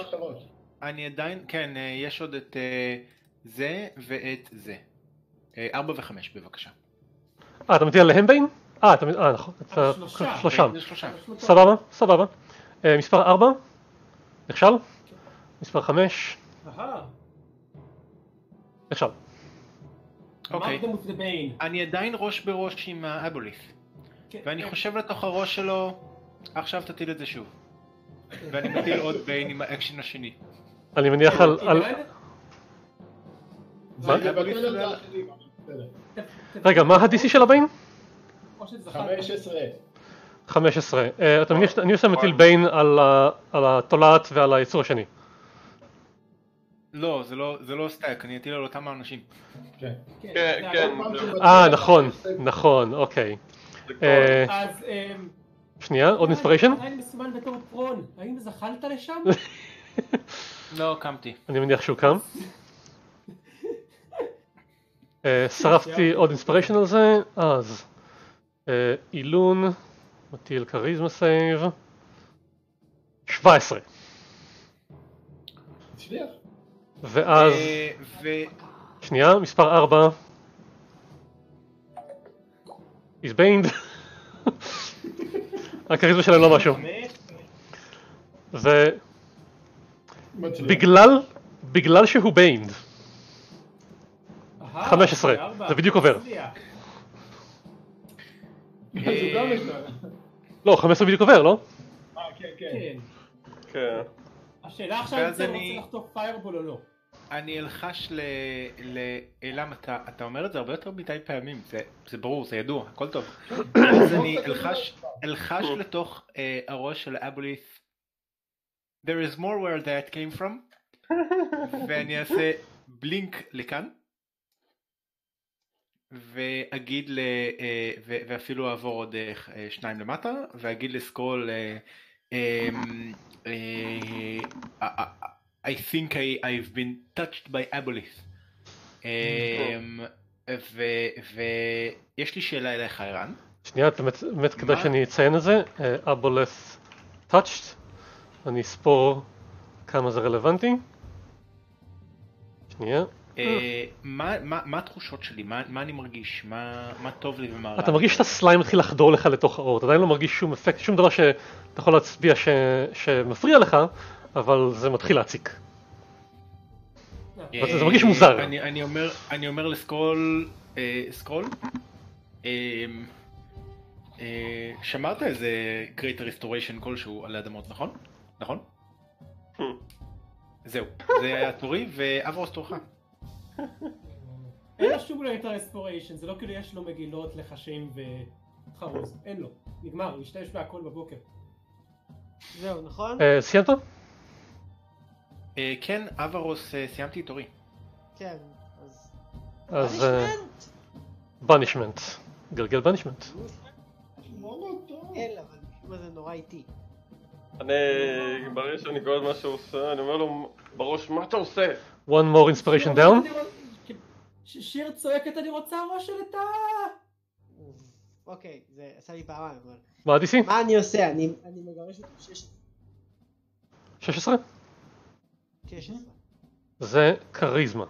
אני עדיין, כן, אה, יש עוד את אה, זה ואת זה. אה, ארבע וחמש בבקשה. אה, אתה מטיל עליהם ביין? אה, אתה... אה, נכון. שלושה. סבבה, סבבה. אה, מספר 4? נכשל? מספר 5? אהה. נכשל. אוקיי. אני עדיין ראש בראש עם ה aboleth. כן, ואני כן. חושב לתוך הראש שלו, עכשיו תטיל את זה שוב. ואני מטיל עוד bane עם האקשן השני. אני מניח על... מה? רגע, מה ה-DC של שזכרת. 15. 15. אה, אתה מניח שאני עושה מטיל bane על התולעת ועל היצור השני. לא, זה לא, זה לא stack, אני אטיל על אותם האנשים. כן. כן, כן, כן. אה, נכון, נכון, אוקיי. אה. אז אמ, שנייה, עוד inspiration? עדיין מסומן בתור פרון, האם זחלת לשם? לא, קמתי. אני מניח שהוא קם. אה, שרפתי עוד inspiration על זה, אז אה, עילון, מטיל כריזמה save, 17, הצליח. ואז, אה. שנייה, מספר 4, he's baned, הכריזמה שלהם לא משהו, ובגלל. בגלל שהוא baned, 15, ארבע. זה בדיוק עובר. יש לו. לא, 15 בדיוק עובר, לא? אה, כן, כן. כן. כן. השאלה עכשיו אם זה אני- רוצה לחטוף פיירבול או לא. אני אלחש ל... ל... למה אתה, אתה אומר את זה הרבה יותר מדי פעמים, זה, זה ברור, זה ידוע, הכל טוב. אז אני אלחש, אלחש לתוך uh, הראש של אבוליף There is more where that came from ואני אעשה בלינק לכאן ואגיד ל... אה, ואפילו אעבור עוד אה, אה, שניים למטה ואגיד לסקרול אה, אמ, I think I, I've been touched by aboleth. אמ, ויש לי שאלה אליך ערן. שנייה, באמת, באמת כדאי? שאני אציין את זה, אבולס touched, אני אספור כמה זה רלוונטי. שנייה, מה- מה התחושות שלי? מה אני מרגיש? מה מה טוב לי ומה רע? אתה מרגיש את הסליים מתחיל לחדור לך לתוך האור, אתה עדיין לא מרגיש שום אפקט, שום דבר שאתה יכול להצביע ש... שמפריע לך, אבל זה מתחיל להציק. אבל זה מרגיש מוזר. אני, אני, אומר, אני אומר לסקרול, אה, סקרול, אה, אה, שמרת איזה Great Restoration כלשהו על האדמות, נכון? נכון? זהו, זה היה תורי, ואברוס תורך. אין לו שום greater restoration, זה לא כאילו יש לו מגילות, לחשים וחרוז, אין לו. נגמר, הוא השתמש בהכל בבוקר. זהו, נכון? אה, סיימת? אה, כן, אברוס, אה, סיימתי את תורי. כן, אז... אז? banishment. גלגל banishment. אין, אבל זה נורא איטי. אני, ברגע שאני קורא את מה שהוא עושה, אני אומר לו בראש, מה אתה עושה? One more inspiration down. שיר צועקת אני רוצה ראש של את ה... אוקיי, זה עשה לי פעמיים, אבל... מה ה-DC? מה אני עושה? אני מגרש אותו 16. 16? 16. זה כריזמה.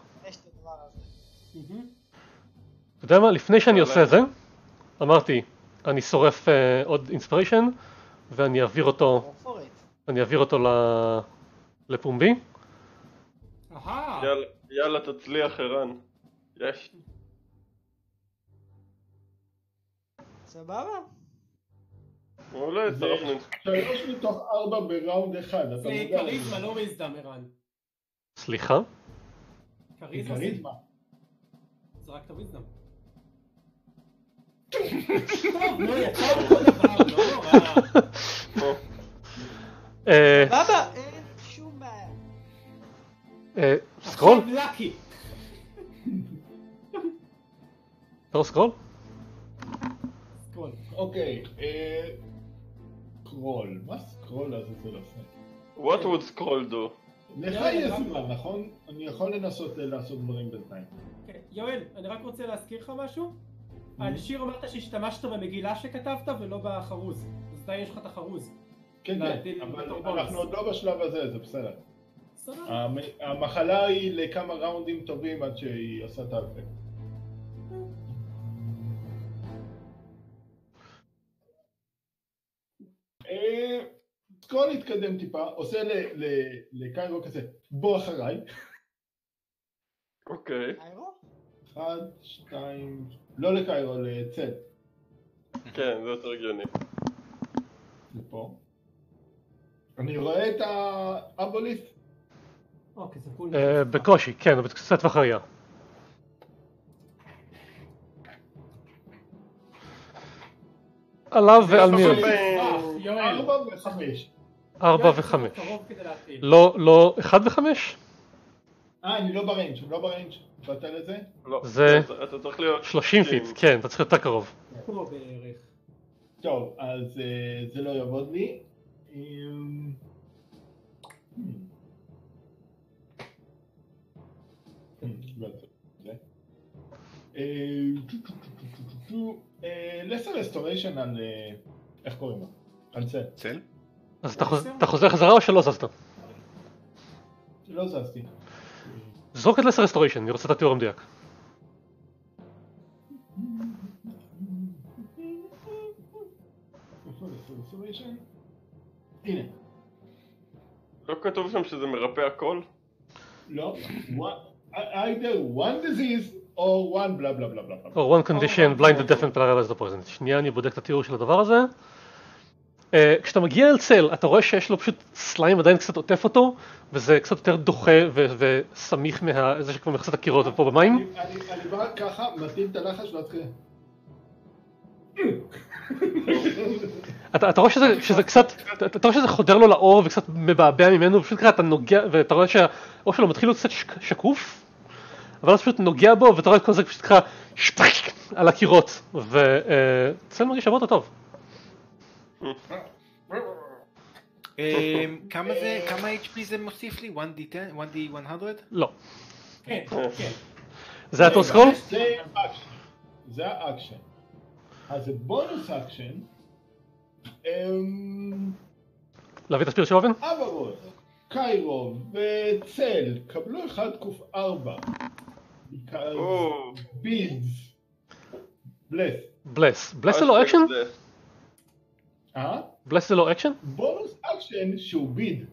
את. אתה יודע מה? לפני שאני עושה את זה, אמרתי, אני שורף אה, עוד אינספיריישן, ואני אעביר אותו. אני אעביר אותו לפומבי. אהה, יאללה, יאללה תצליח ערן. יש. סבבה? מעולה, שרפנו. שלוש מתוך ארבע בראונד אחד, זה. כריזמה, לא ויזדם ערן. סליחה? כריזמה, זה- רק את ה wisdom. טוב, נו, יצא אותו דבר, לא נורא. אה, סבבה, סקרול? lucky. אתה לא סקרול? סקרול. אוקיי, אה, סקרול. מה סקרול לעזאזל עושה? What would scroll do? לך יש? זמן, נכון? אני יכול לנסות אה, לעשות דברים בינתיים. אוקיי, יואל, אני רק רוצה להזכיר לך משהו. על שיר אמרת שהשתמשת במגילה שכתבת ולא בחרוז. אז עדיין יש לך את החרוז. כן, כן, אבל. אנחנו עוד לא בשלב הזה, זה בסדר. המחלה היא לכמה ראונדים טובים עד שהיא עושה את האפקט. אה, סקרול התקדם טיפה, עושה ל- ל- לקיירו כזה, בוא אחריי. אוקיי. אחד, שתיים, לא לקיירו, לצד. כן, זה יותר הגיוני. לפה. אני רואה את האבוליסט. אוקיי, זה פול. אה, בקושי, כן, אבל קצת טווח ראייה. עליו ועל מי עוד? יואל. ארבע וחמש. ארבע וחמש. לא, לא, אחד וחמש? אה, אני לא ב range, לא ב range. מבטל את זה? לא, זה- אתה- אתה צריך להיות... 30 feet, כן, אתה צריך להיות יותר קרוב. טוב, אז אה, זה לא יעבוד לי. lesser restoration על... אה, איך קוראים לו? על זה. צל? אז אתה חוז- אתה חוזר חזרה או שלא זזת? לא זזתי. זרוק את lesser restoration, אני רוצה את התיאור המדויק. הנה. לא כתוב שם שזה מרפא הכל? לא. Either one disease or one בלה בלה בלה בלה. או one condition, blind to death and paralyzed poison. שנייה, אני בודק את התיאור של הדבר הזה. אה, כשאתה מגיע אל צל, אתה רואה שיש לו פשוט סליים עדיין קצת עוטף אותו, וזה קצת יותר דוחה וסמיך מזה שכבר מכסה את הקירות ופה במים. אני- בא ככה, מטיל את הלחש להתחיל. אתה, אתה רואה שזה, שזה קצת, אתה, אתה רואה שזה חודר לו לאור וקצת מבעבע ממנו, ופשוט ככה אתה נוגע, ואתה רואה שהאור שלו מתחיל להיות קצת שק, שקוף, אבל אז פשוט נוגע בו, ואתה רואה את כל זה פשוט ככה שפריץ על הקירות, וצל מרגיש הרבה יותר טוב. אה, כמה זה, כמה HP זה מוסיף לי? 1D10? 1D100? לא. כן, כן. זה התור סקרול? זה אקשן. זה האקשן. אז זה bonus action. אמ, להביא את הספיר של אובן? אברוס, קיירו וצל, קבלו 1 קוף 4. או, בידס. בלס. בלס. בלס זה לא אקשן? בלס זה לא אקשן? בונוס אקשן שהוא ביד.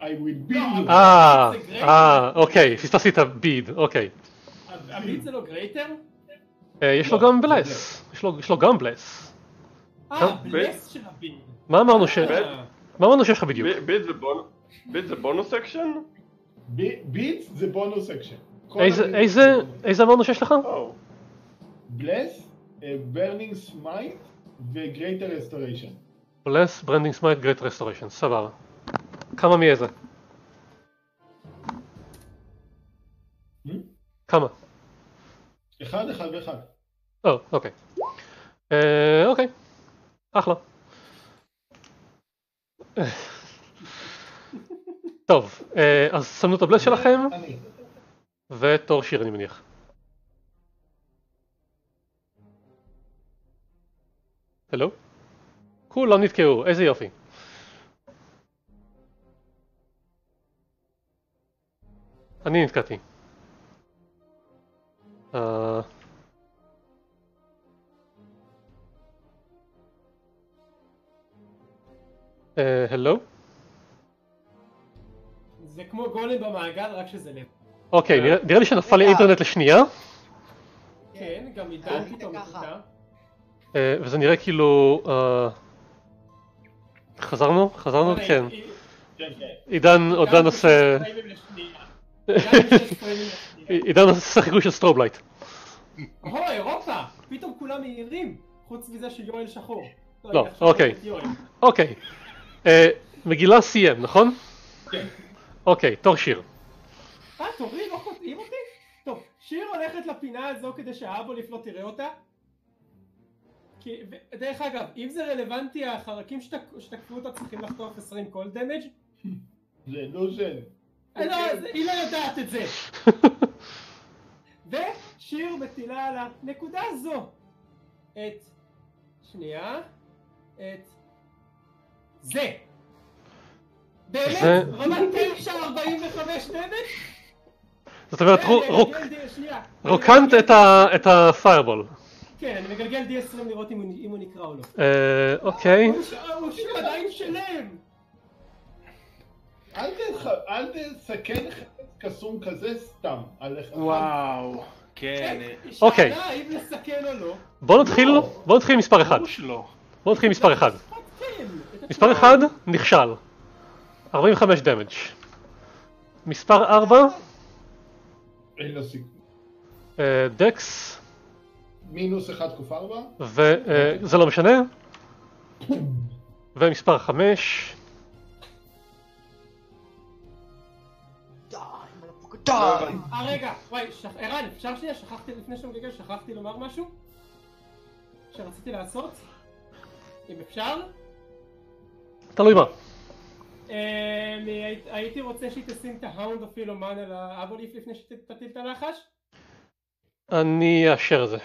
I will build. אה, greater. אה, אוקיי, פספסתי את הביד, אוקיי. הביט זה לא גרייטר? אה, יש לו גם בלס, יש לו- יש לו גם בלס. אה, בלס של הביט. מה אמרנו ש... מה אמרנו שיש לך בדיוק? ב- bead זה bonus? action? bead זה bonus action. איזה, איזה, אמרנו שיש לך? bless, burning smite ו greater restoration. bless, branding smite, great restoration, סבבה. כמה מאיזה? כמה? אחד, אחד ואחד. או, אוקיי. אה, אוקיי. אחלה. טוב, אה, אז סמנו את הבלס שלכם. ותור שיר אני מניח. הלו? כולם נתקעו, איזה יופי. אני נתקעתי. אה, הלו? זה כמו גולם במעגל, רק שזה לב. אוקיי, נראה- לי שנפל לי האינטרנט לשנייה, כן, גם עידן. פתאום. נקטע. אה, וזה נראה כאילו... אה, חזרנו? חזרנו? כן. עידן כן, כן. עידן עודן עושה... פריימים לשנייה. עידן עושה חיקוי של strobe light. הו, אירופה! פתאום כולם מהירים, חוץ מזה שיואל שחור. לא, עכשיו אוקיי. אוקיי. אה, מגילה סיים, נכון? כן. אוקיי, תור שיר. אה, תורי, לא קוטעים אותי? טוב, שיר הולכת לפינה הזו כדי שה aboleth לא תראה אותה. כי, ו- דרך אגב, אם זה רלוונטי, החרקים שתק- שתקפו אותה צריכים לחטוף 20 cold damage? זה לא זה. אה, לא, זה- היא לא יודעת את זה. ושיר מטילה על הנקודה הזו את... שנייה. את... זה. באמת? רמת 945 דמג'? זאת אומרת, שנייה. רוקנת את הפיירבול. כן, אני מגלגל D20 לראות אם הוא- אם נקרא או לא. אה, אוקיי. הוא ש- הוא שהוא עדיין שלם! אל תסכן קסום כזה סתם. על אחד. וואו, כן, אוקיי. שאלה האם לסכן או לא. בוא נתחיל, בוא נתחיל עם מספר אחד. שלא. בוא נתחיל עם מספר אחד. כן. מספר. אחד, נכשל. 45 דמג'. מספר 4, אין לו סיכוי. דקס, מינוס אחד קוף ארבע. וזה לא משנה. ומספר 5, די, מלפוק, לא. אה רגע, וואי, ערן, אפשר שנייה? שכחתי לפני שאתה מגלגל, שכחתי לומר משהו? שרציתי לעשות? אם אפשר? תלוי מה. הי- הייתי רוצה שהיא תשים את ההאונד of פילומן על האבוליף לפני שתטיל את הלחש? אני אאשר את זה.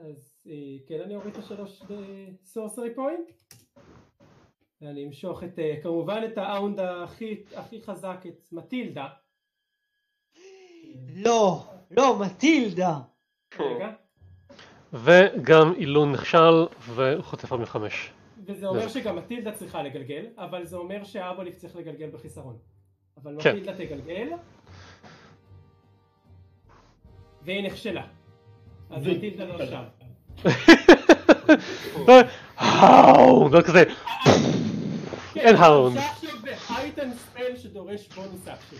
אז אה, כן, אני אוריד את השלוש בסורסרי פוינט. אני אמשוך את, אה, כמובן את האונד הכי, הכי חזק, את מטילדה. לא, לא, מטילדה. רגע. וגם אילון נכשל, והוא חוטף 45. וזה אומר זה. שגם מטילדה צריכה לגלגל, אבל זה אומר שהאבוליף צריך לגלגל בחיסרון. אבל כן. מטילדה תגלגל. והיא נכשלה. אז מטילדה לא שם. האונד, כזה. אין האונד. אפשר עכשיו באייטם ספל שדורש בונוס אקשן.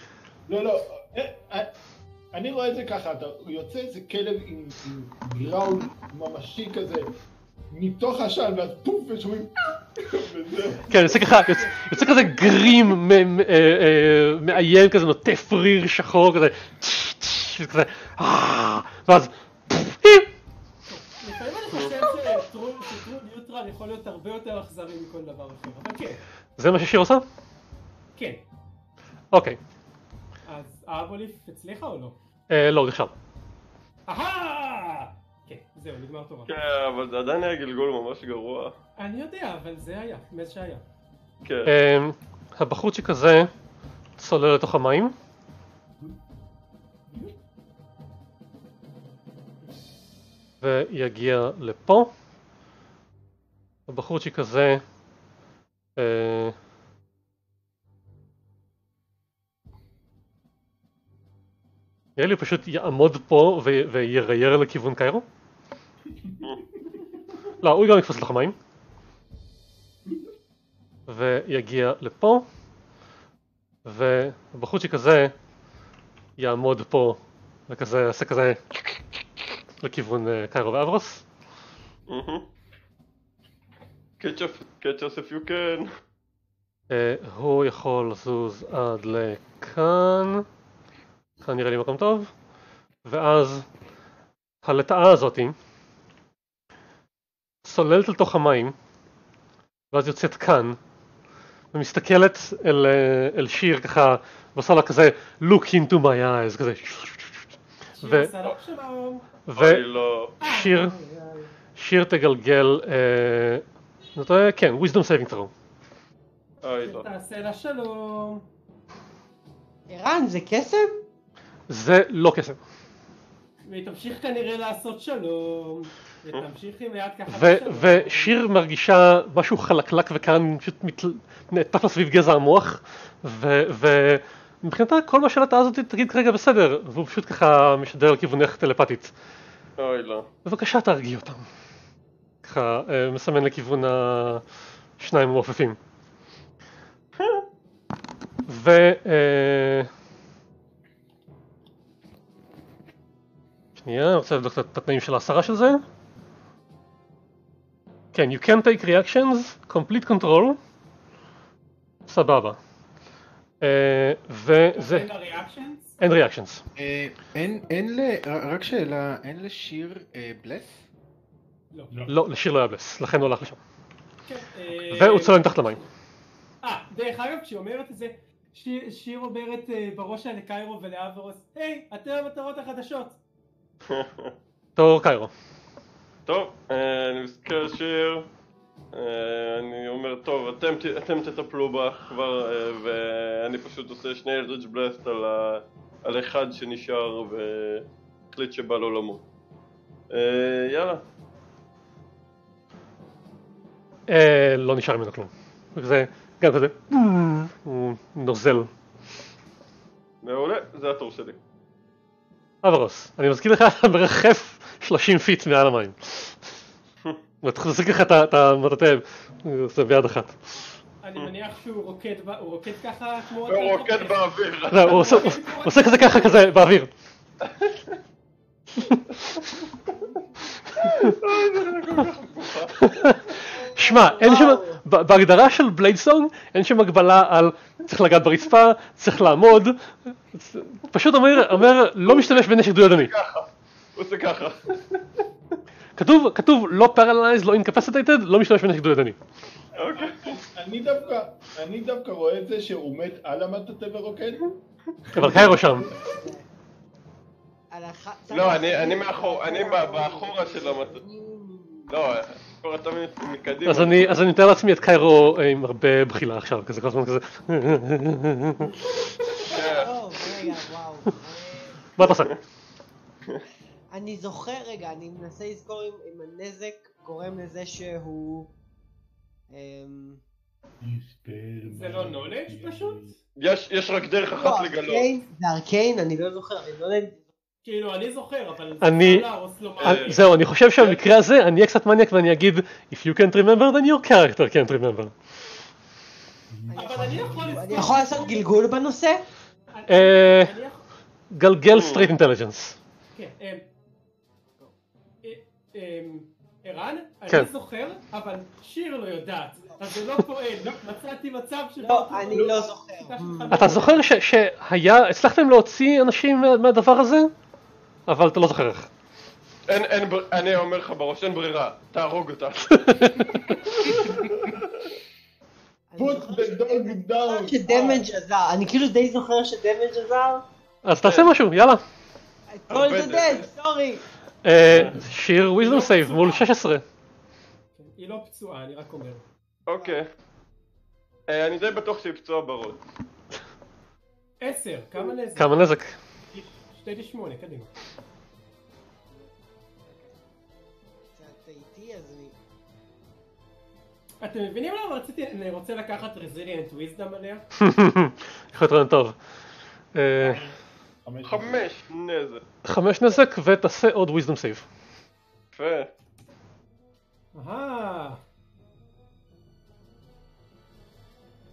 לא, לא. אה, אה, אני רואה את זה ככה, אתה יוצא איזה כלב עם גראול ממשי כזה, מתוך השל, ואז פוף, ושומעים... וזהו. כן, יוצא ככה, יוצא- כזה גרים אה, אה, מאיים כזה, נוטף ריר שחור כזה, כזה, אה, ואז, לפעמים אני חושב שטרו ניוטרל יכול להיות הרבה יותר אכזרי מכל דבר אחר, אבל כן, זה מה ששיר עושה? כן. אוקיי. אז האבוליף הצליחה או לא? אה, לא, נכשל. אהה! כן, זהו, נגמר תורה. כן, אבל זה עדיין היה גלגול ממש גרוע. אני יודע, אבל זה היה, מאז שהיה. כן. אמ, הבחורצ'יק הזה צולל לתוך המים. ויגיע לפה. הבחורצ'יק הזה אה, נראה לי פשוט יעמוד פה וירייר לכיוון קיירו. לא, הוא גם יקפוץ לתוך המים. ויגיע לפה. ובחורצ'יק הזה יעמוד פה וכזה יעשה כזה לכיוון אה, קיירו ואברוס. Catch us, catch us if you can. אה, הוא יכול לזוז עד לכאן, כאן נראה לי מקום טוב, ואז הלטאה הזאתי צוללת לתוך המים, ואז יוצאת כאן, ומסתכלת אל, אה, אל שיר ככה, ועושה לה כזה look into my eyes, כזה, ו- שיר סלוק שלום. אוי לא. ושיר, שיר תגלגל, אה? כן, wisdom saving throw. אוי לא. תעשה לה שלום. ערן, זה קסם? זה לא קסם. והיא תמשיך כנראה לעשות שלום. ושיר מרגישה משהו חלקלק וכאן פשוט נעטף לה סביב גזע המוח ומבחינתה כל מה שלטאה הזאת תגיד כרגע בסדר והוא פשוט ככה משדר לכיוונך טלפתית אוי לא. בבקשה תרגיעי אותם ככה אה, מסמן לכיוון השניים המעופפים ו... אה, שנייה, אני רוצה לבדוק את התנאים של ההסרה של זה. כן, you can take reactions, complete control. סבבה. אה, וזה, אין לה reactions? אין reactions. אה, אין, ל... רק שאלה, אין לשיר אה, בלס? לא. לא, לשיר לא היה בלס, לכן הוא הלך לשם. כן, אה, והוא צולל מתחת למים. אה, דרך אגב, כשהיא אומרת את זה, שיר, אומרת אה, בראש שלה לקיירו ולאברוס, היי, אתם המטרות החדשות. תור קיירו. טוב, אה, אני מסתכל שיר, אה, אני אומר, טוב, אתם, אתם תטפלו בה כבר, אה, ואני פשוט עושה שני אלדריץ' בלסט על, ה- על אחד שנשאר והחליט שבא לו למות. יאללה, אה, לא נשאר ממנו כלום. זה גם כזה, הוא נוזל. מעולה, זה התור שלי. אברוס, אני מזכיר לך, מרחף 30 feet מעל המים. ואתה תחזיק לך את ה- את המטאטא, זה ביד אחת. אני מניח שהוא רוקד, ב- הוא רוקד ככה כמו... הוא רוקד באוויר. לא, הוא עושה- כזה ככה כזה באוויר. שמע, אין שם, בהגדרה של bladesong, אין שם הגבלה על צריך לגעת ברצפה, צריך לעמוד, פשוט אומר, אומר לא משתמש בנשק דו ידני. הוא עושה ככה. כתוב, כתוב לא paralyzed, לא incapacitated, לא משתמש בנשק דו ידני. אוקיי. אני דווקא, אני דווקא רואה את זה שהוא מת על המטאטא ורוקד. אבל קיירו שם. לא, אני אני מאחור, אני באחורה של המט... לא, אחורה אתה מקדימה. אז אני, אז אני מתאר לעצמי את קיירו אה, עם הרבה בחילה עכשיו, כזה כל הזמן כזה. כן. אה, מה אתה עושה? אני זוכר, רגע, אני מנסה לזכור אם, אם הנזק גורם לזה שהוא... אמ, זה לא knowledge פשוט? יש יש רק דרך לא, אחת לגלות. arcane, זה arcane, אני לא זוכר, אני לא יודע... כאילו, אני זוכר, אבל אני- לו אה. זהו, אני חושב שבמקרה הזה אני אהיה קצת מניאק ואני אגיד If you can't remember then your character can't remember. אבל אני יכול לזכור... אני יכול לעשות גלגול בנושא? אה, גלגל straight intelligence. כן, אה, ערן, כן. אני זוכר, אבל שיר לא יודעת. אז זה לא פועל. מצאתי מצב שבו... לא, אני לא זוכר. אתה זוכר שהיה, הצלחתם להוציא אנשים מה- מהדבר הזה? אבל אתה לא זוכר איך. אין, אין, בר- אני אומר לך בראש, אין ברירה, תהרוג אותה. אני put the dog down. שדמג' עזר, אני כאילו די זוכר שדמג' עזר. אז תעשה משהו, יאללה. I told the dead, סורי. אה, שיר wisdom save מול 16. היא לא פצועה, אני רק אומר. אוקיי. אה, אני די בטוח שהיא פצועה בראש. עשר, כמה נזק? כמה נזק? שתי די שמונה, קדימה. אתם מבינים למה רציתי, אני רוצה לקחת רזיליאנט וויזדום עליה? יכול להיות רעיון טוב. חמש. נזק. חמש נזק ותעשה עוד wisdom save. יפה. אהה.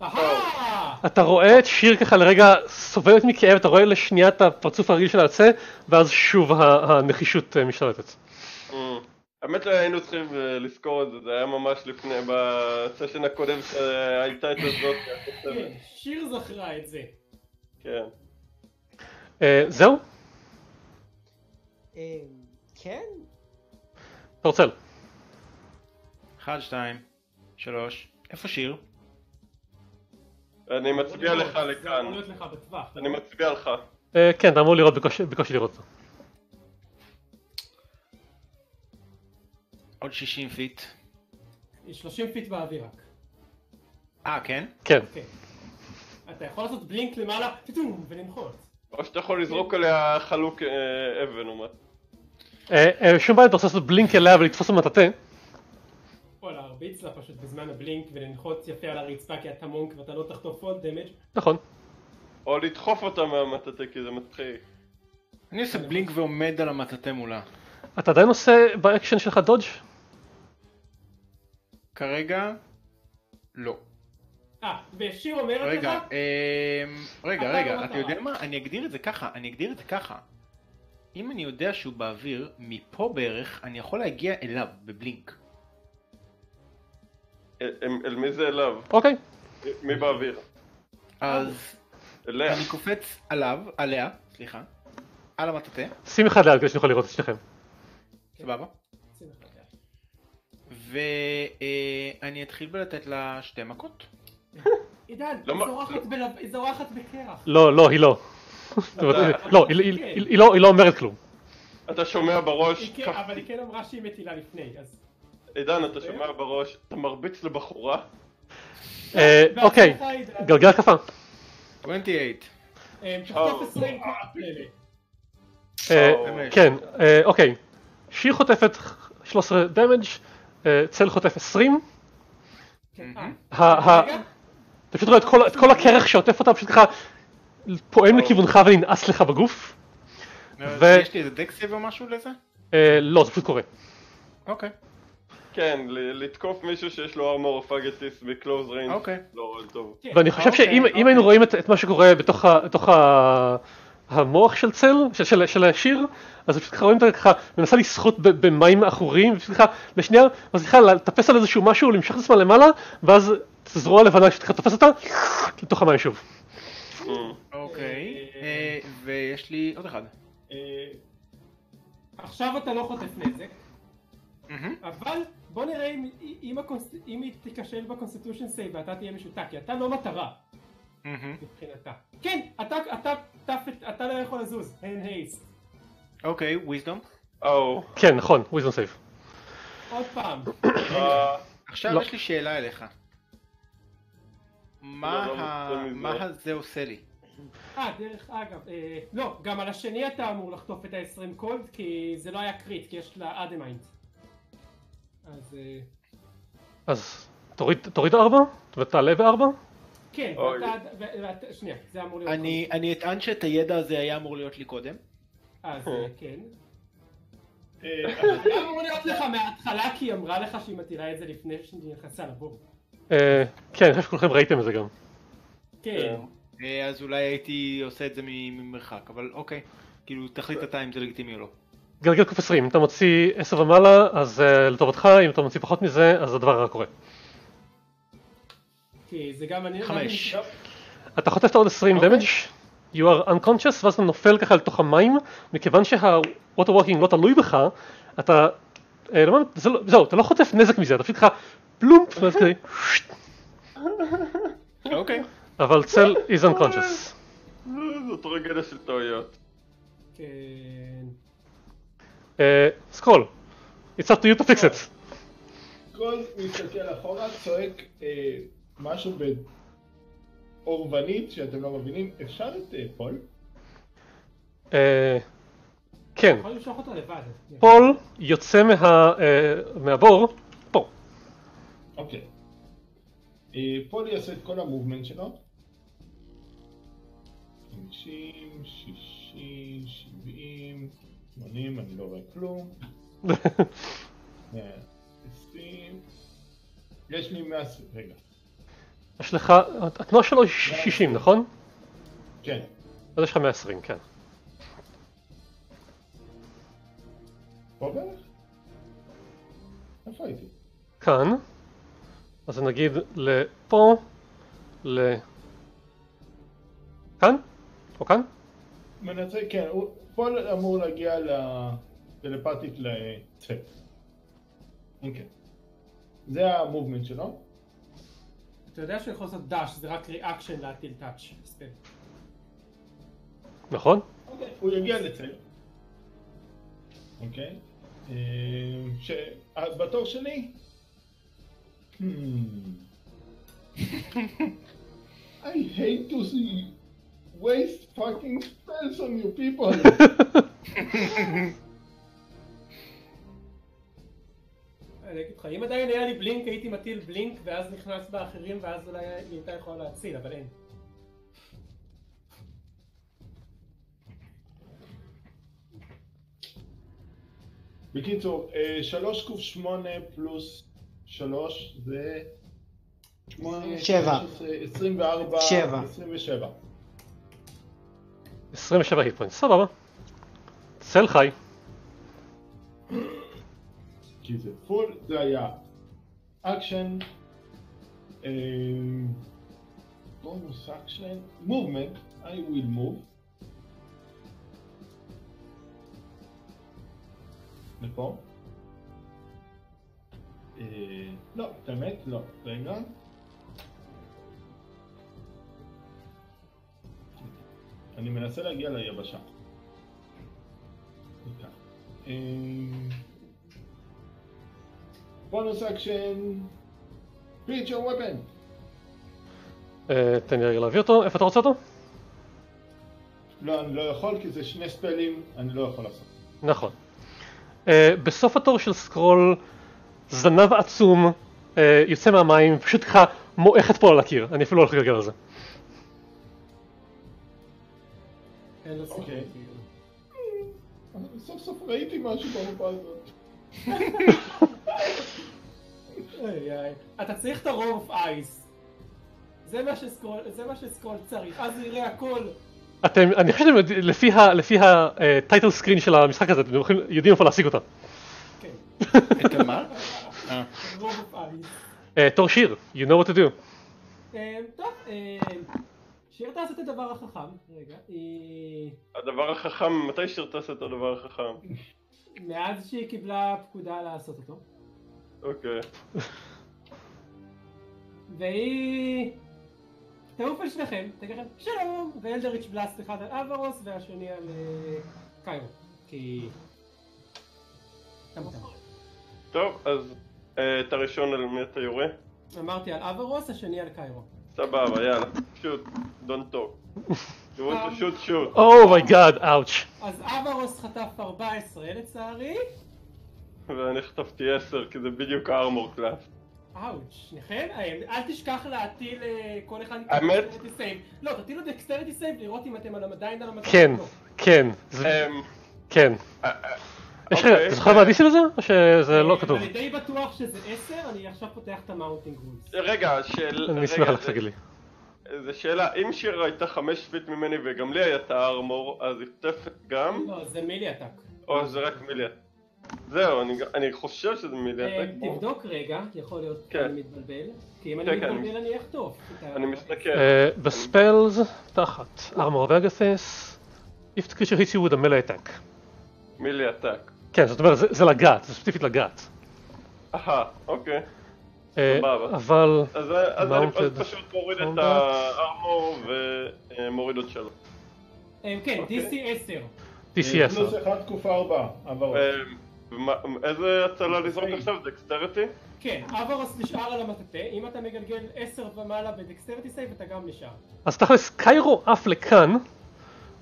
אהה! אתה רואה את שיר ככה לרגע סובלת מכאב, אתה רואה לשנייה את הפרצוף הרגיל שלה יוצא, ואז שוב הנחישות אה, משתלטת. Mm. האמת שהיינו צריכים אה, לזכור את זה, זה היה ממש לפני, בסשן הקודם שהייתה את הזאת. שיר זכרה את זה. כן. אה, זהו? אה, כן? אתה רוצה? אחד, שתיים, שלוש. איפה שיר? אני מצביע לך לכאן. אני מצביע לך. אה, כן, אתה אמור לראות בקושי בקושי לראות אותו. עוד 60 feet. 30 feet באוויר רק. אה, כן? כן. כן. אתה יכול לעשות blink למעלה, פתאום, ולנחות. או שאתה יכול לזרוק עליה חלוק אה, אבן או מה. אה, אה, שום בעיה, אתה רוצה לעשות blink אליה ולתפוס במטאטא? או להרביץ לה פשוט בזמן ה blink ולנחות יפה על הרצפה כי אתה monk ואתה לא תחטוף עוד damage. נכון. או לדחוף אותה מהמטאטא כי זה מצחיק. אני עושה blink ועומד על המטאטה מולה. אתה עדיין עושה באקשן שלך dodge? כרגע, לא. אה, ושיר אומרת רגע, לך, אמ, רגע, אתה רגע, לא אתה מטרה. יודע מה? אני אגדיר את זה ככה, אני אגדיר את זה ככה. אם אני יודע שהוא באוויר, מפה בערך, אני יכול להגיע אליו ב blink. אל- אל אל מי זה אליו? אוקיי. מי באוויר? אז אליה. אני קופץ עליו, עליה, סליחה, על המטאטה, שים אחד ליד כדי שנוכל לראות את שניכם. סבבה? ואני אתחיל בלתת לה שתי מכות. עידן, לא היא מה- זורחת בלב- היא זורחת בקרח. לא, לא, היא לא. לא, היא- היא לא- היא לא אומרת כלום. אתה שומע בראש, כן- אבל היא כן אמרה שהיא מטילה לפני, אז... עידן, אתה שומע בראש, אתה מרביץ לבחורה? אה, אוקיי. גלגל התקפה. 28. אה, או. תחטוף 20 כל אלה. אה, או. כן, אה, אוקיי. שיר חוטפת 13 damage, אה, צל חוטף 20. אתה פשוט רואה את כל- את כל הקרח שעוטף אותה, פשוט ככה פועם. לכיוונך וננעץ לך בגוף. ו- יש לי איזה dex save או משהו לזה? אה, לא, זה פשוט קורה. אוקיי. כן, לתקוף מישהו שיש לו armor of Agathys ב close range אוקיי. לא רעיון טוב. כן. ואני חושב אוקיי, שאם אם אוקיי. היינו רואים את את מה שקורה בתוך המוח של צל, של- של- של השיר, אז פשוט ככה רואים אותה ככה מנסה לשחות ב- במים עכורים, ופשוט ככה לשנייה מצליחה לטפס על איזשהו משהו, למשוך את עצמה למעלה, ואז זרוע לבנה שככה תופס אותה לתוך המים שוב. אוקיי. אה, אה, ויש לי עוד אחד. אה, עכשיו אתה לא חוטף נזק. אבל בוא נראה אם- אם ה cons- אם היא תיכשל ב constitution save ואתה תהיה משותק, כי אתה לא מטרה. מבחינתה. כן, אתה אתה אתה- אתה לא יכול לזוז, אין haste. אוקיי, wisdom. או. כן, נכון, wisdom save. עוד פעם, עכשיו לא. יש לי שאלה אליך. מה ה- רוצה מזה. מה הזה עושה לי? אה דרך אגב, אה, לא, גם על השני אתה אמור לחטוף את ה-20 קולד, כי זה לא היה קריט, כי יש לה אדמיינט. אז אה, אז תוריד תוריד 4 ותעלה ב-4. כן. ואתה, ו- ואתה- שנייה, זה אמור להיות... אני אני אטען שאת הידע הזה היה אמור להיות לי קודם. אז אה, כן. אה, זה היה אמור להיות לך מההתחלה, כי היא אמרה לך שהיא מטילה את זה לפני שהיא נכנסה לבור. אה, כן, אני חושב שכולכם ראיתם את זה גם. כן. אה, אז אולי הייתי עושה את זה ממרחק, אבל אוקיי. כאילו, תחליט אתה אם זה לגיטימי או לא. גלגל קוף 20, אם אתה מוציא 10 ומעלה, אז אה, לטובתך, אם אתה מוציא פחות מזה, אז הדבר רק קורה. זה גם אני... חמש. אתה חוטף את העוד 20 אוקיי. דמג' you are unconscious ואז אתה נופל ככה לתוך המים מכיוון שה-water walking לא תלוי בך אתה אה, זה לא, זהו אתה לא חוטף נזק מזה אתה פשוט ככה פלומפ ואז כזה שט, אוקיי. אבל צל is unconscious זאת טרגדיה של טעויות. כן. אה, סקרול it's up to you to fix it כל מסתכל אחורה, צועק אה, משהו באורבנית שאתם לא מבינים. אפשר את אה, פול? אה, כן לבד. פול יוצא מה, מהבור אוקיי. אה, פול יעשה את כל המובמנט שלו. 50, 60, 60, 70, 80, אני לא רואה כלום. 120, יש לי 100, רגע, יש לך, התנועה שלו היא 60 נכון? כן, אז יש לך 120 כן. פה בערך? איפה הייתי? כאן, אז נגיד לפה, ל... כאן? או כאן? מנסה, כן, פה אמור להגיע לטלפתית לצפק. אוקיי. זה המובמנט שלו. אתה יודע שהוא יכול לעשות דאש, זה רק ריאקשן להטיל טאץ'. נכון? אוקיי. הוא יגיע לצל. אוקיי. אה, ש... אז בתור שלי... Hmm. I hate to see waste fucking spells on you people. אני אגיד לך, אם עדיין היה לי בלינק הייתי מטיל בלינק ואז נכנס באחרים ואז אולי היא הייתה יכולה להציל, אבל אין. בקיצור, אה, שלוש קוף שמונה פלוס שלוש זה... שמונה, שבע. 16, 24, שבע. 27. 27 היט פוינט, סבבה. צל חי. כי זה פול, זה היה action, bonus action, movement, I will move. לפה. אה, לא, את האמת, לא, רגע. אני מנסה להגיע ליבשה. Bonus action, weapon. אה, תן לי רגע להביא אותו, איפה אתה רוצה אותו? לא, אני לא יכול כי זה שני spell ים, אני לא יכול לעשות. נכון. אה, בסוף התור של סקרול, זנב עצום אה, יוצא מהמים, פשוט ככה מועך את פול על הקיר, אני אפילו לא הולך לגלגל על זה. אוקיי. סוף סוף ראיתי משהו במפה הזאת. איי, איי. אתה צריך את ה robe of eyes. זה מה שסקרול, זה מה שסקרול צריך, אז הוא יראה הכל. אתם, אני חושב שאתם יודעים, לפי ה title screen של המשחק הזה, אתם יודעים איפה להשיג אותה. את מה? אה. אה, תור שיר, you know what to do. אה, טוב, אה, שיר תעשה את הדבר החכם, רגע, אה, הדבר החכם, מתי שיר תעשה את הדבר החכם? מאז שהיא קיבלה פקודה לעשות אותו, אוקיי. והיא תעוף על שניכם, תגיד לכם שלום, ואלדריץ' בלאסט אחד על אברוס והשני על קיירו, כי... טוב, אז אה, את הראשון על מי אתה יורה? אמרתי על אברוס, השני על קיירו. סבבה, יאללה. Shoot, don't talk. You want to shoot, shoot. Oh my god, אאוץ'. אז אברוס חטף 14 לצערי, ואני חטפתי 10 כי זה בדיוק ה armor class. אאוץ', נכון? אה, אל תשכח להטיל אה, כל אחד האמת? לא, תטילו dexterity save לראות אם אתם עדיין על המטרה. כן. כן, אמ, כן. אה, אה, יש לך, אוקיי. אתה זוכר מה DC לזה? או שזה לא אה, כתוב? אני די בטוח שזה 10, אני עכשיו פותח את ה mounting rules. רגע, של... אני אשמח לך זה- שתגיד לי. זה שאלה, אם שיר הייתה חמש feet ממני וגם לי היה את ה armor, אז היא חוטפת גם? לא, זה melee attack. או זה רק melee? זהו, אני, אני חושב שזה melee אה, attack. בוא. תבדוק רגע, יכול להיות כן. שאני מתבלבל. כי אם כן, אני כן, מתבלבל אני- אחטוף. אני מסתכל. אה, בספלס, תחת ארמור ואגת'ס, if the creature hits you with a melee attack. מילי עתק. כן, זאת אומרת, זה- זה לגעת, זה ספציפית לגעת. אהה, אוקיי. אה, סבבה. אבל, אז, אז אני פשוט מוריד את. הארמור ומוריד עוד שלוש. אה, כן. DC 10. DC אה, 10. פלוס אחד תקופה ארבע, עברות. אה, ומה- איזה הצלה לזרוק עכשיו? Dexterity? כן, אברוס נשאר על המטאטה, אם אתה מגלגל 10 ומעלה ב dexterity save אתה גם נשאר. אז תכלס קיירו עף לכאן,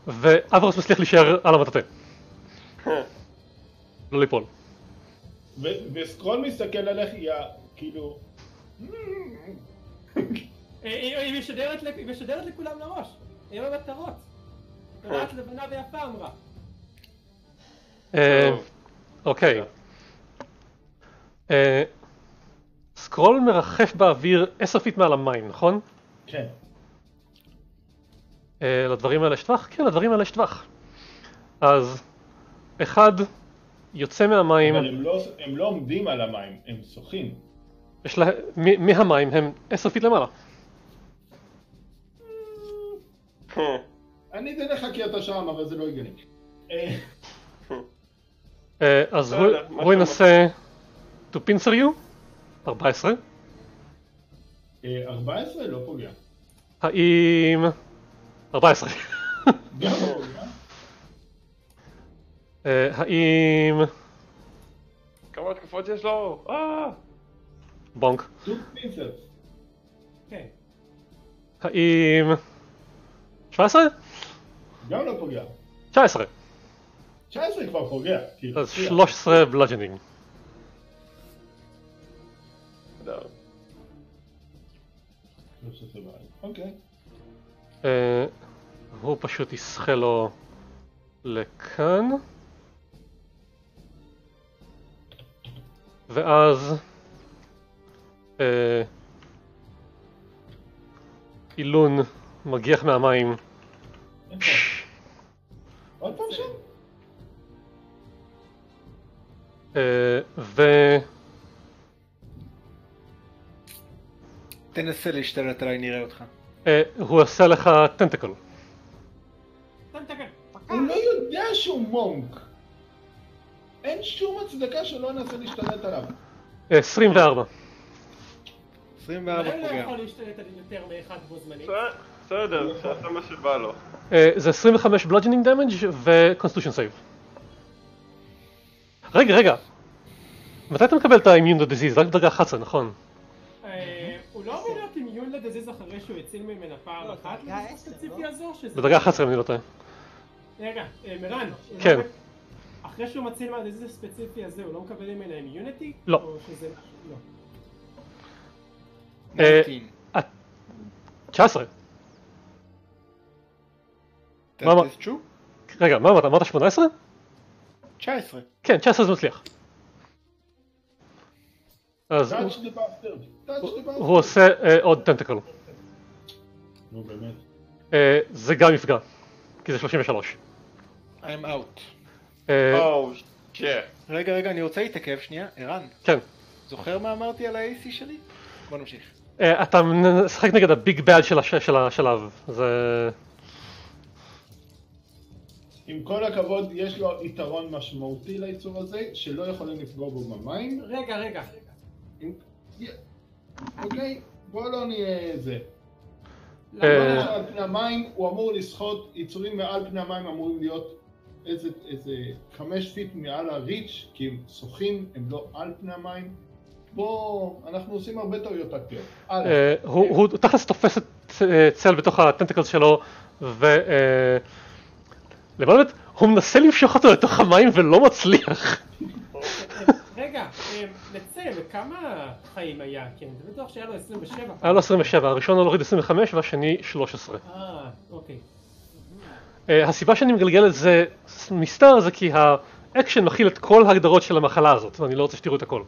ואברוס מצליח להישאר על המטאטה. לא ליפול. ו- וסקרול מסתכל עליך, כאילו... אה, היא היא משדרת לכ- היא משדרת לכולם לראש. היא המטרות. דעת לבנה ויפה אמרה. אה. אוקיי. אה, סקרול מרחף באוויר עשר feet מעל המים, נכון? כן. אה, לדברים האלה יש טווח? כן, לדברים האלה יש טווח. אז אחד יוצא מהמים, אבל הם לא, הם לא עומדים על המים, הם שוחים. יש לה... מ- מהמים הם עשר feet למעלה. אני אתן לך כי אתה שם, אבל זה לא הגיוני. אה, אה, אז הוא- ינסה to pincer you, 14. אה, 14 לא פוגע. האם... 14. האם... כמה התקפות יש לו? אה! בונק. כן. האם... 17? גם לא פוגע. 19. 19 כבר פוגע. אז פוגע. 13 bludgeoning. נהדר. 13 בעיה. אוקיי. אה, הוא פשוט ישחה לו לכאן. ואז... אה, אילון מגיח מהמים. איפה? עוד פעם שם? אה, ו... תנסה להשתלט עליי, נראה אותך. אה, הוא עושה לך טנטקל. הוא לא יודע שהוא מונק. אין שום הצדקה שלא ננסה להשתלט עליו. אה, 24. 24 אולי לא פוגע. יכול להשתלט על יותר מאחד בו זמנית. בסדר, שיעשה מה שבא לו. אה, זה 25 bludgeoning damage ו constitution save. רגע, רגע. מתי אתה מקבל את to disease? רק בדרגה 11, נכון? אה, הוא לא אמור להיות immune ל disease אחרי שהוא הציל ממנה פעם לא, אחת עשר, הספציפי לא? הזו? שזה- בדרגה 11 אם אני לא טועה. רגע, אה, מרן. כן. אחרי שהוא מציל מהדזיז הספציפי הזה, הוא לא מקבל ממנה אימיוניטי? לא. או שזה... לא. אה, 19. 19. מה אמר- That is true? רגע, מה אמרת? אמרת 18? 19. כן, 19 זה מצליח. אז הוא- עושה אה, עוד טנטקל. נו באמת. אה, זה גם יפגע. כי זה 33. I'm out. אה, שיט. רגע, רגע, אני רוצה להתעכב שנייה. ערן, כן. זוכר מה אמרתי על ה-AC שלי? בוא נמשיך. אה, אתה משחק נגד הביג בד של הש- של השלב. זה... עם כל הכבוד, יש לו יתרון משמעותי ליצור הזה, שלא יכולים לפגוע בו במים. רגע, רגע. אוקיי? בוא לא נהיה זה. למה- אה, למרות שעל פני המים הוא אמור לשחות, יצורים מעל פני המים אמורים להיות איזה, איזה חמש feet מעל ה reach, כי הם שוחים, הם לא על פני המים. בוא, אנחנו עושים הרבה טעויות טקטיות. אה, הוא הוא תכלס תופס את אה, צל בתוך ה tentacles שלו ו... אה, למען האמת, הוא מנסה למשוך אותו לתוך המים ולא מצליח. רגע, לצל, כמה חיים היה? כי אני בטוח שהיה לו 27. היה לו 27, הראשון הוא הוריד 25 והשני 13. אה, אוקיי. אה, הסיבה שאני מגלגל את זה בסתר זה כי האקשן מכיל את כל ההגדרות של המחלה הזאת ואני לא רוצה שתראו את הכל.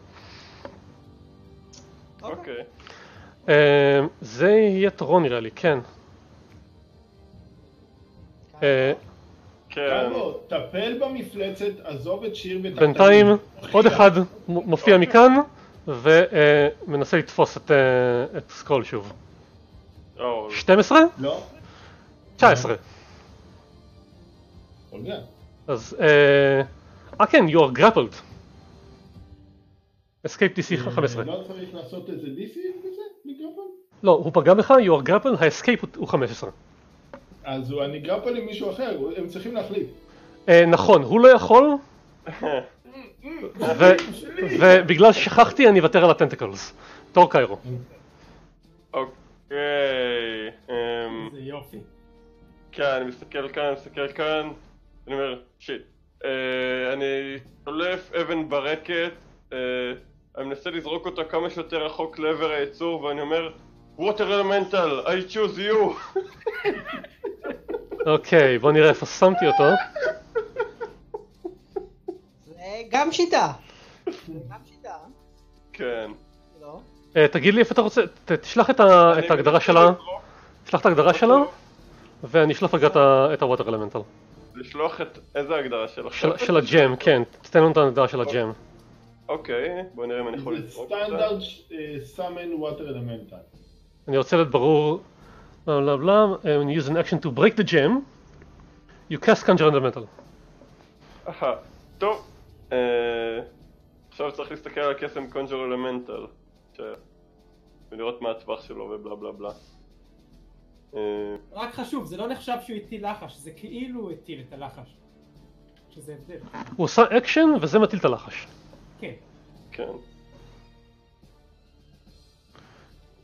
אוקיי. אה, זה יהיה תורון נראה לי, כן. אה, כן. טפל במפלצת, עזוב את שיר ותקתנים. בינתיים עוד אחד מופיע מכאן ומנסה לתפוס את, את סקרול שוב. או, 12? לא? 19. אז... אה אה, כן, you are grappled. escape DC 15. לא צריך לעשות איזה DC בזה? מיקרופון? לא, הוא פגע בך, you are grappled, ה-escape הוא- הוא 15. אז אני גרפל עם מישהו אחר, הם צריכים להחליט. אה, נכון, הוא לא יכול, ובגלל ששכחתי אני אוותר על הטנטקלס. תור קיירו. אוקיי. אמ, זה יופי. כן, אני מסתכל כאן, אני מסתכל כאן, אני אומר, שיט. אה, אני שולף אבן ברקת, אה, אני מנסה לזרוק אותה כמה שיותר רחוק לעבר היצור, ואני אומר, Water Elemental, I choose you! אוקיי, בוא נראה איפה שמתי אותו. זה גם שיטה. זה גם שיטה, כן. לא? אה, תגיד לי איפה אתה רוצה, ת- תשלח את ה- את ההגדרה שלה, תשלח את ההגדרה שלה, ואני אשלח רגע את ה- את הווטר אלמנטל. לשלוח את... איזה הגדרה של של- עכשיו? של הג'ם, כן, תתן לנו את ההגדרה של הג'ם. אוקיי, בוא נראה אם אני יכול זה לזרוק אותה. סטנדרט סאמן ווטר אלמנטל. אני רוצה להיות ברור, בלה בלה בלה, uh, when you use an action to break the gem, you cast conjure elemental. אהה, טוב. אה, עכשיו צריך להסתכל על הקסם קונג'ור אלמנטל. ולראות מה הטווח שלו ובלה בלה בלה. אה, רק חשוב, זה לא נחשב שהוא הטיל לחש, זה כאילו הוא הטיל את הלחש. שזה הבדל. הוא עושה אקשן וזה מטיל את הלחש. כן. כן.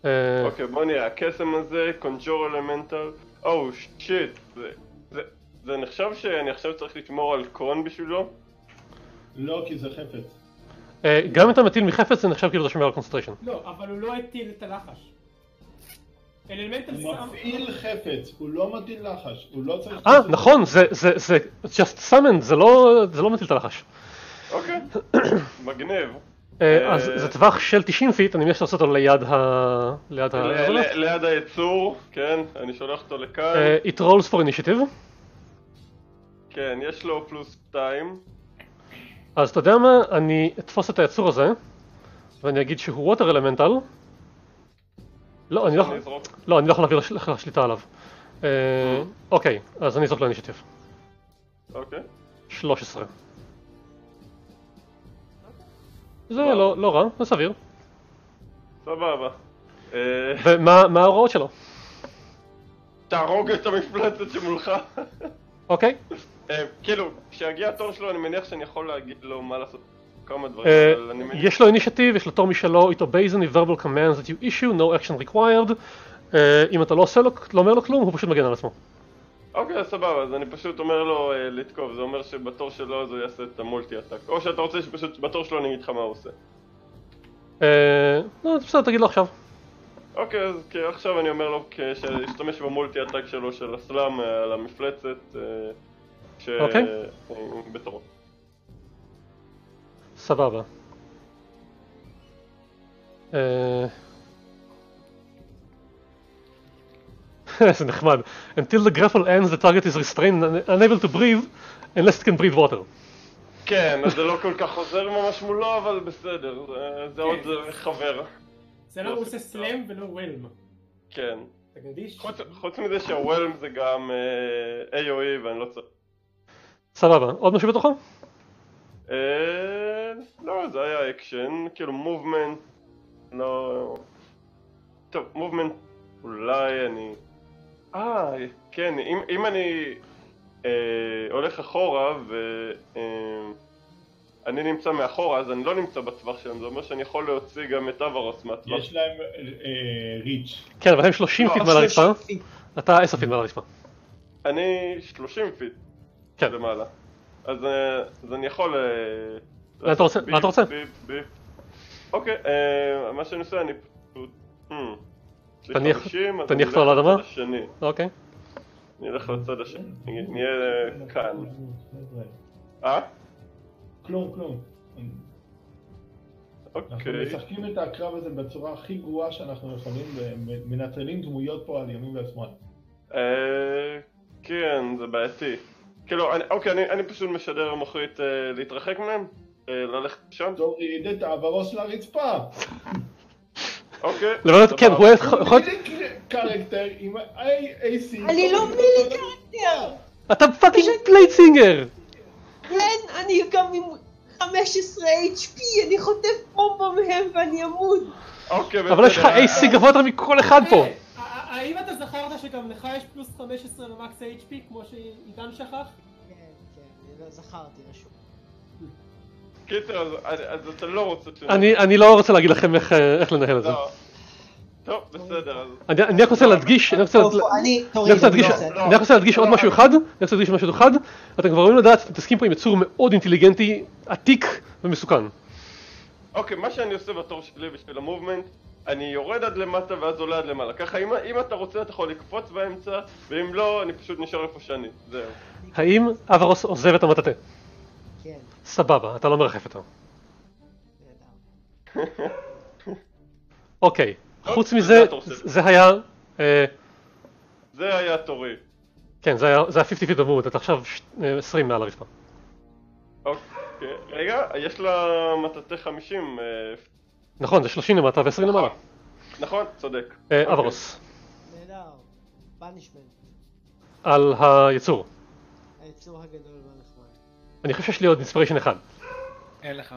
אה, אוקיי, בוא נראה, הקסם הזה, conjure elemental, oh shit, זה, זה, זה נחשב שאני עכשיו צריך לשמור על קרון בשבילו? לא, כי זה חפץ. אה, גם אם אתה מטיל מחפץ זה נחשב כאילו אתה שומר על concentration. לא, אבל הוא לא הטיל את הלחש. elemental הוא. מפעיל חפץ, הוא לא מטיל לחש, הוא לא צריך... אה, נכון, זה, זה, זה, just summon, זה לא, זה לא מטיל את הלחש. אוקיי, מגניב. אה, אז אה, זה טווח של 90 feet, אני מניח שאתה עושה אותו ליד ה... ליד ה... ליד היצור, כן, אני שולח אותו לכאן, אה, it rolls for initiative, כן, יש לו פלוס 2, אז אתה יודע מה, אני אתפוס את היצור הזה, ואני אגיד שהוא water elemental. לא, אני לא יכול... אני אזרוק, לא, אני לא יכול להעביר לך שליטה עליו. אה, אוקיי, אז אני אזרוק לו אינישיטיב. אוקיי, 13. זה לא לא רע, זה סביר. סבבה. אה, ומה מה ההוראות שלו? תהרוג את המפלצת שמולך. אוקיי. אה, כאילו, כשיגיע התור שלו אני מניח שאני יכול להגיד לו מה לעשות כמה דברים, אה, אבל אני מניח... יש לו אינישיטיב, יש לו תור משלו, it obeys any verbal commands that you issue, no action required. אה, אם אתה לא עושה לו, לא אומר לו כלום, הוא פשוט מגן על עצמו. אוקיי, סבבה, אז אני פשוט אומר לו אה, לתקוף, זה אומר שבתור שלו אז הוא יעשה את המולטי עתק. או שאתה רוצה שפשוט בתור שלו אני אגיד לך מה הוא עושה. אה, לא, בסדר, תגיד לו עכשיו. אוקיי, אז עכשיו אני אומר לו שישתמש במולטי עתק שלו של הסלאם על המפלצת, ש... אוקיי. בתורו. סבבה. אה, זה נחמד. Until the grapple ends, the target is restrained and unable to breathe unless it can breathe water. כן, אז זה לא כל כך עוזר ממש מולו, אבל בסדר, זה, זה עוד אה, חבר. זה לא הוא עושה סלאם ולא וולם. כן. חוץ מזה שהוולם זה גם אה, AOE ואני לא צריך... סבבה. עוד משהו בתוכו? אה, לא, זה היה אקשן, כאילו movement, לא... טוב, movement אולי אני... אה, כן, אם, אם אני אה, הולך אחורה ואני אה, נמצא מאחורה, אז אני לא נמצא בטווח שלהם, זה אומר שאני יכול להוציא גם את אברוס מהטווח. יש להם reach. כן, אבל הם 30 לא, feet מעל הרצפה. 30 feet. אתה 10 feet מעל הרצפה. אני 30 feet כן. למעלה. אז, אה, אז אני יכול... אה, מה אתה רוצה? מה אתה רוצה? אוקיי, אה, מה שאני עושה, אני פשוט... תניח- 50, אז תניח אני אותו על האדמה? אוקיי. אני אלך לצד השני. נהיה כאן. אה? כלום, כלום. אנחנו אוקיי. משחקים את הקרב הזה בצורה הכי גרועה שאנחנו יכולים, ומנטרלים דמויות פה על ימין ועל אה, כן, זה בעייתי. כאילו, אני- אוקיי, אני- אני פשוט משדר מוחית אה, להתרחק מהם? אה, ללכת שם? תוריד את אברוס לרצפה. אוקיי. לבנות, כן, סבבה. הוא יכול... character עם AC. אני לא melee character! אתה fucking bladesinger! כן, אני גם עם 15 HP, אני חוטף בומבה מהם ואני אמות. אוקיי, אבל יש לך. AC גבוה יותר מכל אחד פה! האם אתה זכרת שגם לך יש פלוס 15 למקס ה-HP כמו שעידן שכח? כן, כן, לא זכרתי רשום. קיצר, אז- אז אתה לא רוצה ש... אני אני לא רוצה להגיד לכם איך איך לנהל את זה. לא. טוב, בסדר, אז... אני אני רק רוצה להדגיש, אני רק רוצה להדגיש עוד. משהו אחד, אני רוצה להדגיש משהו אחד, אתם כבר יכולים לדעת, אתם מתעסקים פה עם יצור מאוד אינטליגנטי, עתיק ומסוכן. אוקיי, מה שאני עושה בתור שלי בשביל המובמנט, אני יורד עד למטה ואז עולה עד למעלה. ככה אם, אם אתה רוצה אתה יכול לקפוץ באמצע, ואם לא, אני פשוט נשאר איפה שאני. זהו. האם אברוס עוזב את המטאטה? כן, סבבה, אתה לא מרחף יותר. נהדר. אוקיי, חוץ זה מזה. זה היה... אה, זה היה תורי. כן, זה היה זה היה 50 feet movement, אתה עכשיו ש- אה, 20 מעל הרצפה. אוקיי. רגע, יש לה מטאטא 50. נכון, זה 30 למטה ו-20 למעלה. נכון, צודק. אה, אוקיי. אברוס, נהדר. פאנישמנט. על היצור. היצור הגדול והנחמד. אני חושב שיש לי עוד אינספיריישן אחד. אין לך.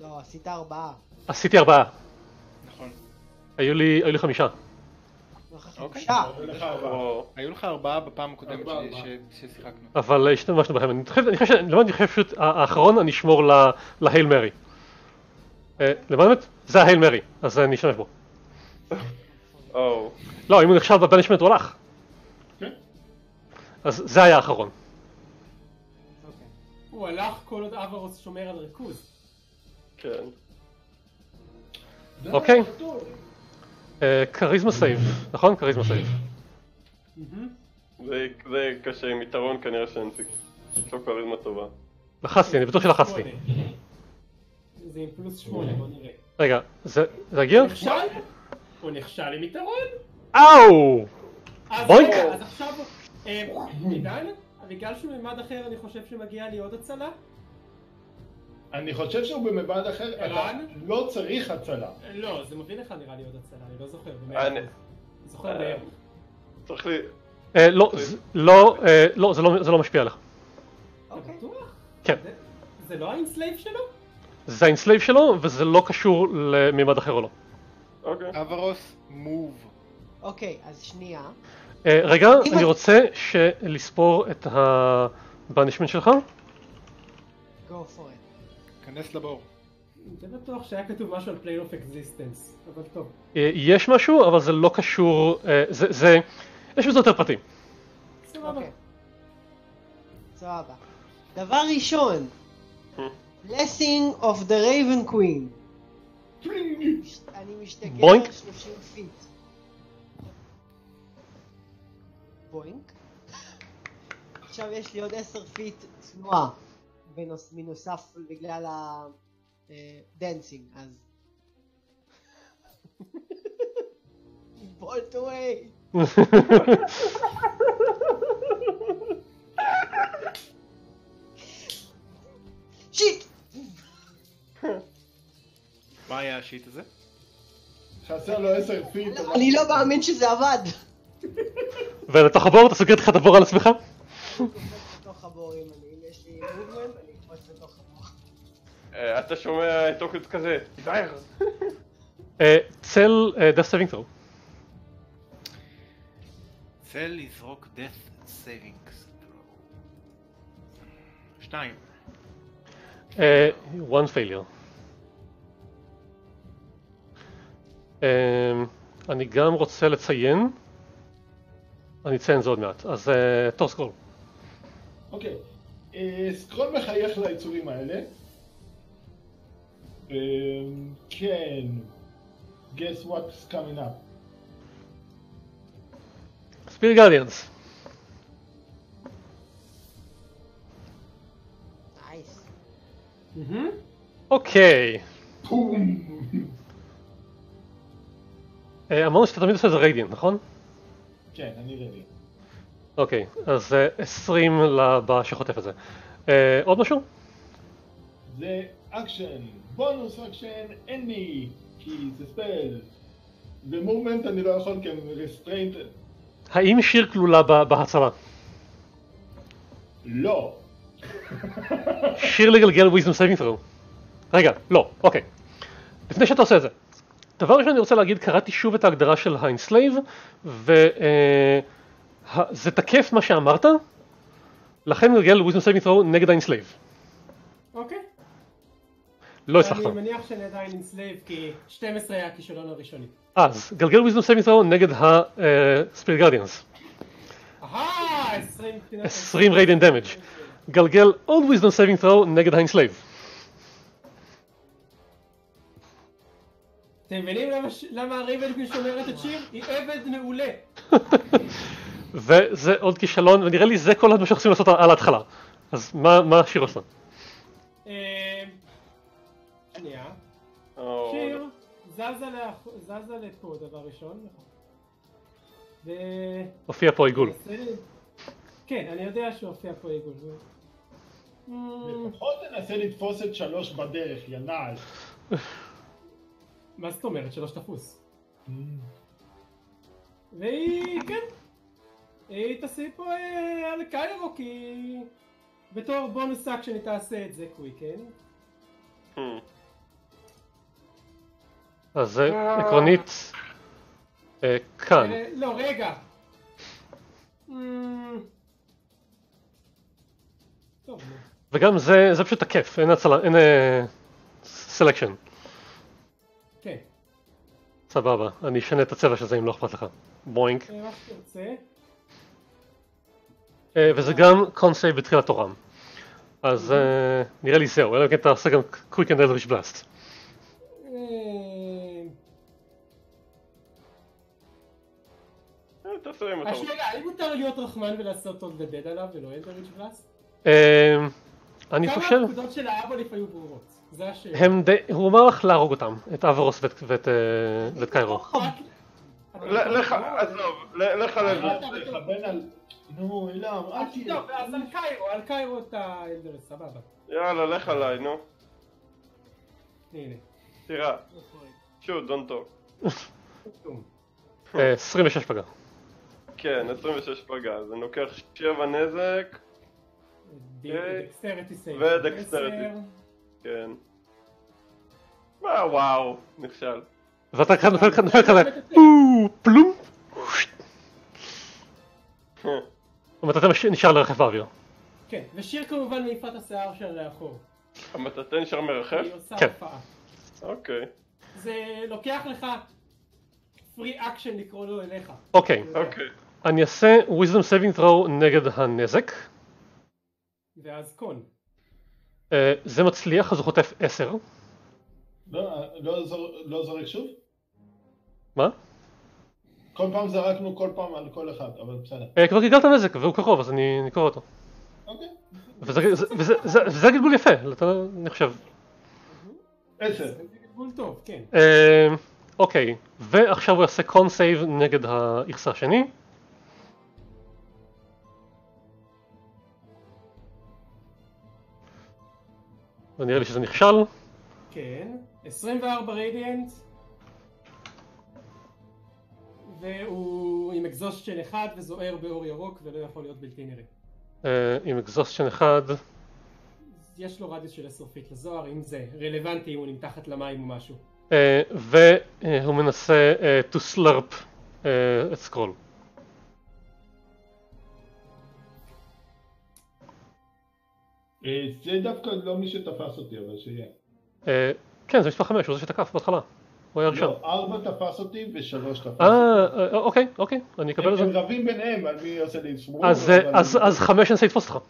לא, עשית ארבעה. עשיתי ארבעה, נכון. היו לי היו לי חמישה. לא לך אוקיי. חמישה. אבל לך ארבעה. או... היו לך ארבעה בפעם הקודמת ששיחקנו. אבל השתמשנו בהם. אני חושב, אני חושב, אני חושב פשוט, האחרון אני אשמור ל- להייל מרי. אה, למען האמת, זה ההייל מרי, אז אני אשתמש בו. או... לא, אם הוא נחשב בבנישמנט הוא הלך. כן. אז זה היה האחרון. אוקיי. הוא הלך כל עוד אברוס שומר על ריכוז. כן. אוקיי. אה, charisma save, נכון? charisma save. זה, זה קשה עם יתרון כנראה שאין סיכוי. יש לו כריזמה טובה. לחצתי, אני בטוח שלחצתי. זה עם פלוס שמונה, בוא נראה. רגע, זה הגיע? נכשל? הוא נכשל עם יתרון? אאו! boink. רגע, אז עכשיו... אה, עידן? בגלל שהוא ממימד אחר אני חושב שמגיע לי עוד הצלה? אני חושב שהוא ממימד אחר, אתה? לא צריך הצלה. לא, זה מביא לך נראה לי עוד הצלה, אני לא זוכר. אני- זוכר אה, בערך. צריך לי... אה, לא, זה- לא, לא, זה לא- זה לא משפיע עליך. אתה אוקיי. בטוח? כן. זה- זה לא ה enslave שלו? זה ה enslave שלו, וזה לא קשור למימד אחר או לא. אוקיי. אברוס, move. אוקיי, אז שנייה. אה, רגע, אני רוצה ש- לספור את ה banishment שלך. go for it. כנס לבור. זה בטוח שהיה כתוב משהו על plane of existence, אבל טוב. אה, יש משהו, אבל זה לא קשור, אה, זה, זה, יש בזה יותר פרטים. סבבה. אוקיי. סבבה. דבר ראשון, blessing of the raven queen. אני משתגע boink. על 30 feet. boink. עכשיו יש לי עוד 10 feet תנועה. בונוס, מנוסף בגלל ה dancing, אז... bolt away. shit! מה היה ה shit הזה? חסר לו עשר feet. אבל- אני לא מאמין שזה עבד! ולתוך הבור אתה סוגר לך את הבור על עצמך? אה, אתה שומע את אוקד כזה, תיזהר. אה, צל death saving throw. צל לזרוק death savings. שתיים. אה, one failure. אני גם רוצה לציין, אני אציין זה עוד מעט, אז אה, תור סקרול. אוקיי. אה, סקרול מחייך ליצורים האלה. אה, כן. guess what's coming up. ספיר גרדיאנס. אוקיי. אה, אמרנו שאתה תמיד עושה את זה radiant, נכון? כן, אני ready. אוקיי, אז אה, 20 לבא שחוטף את זה. אה, עוד משהו? זה action, bonus action, אין לי, כי זה spell. ו movement אני לא יכול כי הם restrained. האם שיר כלולה בהצלה? לא. שיר לגלגל wisdom saving throw. רגע, לא, אוקיי. לפני שאתה עושה את זה. דבר ראשון אני רוצה להגיד, קראתי שוב את ההגדרה של ה enslave, וזה תקף מה שאמרת, לכן גלגל wisdom saving throw נגד ה enslave. אוקיי. לא הצלחת. אני מניח שאני עדיין enslaved כי 12 היה הכישלון הראשוני. אז גלגל wisdom saving throw נגד ה spirit guardians. אהה! 20 מבחינת... 20 radiant damage. גלגל עוד wisdom saving throw נגד ה enslave. אתם מבינים למה ה Raven Queen שומרת את שיר? היא עבד מעולה. וזה עוד כישלון, ונראה לי זה כל מה שאנחנו צריכים לעשות על ההתחלה. אז מה מה השיר עושה? אה, שנייה. שיר זזה לפה דבר ראשון. נכון. הופיע פה עיגול. כן, אני יודע שהופיע פה עיגול. לפחות תנסה לתפוס את שלוש בדרך, נעל. מה זאת אומרת? שלוש תפוס. והיא, כן, היא תשים פה אה, על קיירו כי בתור bonus action היא תעשה את זה quicken. hmm. אז זה עקרונית אה, כאן. אה, לא, רגע. Mm. וגם זה זה פשוט תקף, in selection. סבבה, אני אשנה את הצבע של זה אם לא אכפת לך. בוינק. אה, וזה גם con save בתחילת תורם. אז אה, נראה לי זהו, אלא אם כן אתה עושה גם quickened eldritch blast. תעשה אם אתה רוצה. השאלה, האם מותר להיות רחמן ולעשות עוד גדד עליו ולא eldritch blast? אה, אני חושב, כמה הפקודות של ה aboleth היו ברורות? זה השאלה. הם די, הוא אמר לך להרוג אותם, את אברוס ואת- ואת, אה, ואת קיירו. רק- ל- לך, עזוב, לך על... נו, אילם, אל תהיה. טוב, אז על קיירו, על קיירו את ה eldritch, סבבה. יאללה, לך עליי, נו. הנה. תירה. shoot, דון. אה, 26 פגע. כן, 26 פגע, זה לוקח 7 נזק, save. ו dexterity. כן. וואו, וואו, נכשל. ואתה כאן נופל כאן נופל כזה, פלום. המטאטא נשאר לרחף באוויר. כן, ושיר כמובן מעיפה את השיער שלה לאחור. המטאטא נשאר מרחף? היא עושה כן. הופעה. אוקיי. זה לוקח לך free action לקרוא לו אליך. אוקיי, אוקיי. אני אעשה wisdom saving throw נגד הנזק. ואז con. אה, זה מצליח אז הוא חוטף 10. לא, לא זור- לא זורק שוב? מה? כל פעם זרקנו כל פעם על כל אחד, אבל בסדר. אה, כבר גיגלת נזק והוא קרוב אז אני קורא אותו. אוקיי. וזה- זה- וזה- זה- וזה גלגול יפה, אני חושב. עשר. טוב, כן. אה, אוקיי, ועכשיו הוא יעשה קון סייב נגד האיכסה השני. ונראה לי שזה נכשל. כן. 24 radiant. והוא עם exhaust של אחד וזוהר באור ירוק ולא יכול להיות בלתי נראה. אה, עם אקזוסשן אחד. יש לו רדיוס של 10 feet לזוהר, אם זה רלוונטי אם הוא נמתחת למים או משהו. אה, והוא מנסה אה, to slurp אה, את scroll. זה דווקא לא מי שתפס אותי, אבל שיהיה. אה, כן, זה מספר 5, הוא זה שתקף בהתחלה. הוא היה ראשון. לא, ארבע תפס אותי ושלוש תפס אה, אותי. אה, אוקיי, אוקיי, אני אקבל את הם זה. רבים ביניהם על מי עושה לי סמור. אז, אה, אז, אז חמש אני אנסה לתפוס אותך.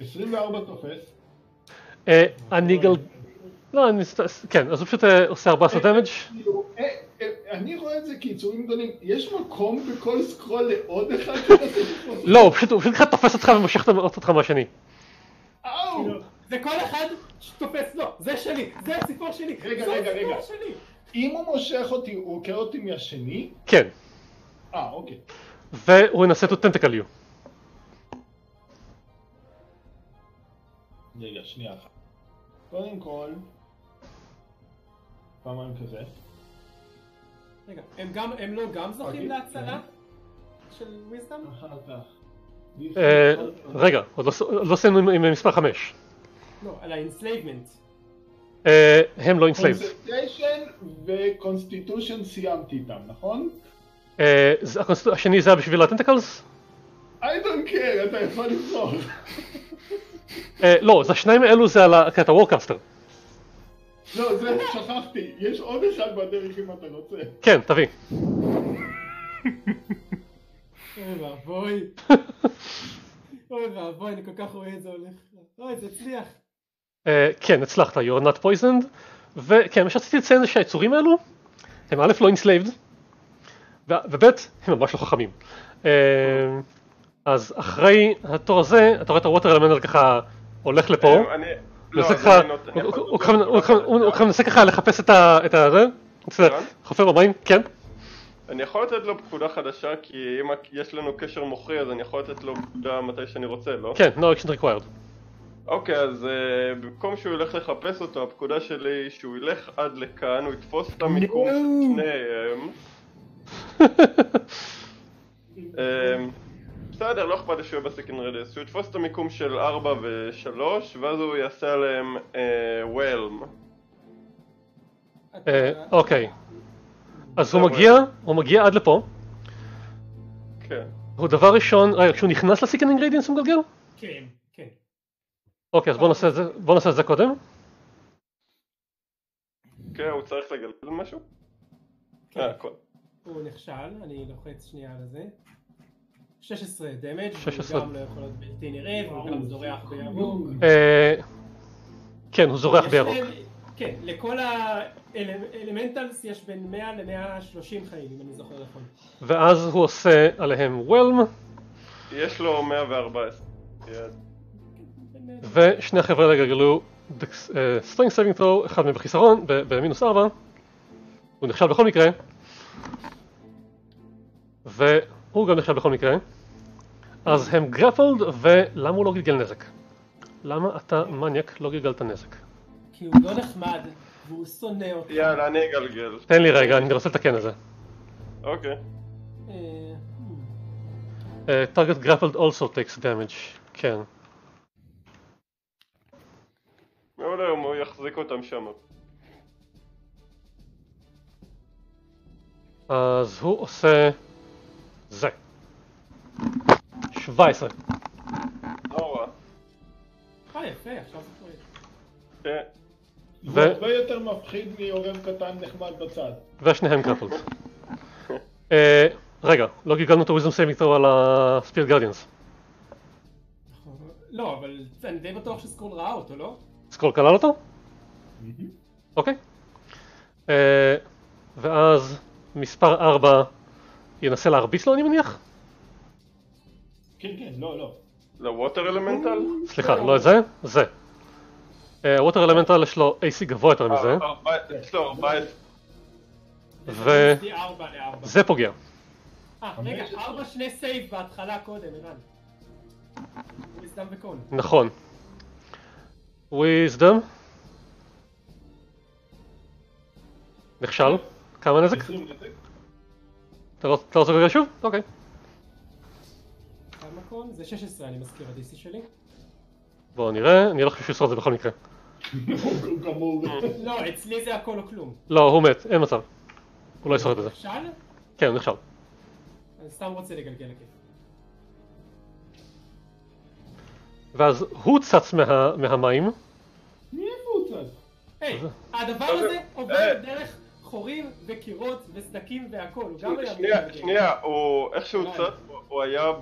24 תופס. אה, אני גל... לא, אני... כן, אז הוא פשוט אה, עושה 14 דמג'. כאילו, אני רואה את זה כיצורים גדולים. יש מקום בכל סקרול לעוד אחד? לא, הוא פשוט הוא פשוט ככה תופס אותך ומושך אותך מהשני. אאו! זה כל אחד שתופס, לא, זה שלי, זה הציפור שלי, רגע, רגע, רגע. אם הוא מושך אותי, הוא עוקר אותי מהשני? כן, אה, אוקיי. והוא ינסה to tentacle you. רגע, שנייה אחת. קודם כל, פעמיים כזה. רגע, הם גם, הם לא גם זוכים אוקיי, להצלה של wisdom? אחר כך. אה, רגע, עוד לא עוד לא סיימנו עם- מספר 5. לא, על ה enslavement. הם לא enslaved. constitution ו constitution סיימתי איתם, נכון? השני זה היה בשביל ה tentacles? I don't care, אתה יכול לבחור. אה, לא, זה השניים האלו זה על הקטע war caster. לא, זה שכחתי. יש עוד אחד בדרך אם אתה רוצה. כן, תביא. אוי ואבוי. אוי ואבוי, אני כל כך רואה את זה הולך. אוי, זה הצליח. אה, כן, הצלחת, you're not poisoned, וכן, מה שרציתי לציין זה שהיצורים האלו, הם א' לא enslaved, וב' הם ממש לא חכמים. אה, אז אחרי התור הזה, אתה רואה את ה water elemental ככה הולך לפה, לא, הוא- חדשה. הוא מנסה ככה לחפש את ה... כן? חופר במים, כן, אני יכול לתת לו פקודה חדשה, כי אם יש לנו קשר מוחי, אז אני יכול לתת לו פקודה מתי שאני רוצה, לא? כן, no action required. אוקיי, אז uh, במקום שהוא ילך לחפש אותו, הפקודה שלי היא שהוא ילך עד לכאן, הוא יתפוס את המיקום של שניהם. בסדר, לא אכפת לי שהוא יהיה בסקנד רדיוס, שהוא יתפוס את המיקום של 4 ו-3, ואז הוא יעשה עליהם וולם. אה, אוקיי. אז הוא זה מגיע, הוא מגיע עד לפה, כן. הוא דבר ראשון, רגע, כשהוא נכנס לסיקנינג רדיאנס הוא מגלגל? כן, כן. אוקיי, אז בוא נעשה את זה, בוא נעשה את זה קודם. כן, הוא צריך לגלגל משהו? כן. אה, הכל. הוא נכשל, אני לוחץ שנייה על זה. 16 דמג', 16. הוא גם לא יכול להיות בלתי נראה, והוא גם זורח בירוק. אה, כן, הוא זורח יש בירוק. כן, לכל האלמנטלס יש בין 100 ל-130 חיים, אם אני זוכר נכון. ואז הוא עושה עליהם וולם, יש לו 114. כן. ושני החבר'ה האלה גלגלו strength saving throw, אחד מהם בחיסרון, במינוס 4, הוא נכשל בכל מקרה, והוא גם נכשל בכל מקרה, אז הם grappled, ולמה הוא לא גלגל נזק? למה אתה מניאק לא גלגלת נזק? כי הוא לא נחמד, והוא שונא אותך. יאללה, אני אגלגל. תן לי רגע, אני רוצה לתקן את זה. אוקיי. אה. Uh, target grappled also takes damage, כן. מעולה, הוא יחזיק אותם שם. אז הוא עושה... זה. 17. לא רע. אה, יפה, עכשיו זה קורה. כן. הוא ו- הרבה יותר מפחיד מעורב קטן נחמד בצד. ושניהם גרפלד. uh, רגע, לא גלגלנו את ה-wisdom saving throw על ה-spirit guardians. לא, אבל אני די בטוח שסקרול ראה אותו, לא? סקרול כלל אותו? אוקיי. אה, ואז מספר 4 ינסה להרביץ לו אני מניח? כן, כן, לא, לא. לווטר אלמנטל? סליחה, לא זה, זה. ווטר אלמנטל יש לו AC גבוה יותר מזה, אה, יש לו 14. וזה יש לי 4 ל-4. פוגע. אה, רגע, 4 שני סייב בהתחלה קודם, ערן. נכון. wisdom. נכשל. כמה נזק? 20 נזק? אתה לא לא רוצה לגלגל שוב? אוקיי. כמה קון? זה 16 אני מזכיר ה-DC שלי. בואו נראה, אני לא ישרוד את זה בכל מקרה. לא, אצלי זה הכל או כלום. לא, הוא מת, אין מצב. הוא לא ישרוד את זה. נכשל? כן, נכשל. אני סתם רוצה לגלגל לכיף. ואז הוא צץ מה- מהמים, מאיפה הוא צד? היי, הדבר הזה עובר אה. דרך חורים וקירות וסדקים והכל, הוא גם היה שנייה. שנייה, הוא, איך שהוא. צץ, הוא- היה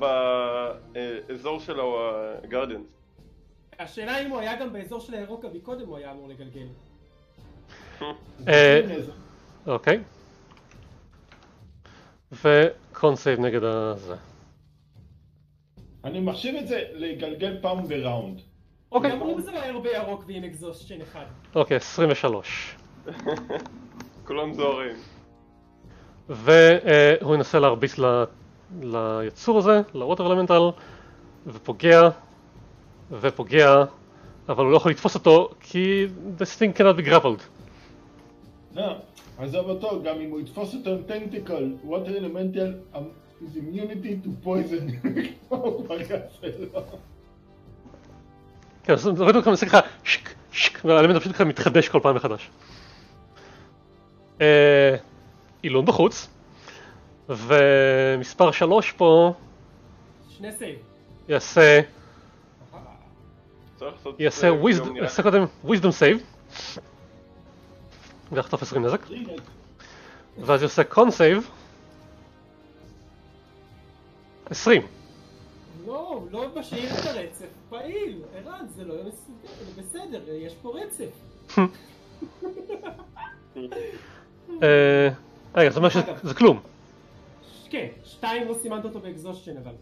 באזור של הגרדיאנס. השאלה אם הוא היה גם באזור של הירוק מקודם הוא היה אמור לגלגל. אה. אוקיי. ו con save נגד הזה. אני מחשיב את זה לגלגל פעם ב round. אוקיי, גם הוא זוהר בירוק ועם אקזוסשן אחד. אוקיי, 23. כולם זוהרים. והוא ינסה להרביץ ל- ליצור הזה, ל water elemental, ופוגע, ופוגע, אבל הוא לא יכול לתפוס אותו, כי this thing cannot be grappled. לא, עזוב אותו, גם אם הוא יתפוס אותו עם טנטיקל, water elemental um, is immunity to poison. כן, אז זה עובד ככה, ככה שק, שק, והאלמנט פשוט מתחדש כל פעם מחדש. אה, עילון בחוץ, ומספר 3 פה שני סייב. יעשה. יעשה wisdom. יעשה קודם wisdom save, ויחטוף 20 נזק, ואז יעשה con save, 20. לא, לא משאיר את הרצף פעיל. ערן, זה לא מסודר, זה בסדר, יש פה רצף. אה, רגע, זה אומר שזה כלום. כן, שתיים לא סימנת אותו באקזושטן אבל.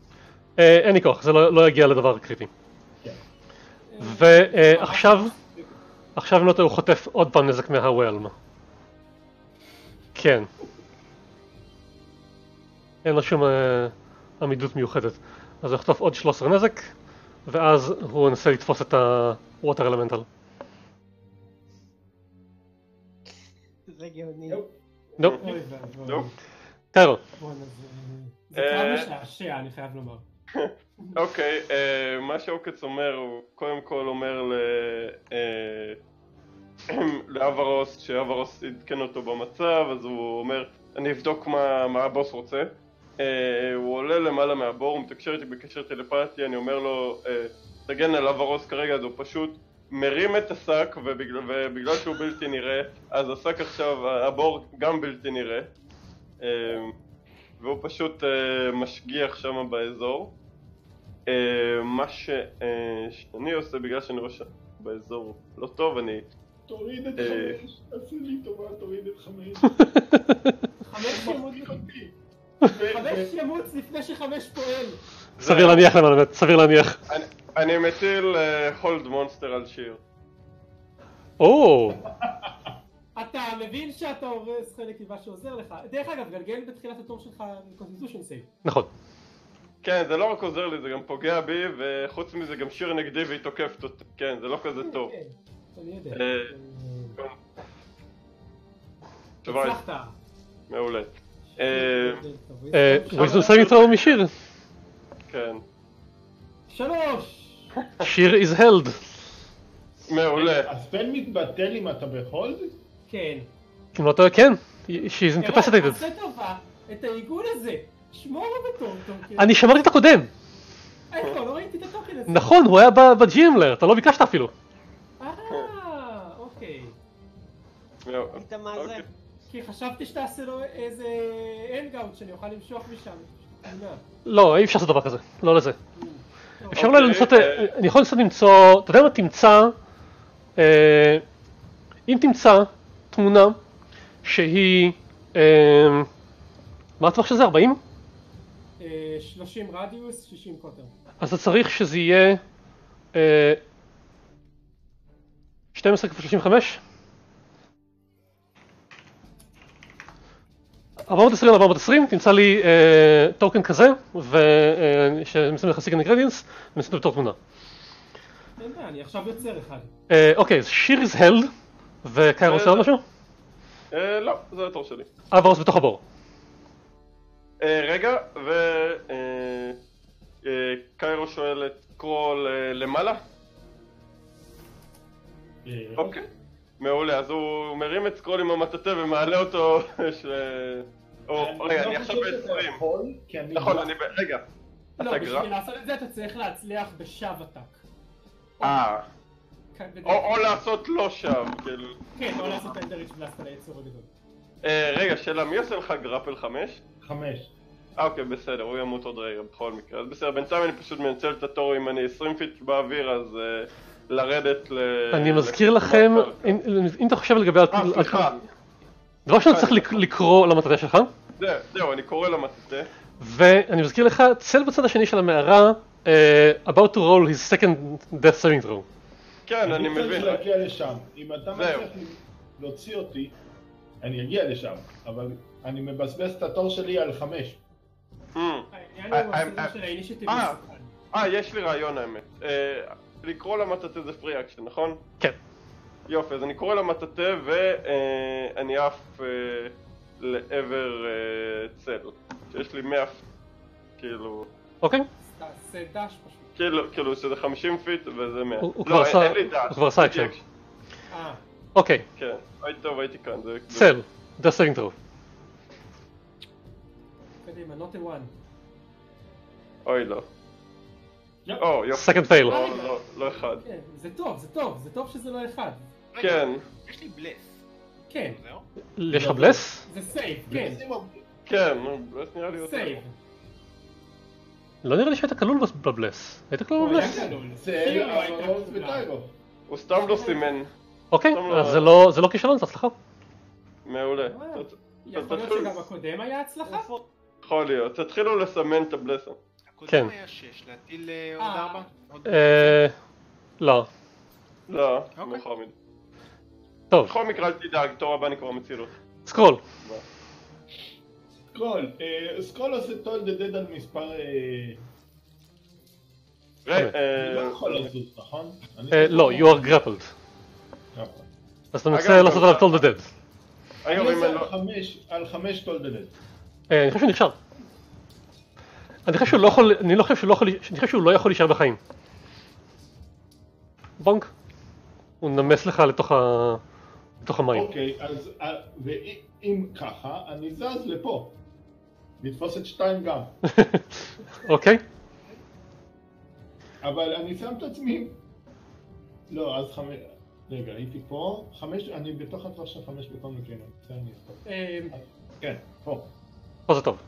אה, אין לי כוח, זה לא לא יגיע לדבר קריטי. כן. ועכשיו, עכשיו אם לא טועה הוא חוטף עוד פעם נזק מהוולם. כן. אין לו שום אה, עמידות מיוחדת. אז הוא יחטוף עוד 13 נזק, ואז הוא ינסה לתפוס את ה-water elemental. זה גאוני. נופ. נופ, אוי ואבוי. נופ. קיירו. בואנה, זה- זה אה, משעשע, אני חייב לומר. אוקיי, אה, מה שעוקץ אומר, הוא קודם כל אומר. אה, לאברוס, שאברוס עדכן אותו במצב, אז הוא אומר, אני אבדוק מה, הבוס רוצה. הוא עולה למעלה מהבור, הוא מתקשר איתי בקשר טלפתי, אני אומר לו, תגן על אברוס כרגע, אז הוא פשוט מרים את השק, ובגלל, ובגלל שהוא בלתי נראה, אז השק עכשיו, הבור גם בלתי נראה. אה, והוא פשוט אה, משגיח שם באזור. אה, מה ש- אה, שאני עושה בגלל שאני רואה שבאזור לא טוב, אני... תוריד את אה. חמש, עשי לי טובה, תוריד את חמש. חמש ימות חכי. חמש ימות לפני שחמש פועל. סביר להניח האמת, סביר להניח. אני, מטיל hold monster על שיר. או, אתה מבין שאתה הורס חלק ממה שעוזר לך. דרך אגב, גלגל בתחילת התור שלך constitution save. נכון. כן, זה לא רק עוזר לי, זה גם פוגע בי, וחוץ מזה גם שיר נגדי והיא תוקפת אותי. כן, זה לא כזה טוב. אני יודע. אה, תשובה, הצלחת. מעולה. אה, אה, wisdom saving throw משיר. כן. שלוש! שיר is held. מעולה. ה spell מתבטל אם אתה ב hold? כן. אם לא טועה כן, she's ערן, incapacitated. תעשה טובה, את העיגול הזה, שמור לו בתור token. אני שמרתי את הקודם. איפה? לא ראיתי את ה token הזה. נכון, הוא היה ב-GM layer, אתה לא ביקשת אפילו. אה, אוקיי. מעולה. ראית מה זה? אוקיי. כי חשבתי שתעשה לו איזה אנגאוט שאני אוכל למשוך משם. תמונה. לא, אי אפשר לעשות דבר כזה, לא לזה. אפשר אולי אוקיי, לנסות, אה, אני יכול לנסות למצוא, אתה יודע מה תמצא, אה, אם תמצא תמונה שהיא, אה, מה הטווח של זה? 40? אה, 30 רדיוס, 60 קוטר. אז אתה צריך שזה יהיה אה, 12 כפול 35? 420 על 420, תמצא לי אה, טוקן כזה, ושנשים לך סיגנל גרדיאנס, ונשים אותו בתור תמונה. אין בעיה, אני עכשיו יוצר אחד. אה, אוקיי, אז שיר is held, וקיירו עושה עוד משהו? אה, לא, זה התור שלי. אברוס בתוך הבור. אה, רגע, ו... אה, אה, קיירו שואל את קרול אה, למעלה? אה, אוקיי. מעולה, אז הוא מרים את סקרול עם המטאטא ומעלה אותו רגע, אני לא עכשיו חושב שאתה ב-20. יכול, כי אני... נכון, אני ב... רגע. לא, בשביל? לעשות את זה אתה צריך להצליח בשב עתק. אה. כן, או. לעשות לא שם, כאילו. כן, או לעשות אנדריץ' בלאסט על היצור הגדול. אה, רגע, שאלה, מי עושה לך grapple 5? חמש. אה, אוקיי, בסדר, הוא ימות עוד רגע בכל מקרה. אז בסדר, בינתיים אני פשוט מנצל את התור אם אני 20 feet באוויר, אז אה, לרדת ל... אני מזכיר לכם, אם אם אתה חושב לגבי... אה, סליחה. דבר ראשון צריך לק- לקרוא למטרה שלך, זהו, זהו, אני קורא למטאטא. ואני מזכיר לך, צל בצד השני של המערה, אה, about to roll his second death saving throw. כן, אני צריך מבין. להגיע לשם. אם אתה. מצליח להוציא אותי, אני אגיע לשם. אבל אני מבזבז את התור שלי על חמש. Hmm. אה, אה, יש לי רעיון האמת. אה, לקרוא למטאטא זה free action, נכון? כן. יופי, אז אני קורא למטאטא ואני עף לעבר אה, צל. שיש לי 100, כאילו, אוקיי? תעשה dash פשוט. כאילו, כאילו שזה 50 feet וזה 100. הוא- הוא לא, כבר עשה- אין לי דעת. הוא כבר עשה. אקשן. אה, אוקיי, כן, הייתי טוב, הייתי כאן. זה- זה- צל, saving throw. קדימה, not a one. אוי לא. yep. או, יופי. second fail. לא, לא, לא אחד. כן, זה טוב, זה טוב, זה טוב שזה לא אחד. כן, יש לי bless. כן, זהו? יש לך bless? זה save, כן, כן, נו, bless נראה לי יותר. save. לא נראה לי שהיית כלול ב bless. היית כלול הוא היה ב bless? לא. וטיירו. הוא סתם לא סימן. אוקיי, לו- אז זה לא- זה לא כישלון, זה הצלחה. מעולה. ת- יכול להיות שגם הקודם היה הצלחה? יכול להיות. תתחילו לסמן את ה bless. הקודם כן. היה 6, להטיל אה, עוד אה. 4? אה, לא. לא, אוקיי. מאוחר מדי. טוב, בכל מקרה אל תדאג, תור הבא אני כבר מציל אותך. סקרול. סקרול, אה, סקרול עושה toll the dead על מספר... אה, אה, לא נכון? אה, לא, you are grappled. ככה. אז אתה מנסה לעשות עליו טול דה דד. על לא... חמש- על חמש טול דה דד. אני חושב שהוא נכשל. אני חושב שהוא לא יכול, אני לא חושב שהוא לא יכול, אני חושב שהוא לא יכול להישאר בחיים. בונק. הוא נמס לך לתוך ה... לתוך המים. אוקיי, אז אה, ואם ככה, אני זז לפה. לתפוס את שתיים גם. אוקיי? אבל אני שם את עצמי... לא, אז חמש... רגע, הייתי פה, חמש, אני בתוך הטווח של חמש בכל מקרה, זה אני אכתוב. אה, כן, פה. פה זה טוב.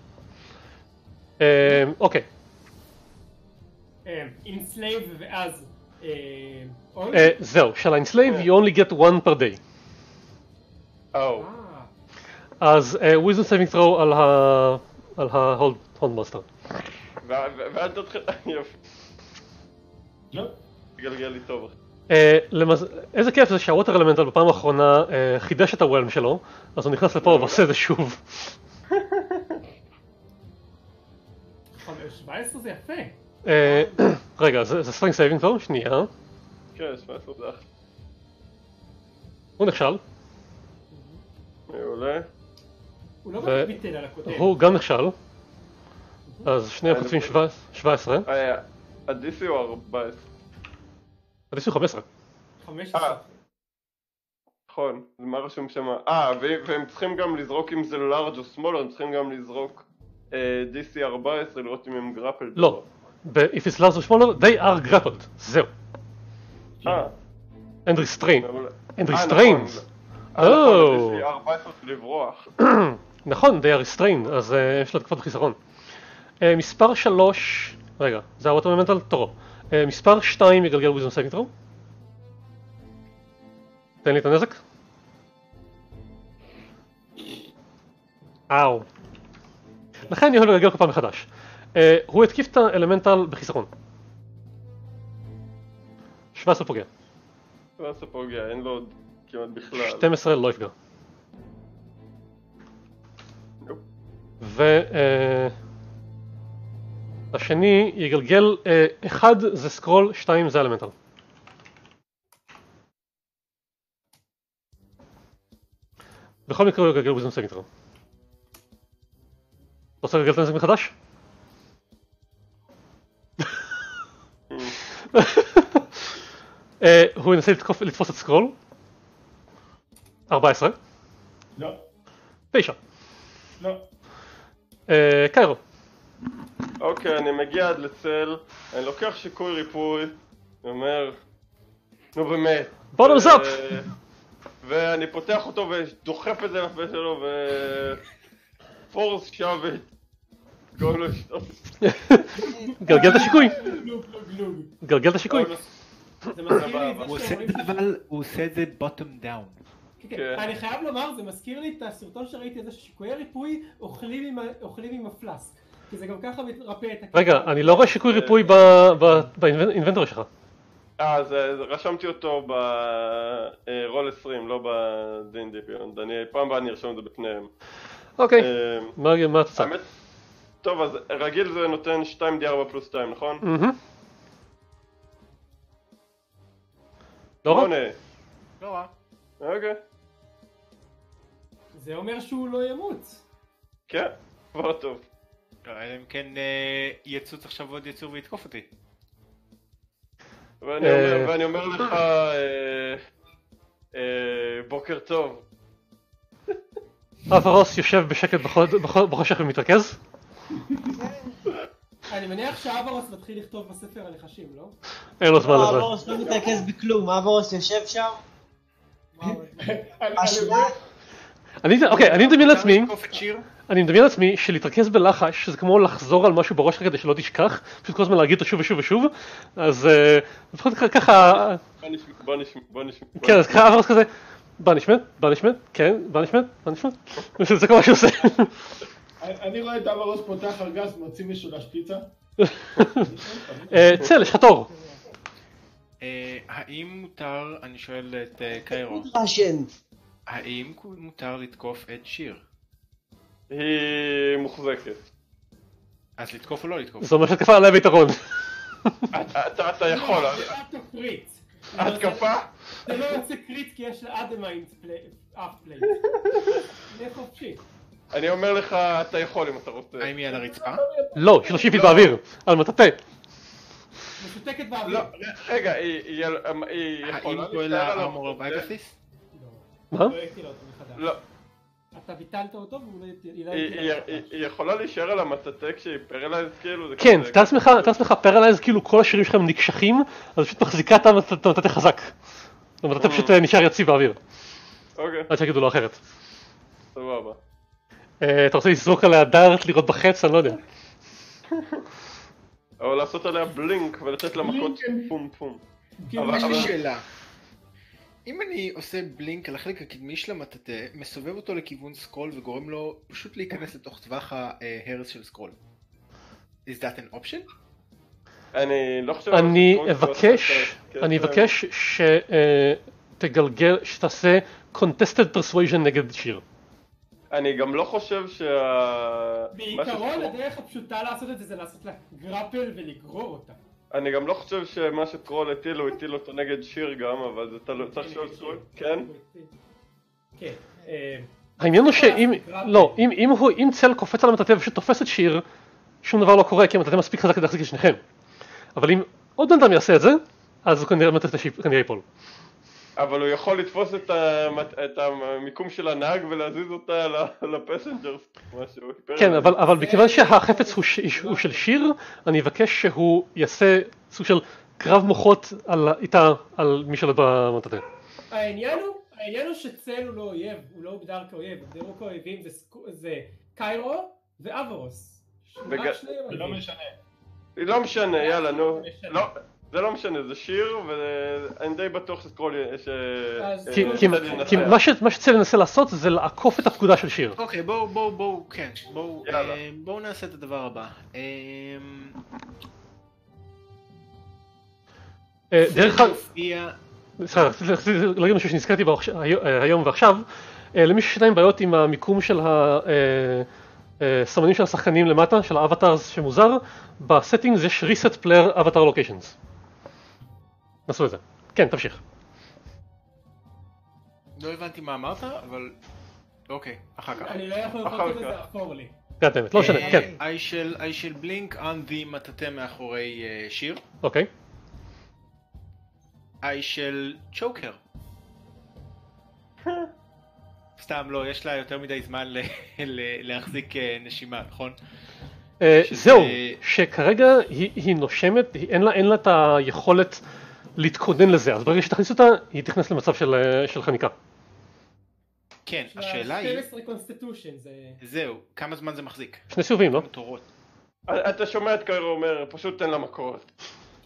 אה, אוקיי. אה, enslave ואז... אה? אה, זהו, של ה-enslave you only get one per day. אז wisdom saving throw על ה... על ה-hold monster. ו- ו- ואל תתחיל... יופי, לא? תגלגל לי טוב. אה, למז... איזה כיף זה שה water elemental בפעם האחרונה אה, חידש את ה whelm שלו, אז הוא נכנס לפה ועושה את זה שוב. חמש- 17 זה יפה. אה, רגע, זה זה strength saving throw? שנייה. כן, 17 זה אחלה. הוא נכשל, מעולה. הוא לא באמת ביטל על הקודם. הוא גם נכשל. אז שניהם אה, חוטפים לא. 17, אה, ה-DC הוא 14. עדיף שהוא 15. 15. אה. נכון, זה מה רשום שם? אה, והם צריכים גם לזרוק אם זה לארג' או small, הם צריכים גם לזרוק DC 14 לראות אם הם גרפלד. לא. ב- If it's large or smaller, they are grappled. זהו. אה, And restrained. And נכון. restrained. אה, נכון. ה-DC 14 של לברוח. they are restrained, אז אה, יש לו תקופת חיסרון. אה, מספר 3, רגע, זה ה water elemental? תורו. אה, מספר 2 יגלגל wisdom saving throw. תן לי את הנזק. אאו. לכן אני יכול לגלגל כל פעם מחדש. הוא התקיף את האלמנטל בחיסרון. 17 פוגע. לא עושה פוגע, אין לו עוד כמעט בכלל. 12 לא יפגע. נופ. ו... אה, השני יגלגל, אה, אחד זה סקרול, שתיים זה אלמנטל. בכל מקרה הוא יגלגל וויזום סגנטר. רוצה לגלגל את הנזק מחדש? אה, הוא ינסה לתקוף- לתפוס את סקרול. 14. לא, 9. לא. אה, קיירו. אוקיי, אני מגיע עד לצל, אני לוקח שיקוי ריפוי, ואומר, נו באמת. Bottoms ו- up! ואני פותח אותו ודוחף את זה לפה שלו, ו... פורס לשתות. גלגל את השיקוי. גלגל את השיקוי. הוא עושה. את זה אבל, הוא עושה זה. כן, כן. אני חייב לומר, זה מזכיר לי את הסרטון שראיתי הזה ששיקויי ריפוי אוכלים עם ה- אוכלים עם הפלאסק. כי זה גם ככה מרפא את הקטע. רגע, אני לא רואה שיקוי ריפוי ב- ב- באינבנטורי שלך. אה, זה, זה, רשמתי אותו ברול 20, לא דיפיונד. אני פעם הבאה אני ארשום את זה בפניהם. אוקיי, אה, מה התוצאה? האמת, טוב, אז רגיל זה נותן 2D4 פלוס 2, נכון? לא רע? לא רע. אוקיי. זה אומר שהוא לא ימות. כן, כבר טוב. לא, אלא אם כן אה, יצוץ עכשיו עוד יצור ויתקוף אותי. ואני אה. אומר, ואני אומר לך, אה, בוקר טוב. אברוס יושב בשקט בחושך ומתרכז. אני מניח שאברוס מתחיל לכתוב בספר הנחשים, לא? אין לו זמן לא, לזה. אברוס לא מתרכז בכלום, אברוס יושב שם. אוקיי, אני מדמיין לעצמי? אני מדמיין לעצמי שלהתרכז בלחש זה כמו לחזור על משהו בראש שלך כדי שלא תשכח, פשוט כל הזמן להגיד אותו שוב ושוב ושוב, אז אה, לפחות ככה, בוא נשמע, בוא נשמע. כן, אז נשמע. קרה אברס כזה, בנישמנט, בנישמנט, כן, בנישמנט, בנישמנט, זה כל מה שהוא עושה. אני אני רואה את אברוס פותח ארגז, מוציא משולש פיצה. אה, צל, יש לך תור. אה, האם מותר, אני שואל את קיירו. האם מותר לתקוף את שיר? היא מוחזקת. אז לתקוף או לא לתקוף? זה אומר שהתקפה עליה ביתרון. אתה- אתה אתה יכול, לא, זה קריט. התקפה? זה לא יוצא קריט כי יש לה אף פלייט. לך חופשי. אני אומר לך, אתה יכול אם אתה רוצה. האם היא על הרצפה? לא, יש לו שיפית באוויר, על מטאטא. משותקת באוויר. לא, רגע, היא- האם יכולה פועל להישאר על מה? לא אותו מחדש. לא, אתה ביטלת אותו והוא לא היא- אותו היא- מחדש. היא יכולה להישאר על המטאטא כשהיא paralyzed כאילו? כן, תאר לעצמך, paralyzed כאילו כל השרירים שלכם נקשחים, אז פשוט מחזיקה את המטאטא חזק. המטאטא פשוט אה, נשאר יציב באוויר, אוקיי, עד שיגידו לו אחרת. סבבה. אה, אתה רוצה לזרוק עליה dart, לירות בחץ, אני לא יודע. אבל לעשות עליה blink ולתת לה מכות. פום פום. כאילו, יש לי שאלה. אם אני עושה blink על החלק הקדמי של המטאטא, מסובב אותו לכיוון סקרול וגורם לו פשוט להיכנס לתוך טווח ההרס של סקרול. is that an option? אני לא חושב... אני אבקש, כן, אני כן. אבקש שתגלגל, שתעשה contested persuasion נגד שיר. אני גם לא חושב שה... בעיקרון הדרך הפשוטה לעשות את זה זה לעשות לה grapple ולגרור אותה. אני גם לא חושב שמה שטרול הטיל, הוא הטיל אותו נגד שיר גם, אבל זה תלוי, צריך לשאול טרול. כן? כן. אה, העניין הוא שאם, לא, אם, אם הוא, אם צל קופץ על המטאטא ופשוט תופס את שיר, שום דבר לא קורה כי המטאטא מספיק חזק כדי להחזיק את שניכם. אבל אם עוד בן אדם יעשה את זה, אז הוא כנראה המטאטא שיפ- כנראה ייפול. אבל הוא יכול לתפוס את, המת... את המיקום של הנהג ולהזיז אותה ל- ל passengers, משהו. כן, אבל, אבל מכיוון שהחפץ הוא, ש, הוא של שיר, אני אבקש שהוא יעשה סוג של קרב מוחות על, איתה, על מי שלא במטאטא. העניין הוא, העניין הוא שצל הוא לא אויב, הוא לא הוגדר כאויב, הוגדרו כאויבים זה סק- זה קיירו ואברוס. זה לא. משנה. לא משנה, יאללה, נו. משנה. לא, זה לא משנה, זה שיר, ואני די בטוח שסקרול... ש... אה, כי, לא. כי ינצח. מה, ש, מה שצל ינסה לעשות זה לעקוף את הפקודה של שיר. אוקיי, בואו, בואו, בואו, כן, בואו. אה, נעשה את הדבר הבא. אה, אה, דרך אגב, סליחה, רציתי רציתי להגיד משהו שנזכרתי היום- אה, ועכשיו. אה, למי שיש עדיין בעיות עם המיקום של הסמנים של השחקנים למטה, של ה avatars שמוזר, ב settings יש reset player avatar locations. נסו את זה. כן, תמשיך. לא הבנתי מה אמרת, אבל... אוקיי, אחר כך. אני לא יכול אחר לעשות את כך. זה אפור לי. Damn it, לא משנה, אה, כן, I shall- I shall blink on the מטאטא מאחורי אה, שיר. אוקיי. I shall choke her. סתם לא, יש לה יותר מדי זמן ל- ל- להחזיק אה, נשימה, נכון? זהו, שכרגע היא היא נושמת, אין לה את היכולת להתכונן לזה, אז ברגע שתכניס אותה, היא תכנס למצב של אה, של חניקה. כן, השאלה היא, 12 constitution זה... זהו, כמה זמן זה מחזיק? שני סיבובים, לא? כמה תורות? אתה שומע את קיירו אומר, פשוט תן לה מכות.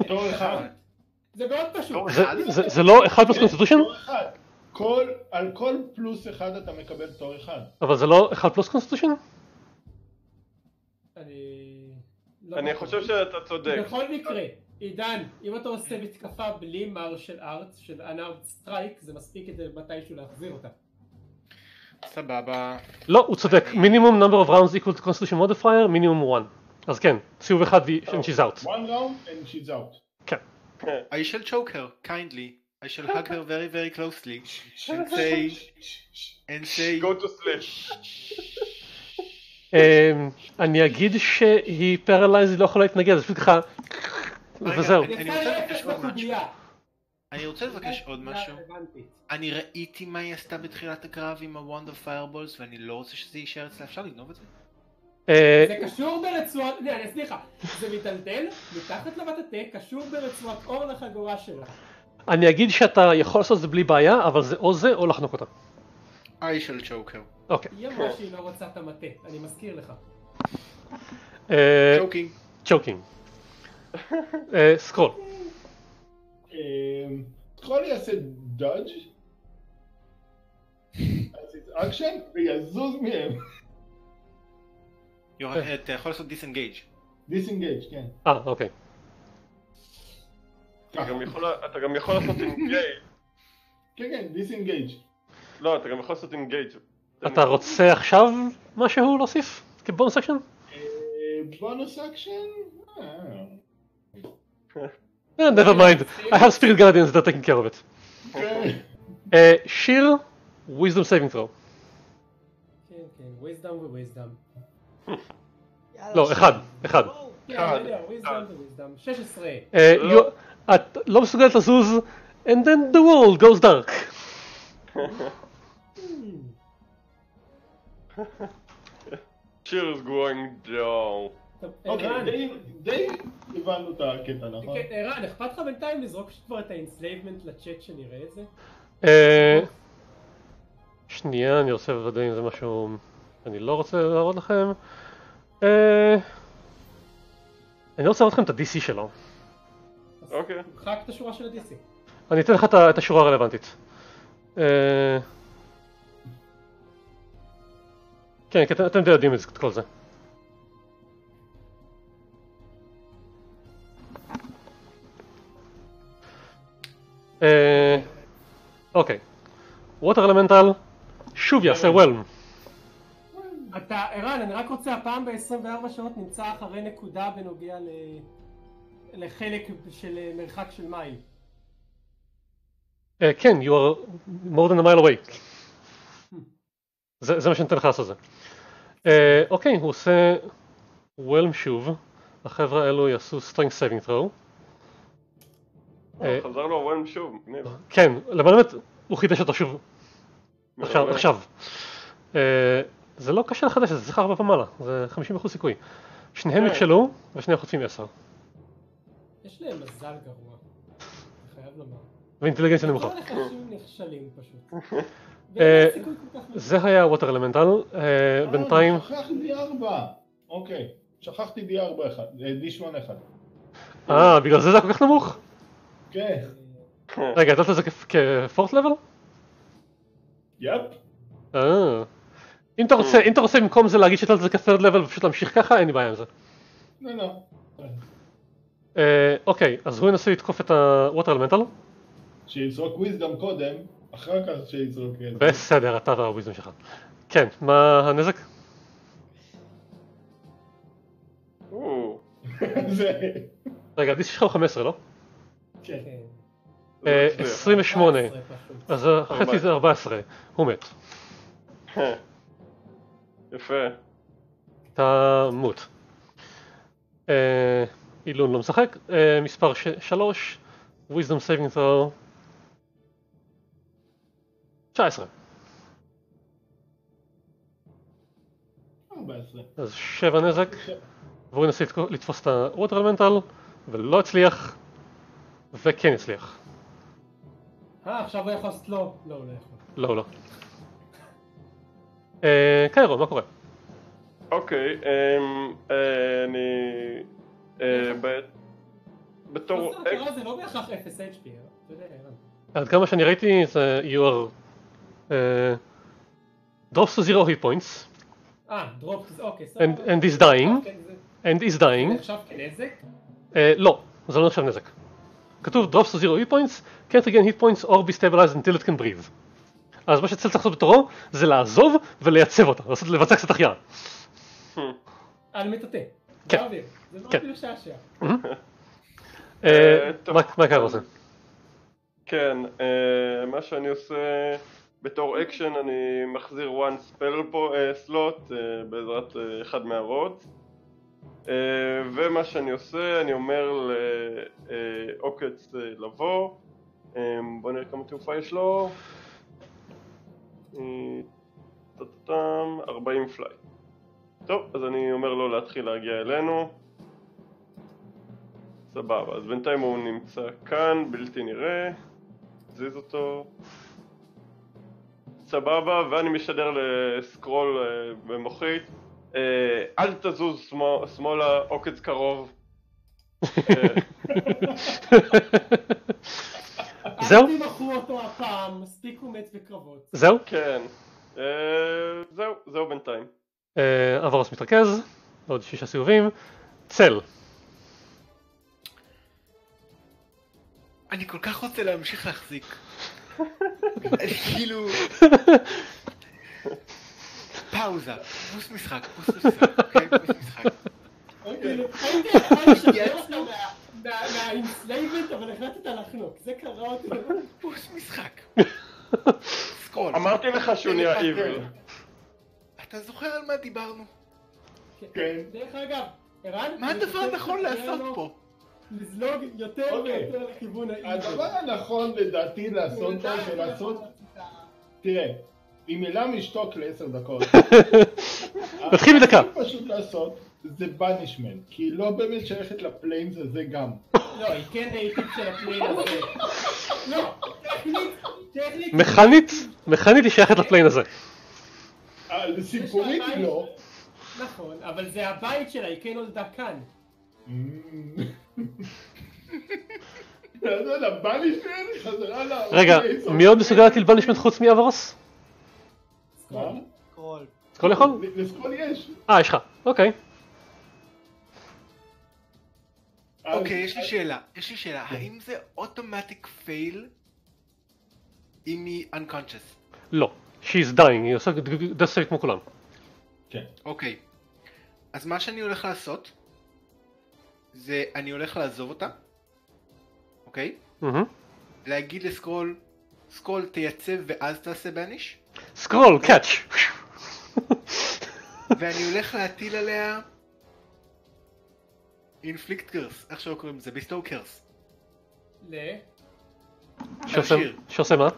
תור אחד. זה מאוד פשוט. זה- לא אחד פלוס constitution? כל, על כל פלוס אחד אתה מקבל תור אחד. אבל זה לא אחד פלוס constitution? אני... לא אני. חושב שאתה צודק. בכל מקרה, עידן, אם אתה עושה מתקפה בלי martial art של unarmed strike, זה מספיק כדי מתישהו להחזיר אותה. סבבה. לא, הוא צודק. minimum number of rounds equal to constitution modifier, minimum 1. אז כן, סיבוב אחד והיא- and she's out. one round and she's out. כן. I shall choke her, kindly. I shall hug her very very closely. And say... and say... go to sleep. אמ, אני אגיד שהיא paralyzed, היא לא יכולה להתנגד, זה פשוט ככה... וזהו. אני- רוצה לבקש עוד משהו. אני עוד משהו. אני ראיתי מה היא עשתה בתחילת הקרב עם ה wand of fireballs ואני לא רוצה שזה יישאר אצלה, אפשר לגנוב את זה? אה, זה קשור ברצועת... אני אסביר לך. זה מיטלטל, מתחת למטאטא, קשור ברצועת אור לחגורה שלה. אני אגיד שאתה יכול לעשות את זה בלי בעיה, אבל זה או זה או לחנוק אותה. I shall choke her. אוקיי. היא אמרה שהיא לא רוצה את המטה, אני מזכיר לך. אה, choking. choking. אה, סקרול. אמ, סקרול יעשה dodge action ויזוז מהם. You're- אתה יכול לעשות disengage. disengage, כן. אה, אוקיי. אתה גם יכול- אתה גם יכול לעשות engage. כן, כן, disengage. לא, אתה גם יכול לעשות engage. אתה רוצה עכשיו משהו להוסיף? כ bonus action? אה, bonus action? אה, Eh, never mind, I have spirit guardians that are taking care of it. כן. אה, שיר, wisdom saving throw. כן, כן, wisdom ו-wisdom. יאללה, לא, שיר. אחד, אחד. וואו. כן, אחד, אני יודע, wisdom אחד. ו-wisdom. 16. אה, לא. you- את לא מסוגלת לזוז, and then the world goes dark. Cheers going down. אוקיי, ערן, די- די הבנו את הקטע, נכון? כן, ערן, אכפת לך בינתיים לזרוק כבר את ה enslavement לצ'אט שנראה את זה? אה, שנייה, אני רוצה לוודא אם זה משהו שאני לא רוצה להראות לכם. אה, אני רוצה להראות לכם את ה-DC שלו. אוקיי. תמחק את השורה של ה-DC. אני אתן לך את ה- את השורה הרלוונטית. אה, כן, כי אתם- אתם די יודעים את כל זה. אוקיי. ווטר אלמנטל, שוב יעשה וולם. אתה, ערן, אני רק רוצה, הפעם ב-24 שעות נמצא אחרי נקודה בנוגע ל... לחלק של אה, מרחק של מייל. אה, כן, you are more than a mile away. זה זה מה שאני אתן לך לעשות זה. אה, אוקיי, הוא עושה וולם שוב. החבר'ה האלו יעשו strength saving throw. אה, חזר לו הוולם שוב, מגניב. כן, למען האמת, הוא חידש אותו שוב. עכשיו. אה, זה לא קשה לחדש זה, צריך ארבע ומעלה, זה 50% סיכוי. שניהם כן. נכשלו, ושניהם חוטפים 10. יש להם מזל גרוע. אני חייב לומר. ואינטליגנציה נמוכה. כל אנשים נכשלים פשוט. אה, זה היה ווטר אלמנטל, בינתיים, שכח D4. אוקיי, שכחתי D4 אחד, אה, D8 אחד. אה, בגלל זה זה היה כל כך נמוך? כן. רגע, ידעת את זה כפורט לבל? יפ. אה. אם אתה רוצה, במקום זה להגיד שידעת את זה כ-third level ופשוט להמשיך ככה, אין לי בעיה עם זה. לא, לא. אה, אוקיי, אז הוא ינסה לתקוף את ה-water elemental. שיזרוק וויזדום קודם, אחר כך שיזרוק... בסדר, אתה והוויזם שלך. כן, מה הנזק? רגע, הדיס שלך הוא 15, לא? 28, 14 פשוט. אז חצי זה 14, הוא מת. יפה. אתה מוט. אה, אילון לא משחק, אה, מספר 3, wisdom saving throw. 19, 14. אז 7 נזק, והוא ינסה לתפוס את ה-water elemental, ולא הצליח, וכן הצליח. אה, עכשיו הוא יכול לעשות לא. לא, הוא לא יכול. לא, לא. אה, קיירו, מה קורה? אוקיי, אמ, אה, אני... אה, בתור... הכרה זה לא בהכרח 0 HP, אתה יודע, ערן. עד כמה שאני ראיתי זה you are drops to zero hit points אה, דרופ, אוקיי, and, סבבה. and is dying כן, זה- and is זה dying נחשב כנזק? אה, לא, זה לא נחשב נזק. כתוב drops to zero hit points can't again hit points or be stabilized until it can breathe. אז מה שצריך לעשות בתורו זה לעזוב ולייצב אותה, לעשות לבצע קצת החייאה. על מטאטא. כן. באוויר. זה מאוד כן. משעשע. אה, טוב. מה קרה עושה? כן, אה, מה שאני עושה בתור אקשן אני מחזיר one spell slot בעזרת אה, אחד מהרוץ אה, ומה שאני עושה אני אומר לעוקץ אה, לבוא. אה, בוא נראה כמה תעופה יש לו. אה, טה-טה-טם, 40 fly טוב, אז אני אומר לו להתחיל להגיע אלינו. סבבה, אז בינתיים הוא נמצא כאן, בלתי נראה. זיז אותו. סבבה, ואני משדר לסקרול אה, במוחי. אה, אל תזוז שמאלה, עוקץ קרוב אה, זהו? אל תמכרו אותו הפעם, מספיק הוא מת בקרבות. זהו? כן. אה, זהו, זהו בינתיים. אה, אברוס מתרכז, עוד שישה סיבובים. צל. אני כל כך רוצה להמשיך להחזיק. כאילו... פאוזה, pause משחק, pause משחק, אוקיי? pause משחק. כאילו, הייתי יכול לשחרר מה- מה enslavement, אבל החלטת לחנוק. זה קרע אותי. pause משחק. סקרול. אמרתי לך שהוא נהיה evil. אתה זוכר על מה דיברנו? כן. דרך אגב, ערן, מה הדבר הנכון לעשות פה? לזלוג יותר אוקיי. ויותר לכיוון ה evil. הדבר הנכון לדעתי לעשות פה זה לעשות, תראה, אם אלה משתוק לעשר דקות, נתחיל מדקה. הכי פשוט לעשות זה banishment, כי היא לא באמת שייכת ל planes הזה גם. לא, היא כן העתיק של ה plane הזה. לא, טכנית. מכנית, מכנית היא שייכת ל plane הזה. אבל סיפורית לא. נכון, אבל זה הבית שלה, היא כן נולדה כאן. אתה יודע, banishment חזרה ל... רגע, מי עוד מסוגל להטיל banishment חוץ מאברוס? מה? סקרול. כל יכול? לסקרול יש. אה, יש לך. אוקיי. אוקיי, יש לי שאלה. יש לי שאלה. האם זה automatic fail אם היא unconscious? לא. She's dying, היא עושה save כמו כולם. כן. אוקיי. אז מה שאני הולך לעשות, זה אני הולך לעזוב אותה, אוקיי? להגיד לסקרול, סקרול תייצב ואז תעשה banish, סקרול, catch. ואני הולך להטיל עליה inflict curse, איך שלא קוראים לזה, bestow curse. ל... שעושה- מה?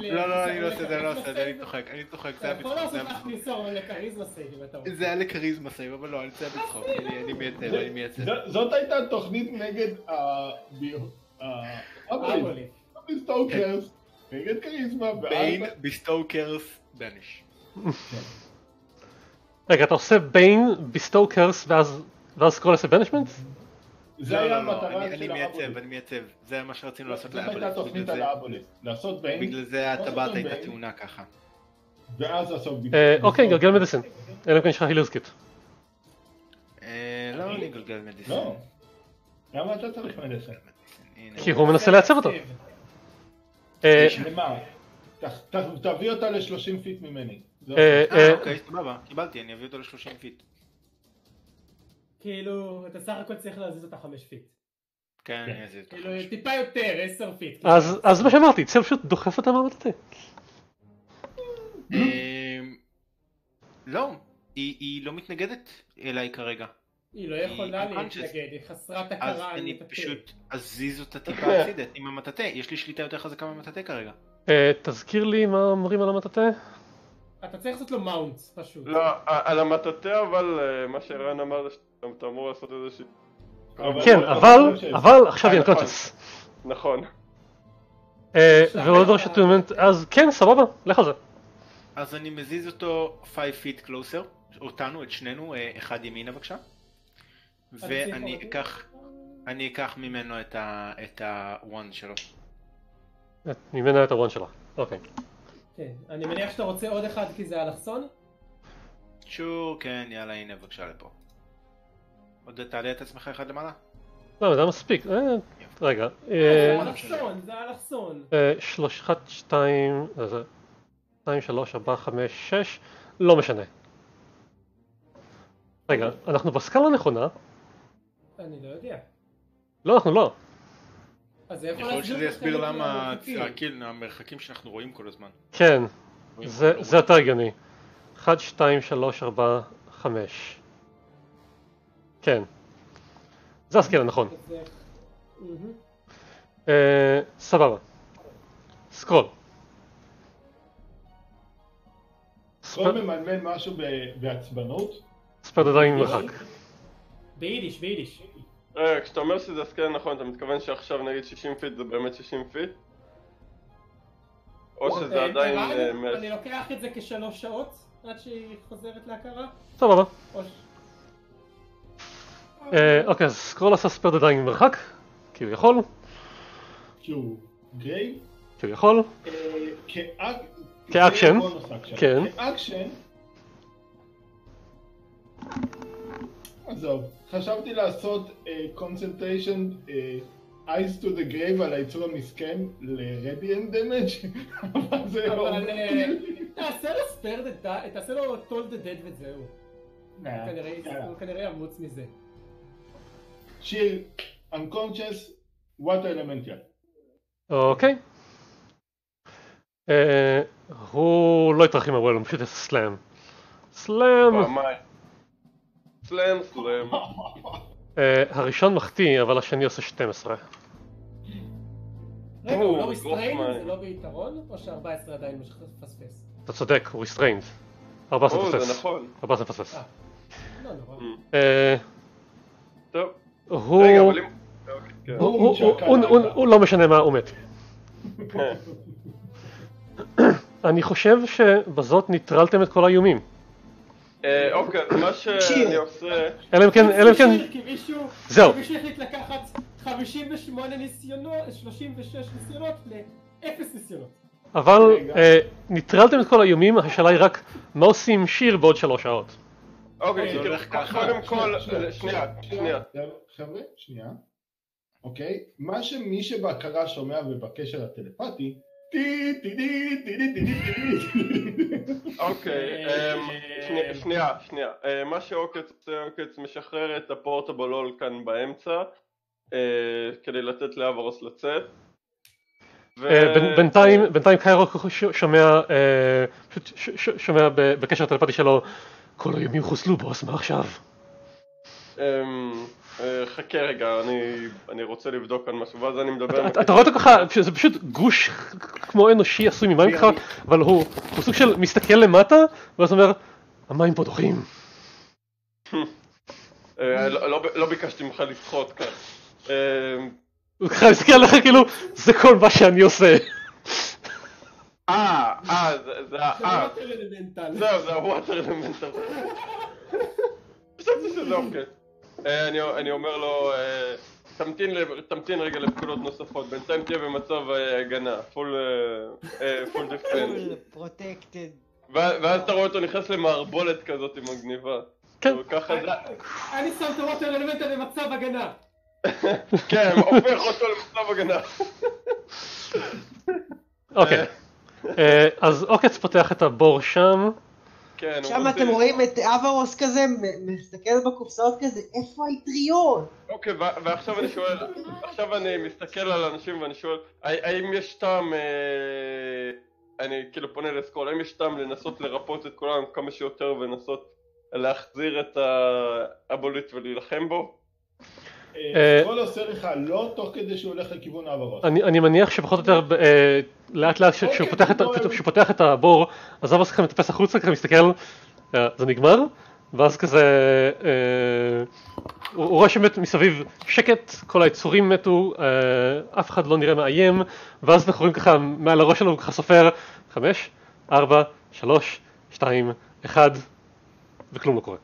לא, לא, אני לא עושה את זה, אני לא עושה את זה, אני צוחק, אני צוחק, זה היה יכול בצחוק, זה לעשות היה בצחוק. להכניסו לכריזמה save אם אתה רוצה. זה היה לכריזמה save, אבל לא, אני יוצא בצחוק, אני אני מייצב, אני מייצב. ז- זאת הייתה תוכנית נגד ה... נגד כריזמה, bane, ואז... bestow curse, banish. רגע, אתה עושה bane, bestow curse, ואז ואז סקרול עושה banishment? זה לא, היה לא, לא, המטרה אני- אני של מייצב. אני מייצב, זה מה שרצינו לעשות זאת הייתה תוכנית בגלל על זה- ה aboleth. לעשות bane, בגלל זה הטבעת הייתה bane. טעונה ככה. ואז לעשות אה, אוקיי, גלגל medicine. אלא אם כן יש לך healer's kit. אה, לא, אני גלגל medicine. לא. למה אתה צריך medicine? הנה. כי הוא מנסה לייצב אותו. אה, למה? ת- ת- תביא אותה ל-30 feet ממני. אה, אה, אה, אוקיי, סבבה, קיבלתי, אני אביא אותו ל-30 feet. כאילו, אתה סך הכל צריך להזיז אותה חמש feet. כן, אני אזיז אותו. כאילו, טיפה יותר, עשר feet. אז אז מה שאמרתי, צל פשוט דוחף אותה מהמטאטה. אמ, לא, היא לא מתנגדת אליי כרגע. היא לא יכולה unconscious. להתנגד, היא חסרת אז הכרה על אני. פשוט אזיז אותה טיפה הצידה עם המטאטה, יש לי שליטה יותר חזקה מהמטאטה כרגע. אה, תזכיר לי מה אומרים על המטאטה? אתה צריך לעשות לו mount, פשוט. לא, על המטאטא אבל אה, מה שערן אמר זה שאתה אמור לעשות איזושהי... אבל- כן, אבל, אבל עכשיו היא נכון. unconscious. נכון. והוא לא דורש attunement, אז כן, סבבה, לך על זה. אז אני מזיז אותו 5 feet closer, אותנו, את שנינו, אה, אחד ימינה בבקשה. ואני אקח, אני אקח ממנו את ה- את ה-wand שלו. ממנה את הוואן שלה. אוקיי. כן, אני מניח שאתה רוצה עוד אחד כי זה אלכסון? שור, כן, יאללה, הנה בבקשה לפה. עוד תעלה את עצמך אחד למעלה? לא, זה היה מספיק. אה, רגע. זה אה, אלכסון, זה אלכסון. אה, שלוש, אחת, שתיים, אה, זה, שתיים, שלוש, ארבע, חמש, שש, לא משנה. רגע, אנחנו בסקאלה הנכונה? אני לא יודע. לא, אנחנו לא. אז זה יכול להיות שזה יסביר למה המרחקים שאנחנו רואים כל הזמן. כן, זה זה יותר הגיוני. אחת, שתיים, שלוש, ארבע, חמש. כן. זה זה- מהמם. אה, סבבה. סקרול. כל ממלמל משהו בעצבנות, spare the dying מרחק. ביידיש, ביידיש. רגע, כשאתה אומר שזה ה scale נכון, אתה מתכוון שעכשיו נגיד 60 feet זה באמת 60 feet? או שזה אה, עדיין אה, אני לוקח את זה כשלוש שעות עד שהיא חוזרת להכרה. סבבה. אה, אוקיי, אז סקרול עשה spare the dying מרחק, כי הוא יכול. כי הוא grave, שהוא יכול. אה, כאק- כ action. כ action, עזוב, חשבתי לעשות concentration path to the grave על היצור המסכן ל-radiant damage, אבל זה לא... אבל אה, תעשה לו spare the תעשה לו toll the dead וזהו. אה, יאללה. הוא כנראה ימות מזה. שיר, unconscious, water elemental. אוקיי. אה, הוא לא יתרחם הרבה, הוא פשוט יעשה סלאם. סלאם! סלאם סלאם. אה, הראשון מחטיא, אבל השני עושה 12. רגע, הוא לא? גרופמן. זה לא ביתרון? או ש-14 עדיין מפספס? אתה צודק, הוא restrained. 14 או, זה מפספס. נכון. 14 מפספס. אה. לא נורא. אה. הוא... לא משנה מה, הוא מת. כן. אני חושב שבזאת ניטרלתם את כל האיומים. אה, אוקיי, אז מה שאני. עושה... אלא אם כן, אלא אם כן... זהו. מישהו החליט לקחת 58 ניסיונות, 36 ניסיונות ל-0 ניסיונות. אבל. אה, ניטרלתם את כל האיומים, השאלה היא רק מה עושים עם שיר בעוד שלוש שעות. אוקיי, זה תראו, הולך ככה. קודם כל... שנייה, שנייה. חבר'ה, שנייה. אוקיי? מה שמי שבהכרה שומע ובקשר הטלפתי, אוקיי, אמ, שנייה, שנייה. אה, מה שעוקץ עושה, עוקץ משחרר את הפורטבול הול כאן באמצע, אה, כדי לתת לאברוס לצאת. אה, בינתיים קיירו שומע, שומע בקשר הטלפתי שלו, כל הימים חוסלו בוס, מה עכשיו? אמ, אה, חכה רגע, אני- אני רוצה לבדוק כאן משהו, ואז אני מדבר... אתה- אתה רואה אותו ככה, זה פשוט גוש כמו אנושי עשוי ממים ככה, אבל הוא הוא סוג של מסתכל למטה, ואז אומר, המים פה דוחים. אה, לא- לא- לא ביקשתי ממך לשחות כאן. אמ, הוא ככה מסתכל עליך כאילו, זה כל מה שאני עושה. אה, אה, זה- זה ה... זה אה, water elemental. זהו, זה ה water elemental. חשבתי שזה אוקיי. אה, אני- אני אומר לו, אה, תמתין ל- תמתין רגע לפקודות נוספות, בינתיים תהיה במצב אה, הגנה, full defense. protected. ואז אתה רואה אותו נכנס למערבולת כזאת מגניבה. כן. הוא ככה זה... אני שם את ה water elemental במצב הגנה. כן, הופך אותו למצב הגנה. אוקיי. אז עוקץ פותח את הבור שם, כן, שם אתם רואים את אברוס כזה, מסתכל בקופסאות כזה, איפה האטריון? אוקיי, ועכשיו אני שואל, עכשיו אני מסתכל על אנשים ואני שואל, הא- האם יש טעם, אה, אני כאילו פונה לסקרול, האם יש טעם לנסות לרפות את כולם כמה שיותר ולנסות להחזיר את האבוליט ולהילחם בו? אה, סקרול עושה לך לא תוך כדי שהוא הולך לכיוון אברוס. אני, אני מניח שפחות או יותר אה, לאט לאט כשהוא אוקיי, פותח, את ה- כשהוא פותח את הבור אז אבוס ככה מטפס החוצה ככה מסתכל אה, זה נגמר ואז כזה אה, הוא, הוא רואה שבאמת מסביב שקט כל היצורים מתו אה, אף אחד לא נראה מאיים ואז אנחנו רואים ככה מעל הראש שלו הוא ככה סופר חמש ארבע שלוש שתיים אחד וכלום לא קורה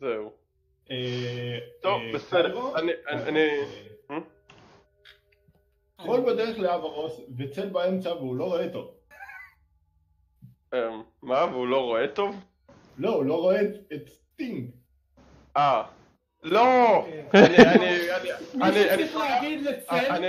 זהו. אה, טוב, אה, בסדר, אני- אני- אני- אה, חול בדרך לאברוס וצל באמצע והוא לא רואה טוב. אמ, מה, והוא לא רואה טוב? לא, הוא לא רואה את- Sting. אה, לא! אני, אני, אני, מישהו אני, אני, צריך להגיד לצל, אני,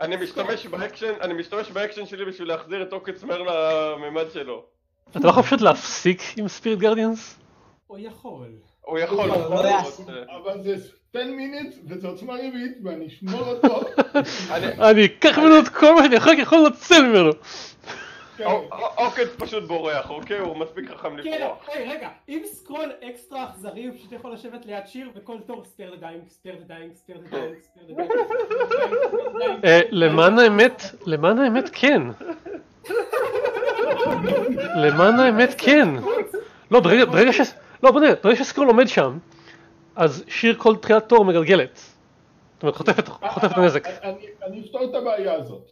אני משתמש באקשן, אני משתמש באקשן שלי בשביל להחזיר את עוקץ מהר לממד שלו. אתה לא יכול פשוט להפסיק עם spirit guardians? הוא יכול. הוא יכול, לא, לא. אבל זה 10 minutes וזו עוצמה רביעית ואני אשמור אותו. אני- אקח ממנו את כל מה שאני יכול יכול לנצל ממנו כן. עוקץ פשוט בורח, אוקיי? הוא מספיק חכם כן, לברוח. היי רגע, אם סקרול אקסטרה אכזרי הוא פשוט יכול לשבת ליד שיר וכל תור spare the dying, spare the dying, spare the dying, spare the dying. אה, למען האמת, למען האמת כן. למען האמת כן. לא, ברגע ש... לא, בוא נראה, ברגע שסקרול עומד שם, אז שיר כל תחילת תור מגלגלת. זאת אומרת, חוטפת, את הנזק. אני- אני אפתור את הבעיה הזאת.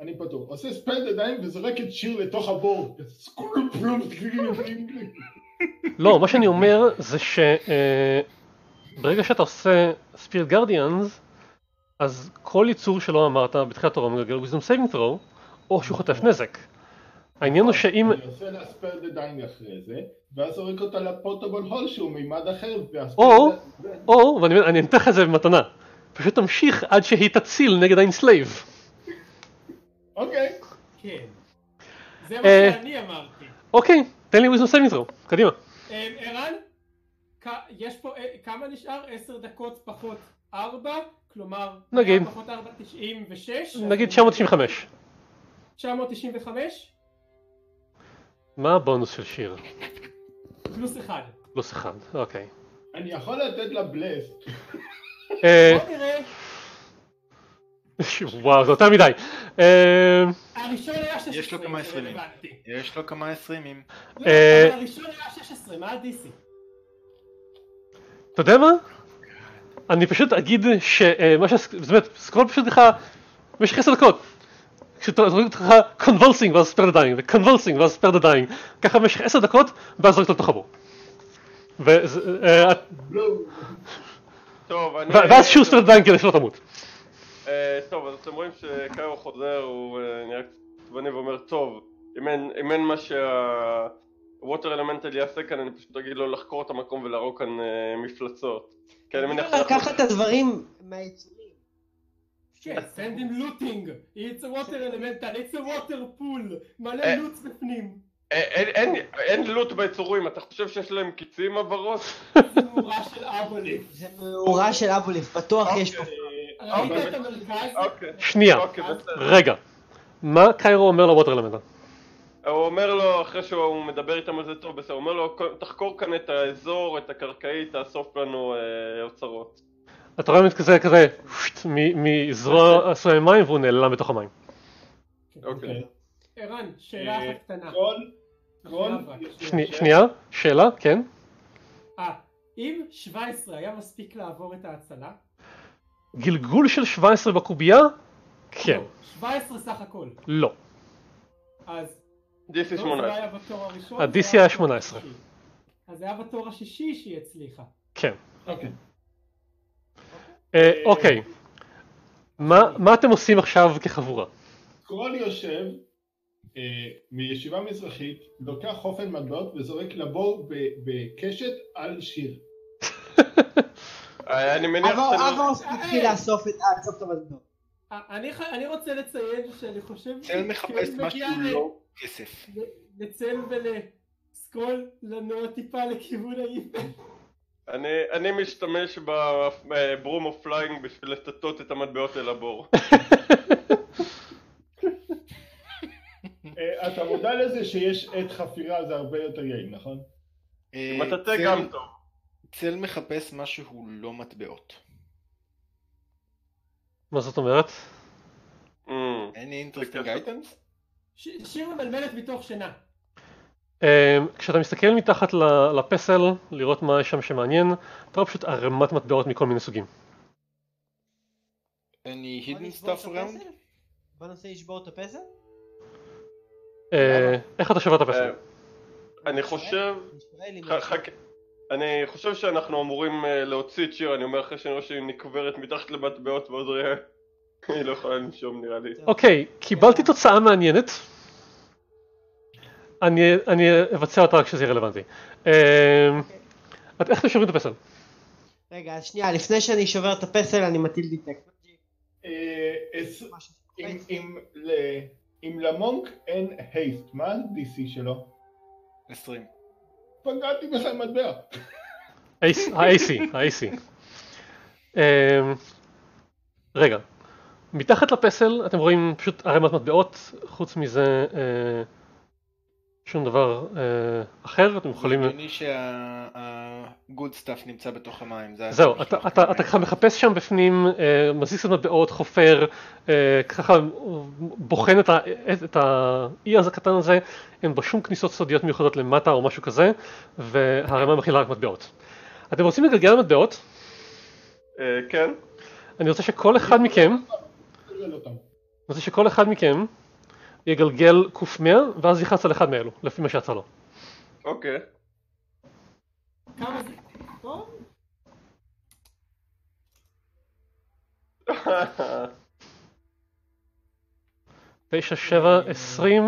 אני פתור. עושה ספייד ידיים וזורק את שיר לתוך הבור. לא, מה שאני אומר זה ש... אה, ברגע שאתה עושה spirit guardians, אז כל יצור שלא אמרת בתחילת תורו מגלגל wisdom saving throw, או שהוא חוטף נזק. העניין הוא שאם... אני עושה לה spare the dying אחרי זה, ואז זורק אותה ל portable hole שהוא מימד אחר, או, או, ואני אני אתן לך את זה במתנה, פשוט תמשיך עד שהיא תציל נגד ה enslave. אוקיי. כן. זה מה אה, שאני אמרתי. אוקיי, תן לי saving throw, קדימה. אה, ערן, יש פה, אה, כמה נשאר? עשר דקות פחות ארבע? כלומר, נגיד. פחות ארבע, תשעים ושש? נגיד 995. 995? מה הבונוס של שיר? פלוס אחד. פלוס אחד, אוקיי. אני יכול לתת לה בלסט. אה, בוא נראה. וואו, זה יותר מדי. אה, הראשון היה 16. יש לו כמה. רלוונטי. יש לו כמה עשרימים. לא, אה, אבל הראשון היה 16, מה ה-DC? אתה יודע מה? אני פשוט אגיד שמה ש... זאת אומרת, סקרול פשוט לך במשך עשר דקות. כשזורקים אותך convulsing ואז spare the dying ו convulsing ואז spare the dying ככה במשך עשר דקות ואז זורק אותו לתוך הבור. אה. ו- ואז שוב spare the dying כדי שלא תמות. אה, טוב, אז אתם רואים שקאירו חוזר, הוא אה, נראה קצת עצבני ואומר, טוב, אם אין, אם אין מה שה water elemental יעשה כאן, אני פשוט אגיד לו לחקור את המקום ולהרוג כאן מפלצות. כי אני מניח שאנחנו- לקחת את הדברים מהיצורים. כן, send him looting. It's a water elemental, it's a water pool. מלא אה. loot בפנים. אה, אין, loot ביצורים, אתה חושב שיש להם כיסים בראש? זה מאורה של aboleth. זה מאורה של אבוליף, בטוח יש פה. אה, ראית אוקיי. את המרכז? אוקיי. שנייה, אוקיי. רגע. מה קיירו אומר לווטר אלמנטל? הוא אומר לו, אחרי שהוא מדבר איתם על זה טוב, בסדר, הוא אומר לו, תחקור כאן את האזור, את הקרקעית, תאסוף לנו אה, אוצרות. אתה רואה כזה כזה מזרוע עשוי מים והוא נעלם בתוך המים. אוקיי. ערן, שאלה אה, אחת קטנה. כל... כל... שני- שנייה, שאלה, כן? אה, אם 17 היה מספיק לעבור את ההצלה? גלגול של 17 בקובייה? כן. לא, 17 סך הכל. לא. אז... DC לא, זה 18. היה בתור הראשון. ה-DC היה בתור 18. השישי. אז זה היה בתור השישי שהיא הצליחה. כן. אוקיי. אה, אוקיי. מה מה אתם עושים עכשיו כחבורה? קרול יושב אה, מישיבה מזרחית, לוקח חופן מטבעות וזורק לבור בקשת על שיר. אה, אני מניח שאני... אבו מתחיל לאסוף את לאסוף את המזדות. אה, אני רוצה לציין שאני חושב צל מחפש משהו לא כסף. לצל ולסקרול לנוע טיפה לכיוון האיפן. אני, אני משתמש בברום אוף פליינג בשביל לטטות את המטבעות אל הבור. אה, אתה מודע לזה שיש עת חפירה זה הרבה יותר יעיל, נכון? הטאטא צל- גם טוב. צל מחפש משהו לא מטבעות. מה זאת אומרת? Any interesting בקשר. items? ש- שיר ממלמלת מתוך שינה. אה, כשאתה מסתכל מתחת לפסל, לראות מה יש שם שמעניין, אתה רואה פשוט ערימת מטבעות מכל מיני סוגים. any בוא hidden stuff around? הפסל? בוא ננסה לשבור את הפסל? אה, איך אתה שובר את אה, הפסל? אני חושב... אני. אני חושב שאנחנו אמורים אה, להוציא את שיר, אני אומר אחרי שאני רואה שהיא נקברת מתחת למטבעות ואז רואה... היא לא יכולה לנשום נראה לי. אוקיי, קיבלתי תוצאה מעניינת. אני אני אבצע אותה רק כשזה יהיה רלוונטי. אה, את- איך אתם שוברים את הפסל? רגע, אז שנייה, לפני שאני שובר את הפסל אני מטיל דיטקט. אה. אם- למונק אין הייסט, מה ה-DC שלו? 20. פגעתי בך עם מטבע. ה-AC, ה-AC. אמ, רגע, מתחת לפסל אתם רואים פשוט ערימת מטבעות, חוץ מזה אה, שום דבר אה, אחר, אתם יכולים... הגיוני שה-good stuff נמצא בתוך המים. זה זהו, אתה, אתה, אתה ככה מחפש שם בפנים, אה, מזיז קצת מטבעות, חופר, אה, ככה בוחן את, ה, את, את האי הזה הקטן הזה, אין בו שום כניסות סודיות מיוחדות למטה או משהו כזה, והערימה מכילה רק מטבעות. אתם רוצים לגלגל מטבעות? אה, כן? אני רוצה שכל אחד מכם. אני רוצה שכל אחד מכם יגלגל ק"מ ואז יכעס על אחד מאלו, לפי מה שיצא לו. אוקיי. כמה זה? טוב? תשע, שבע, עשרים,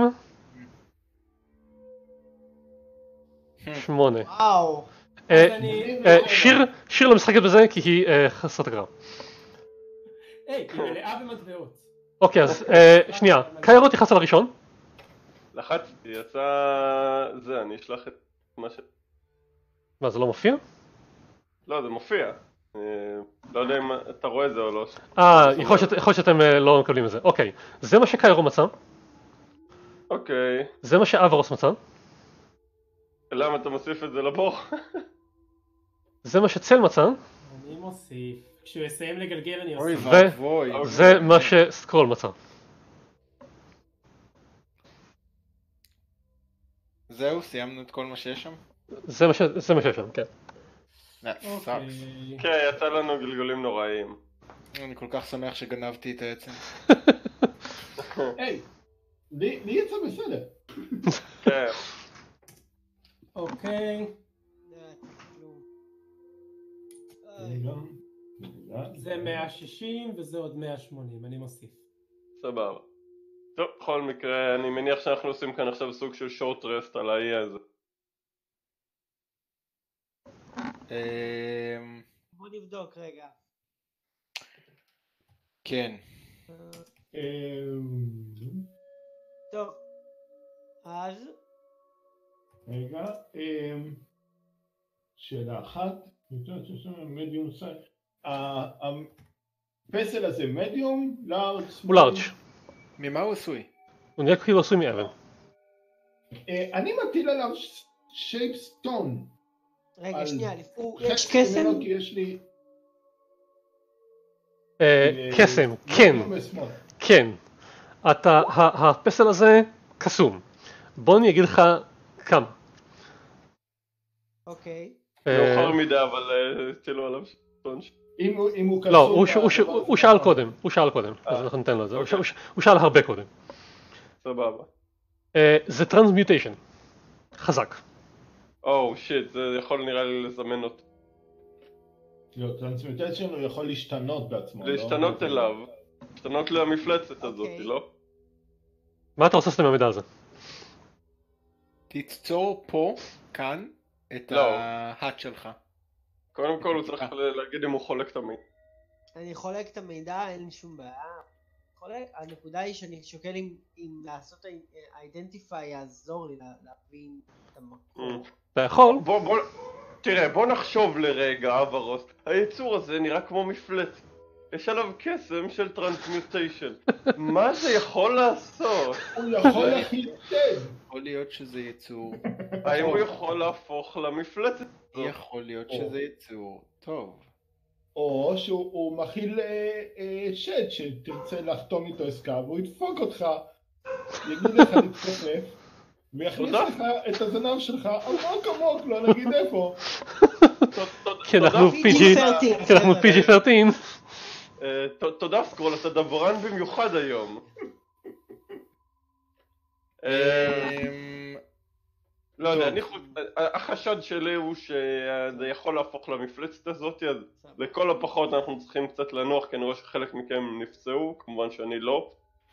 שמונה. וואו. אה. אה, שיר, שיר לא משחקת בזה כי היא אה, חסרת הגרם. היי, היא מלאה במטבעות. אוקיי, אז אה, שנייה, קיירו תכנס על הראשון. לחצתי, יצא... זה, אני אשלח את מה ש... מה, זה לא מופיע? לא, זה מופיע. אה, לא יודע אם אתה רואה את זה או לא. אה, יכול להיות שאתם אה, לא מקבלים את זה. אוקיי, זה מה שקיירו מצא, אוקיי, זה מה שאברוס מצא, למה אתה מוסיף את זה לבור? זה מה שצל מצא, אני מוסיף. כשהוא יסיים לגלגל אני אוי אוסיף. ואבוי. זה מה שסקרול מצא. זהו, סיימנו את כל מה שיש שם? זה מה ש- זה מה שיש שם, כן. אוקיי. כן, יצא לנו גלגולים נוראיים. אני כל כך שמח שגנבתי את העצם. היי, לי יצא בסדר. כן. אוקיי. זה 160 וזה עוד 180, אני מוסיף. סבבה. טוב, בכל מקרה, אני מניח שאנחנו עושים כאן עכשיו סוג של שורט רסט על האי הזה. אמ, בוא נבדוק רגע. כן. אמ, טוב. אז רגע, אמ, שאלה אחת, medium size, הפסל הזה medium, large, הוא large, ממה הוא עשוי? הוא נראה כאילו עשוי מאבן. אה, אני מטיל עליו shape stone, רגע שנייה, יש קסם? אה, אה, קסם, כן. כן. אתה, ה- הפסל הזה קסום. בוא אני אגיד לך כמה. אוקיי. מאוחר מדי, אבל הטילו עליו stone shape. אם הוא- אם הוא קסום, לא, הוא שאל קודם, הוא שאל קודם, אז אה, אנחנו ניתן לו את זה, הוא אוקיי. שאל הרבה קודם. סבבה. אה, זה transmutation. חזק. או shit, זה יכול נראה לי לזמן אותו. לא, transmutation הוא יכול להשתנות בעצמו. לא? להשתנות אליו. להשתנות למפלצת הזאת, אוקיי. לא? מה אתה רוצה לעשות עם המידע הזה? תיצור פה, כאן, את לא. ה hut שלך. קודם כל הוא צריך להגיד אם הוא חולק את המידע. אני חולק את המידע, אין לי שום בעיה. חולק, הנקודה היא שאני שוקל אם, אם לעשות identify יעזור לי לה- להבין את המקור. אתה יכול, בוא, בוא, תראה, בוא נחשוב לרגע, אברוס. היצור הזה נראה כמו מפלצת. יש עליו קסם של transmutation. מה זה יכול לעשות? הוא יכול להכיל. יכול להיות שזה יצור. האם הוא יכול להפוך למפלצת? יכול להיות שזה יצור. טוב. או שהוא הוא מכיל אה, אה, שד שתרצה לחתום איתו עסקה והוא ידפוק אותך, יגיד לך להתכופף ויכניס. לך את הזנב שלך עמוק עמוק, לא נגיד איפה. כי תודה, אנחנו PG PG, 13, כי אנחנו חבר'ה. PG 13, אה, תודה סקרול, אתה דברן במיוחד היום. לא יודע, טוב. אני חושב, החשד שלי הוא שזה יכול להפוך למפלצת הזאת, אז לכל הפחות אנחנו צריכים קצת לנוח, כי אני רואה שחלק מכם נפצעו, כמובן שאני לא,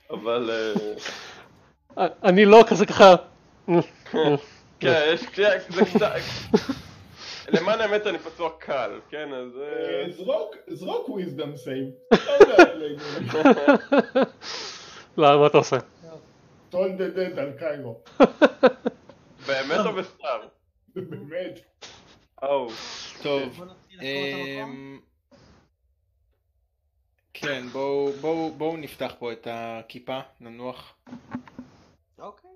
אבל אה, אני לא כזה ככה, כן, יש, זה קצת, למען האמת אני פצוע קל, כן, אז אה, אה, זרוק, זרוק wisdom save. לא, מה אתה עושה? טול דה דד על קיירו. באמת או בסתם? באמת. או, טוב. אמ, כן, בואו בואו בואו נפתח פה את הכיפה, ננוח. אוקיי,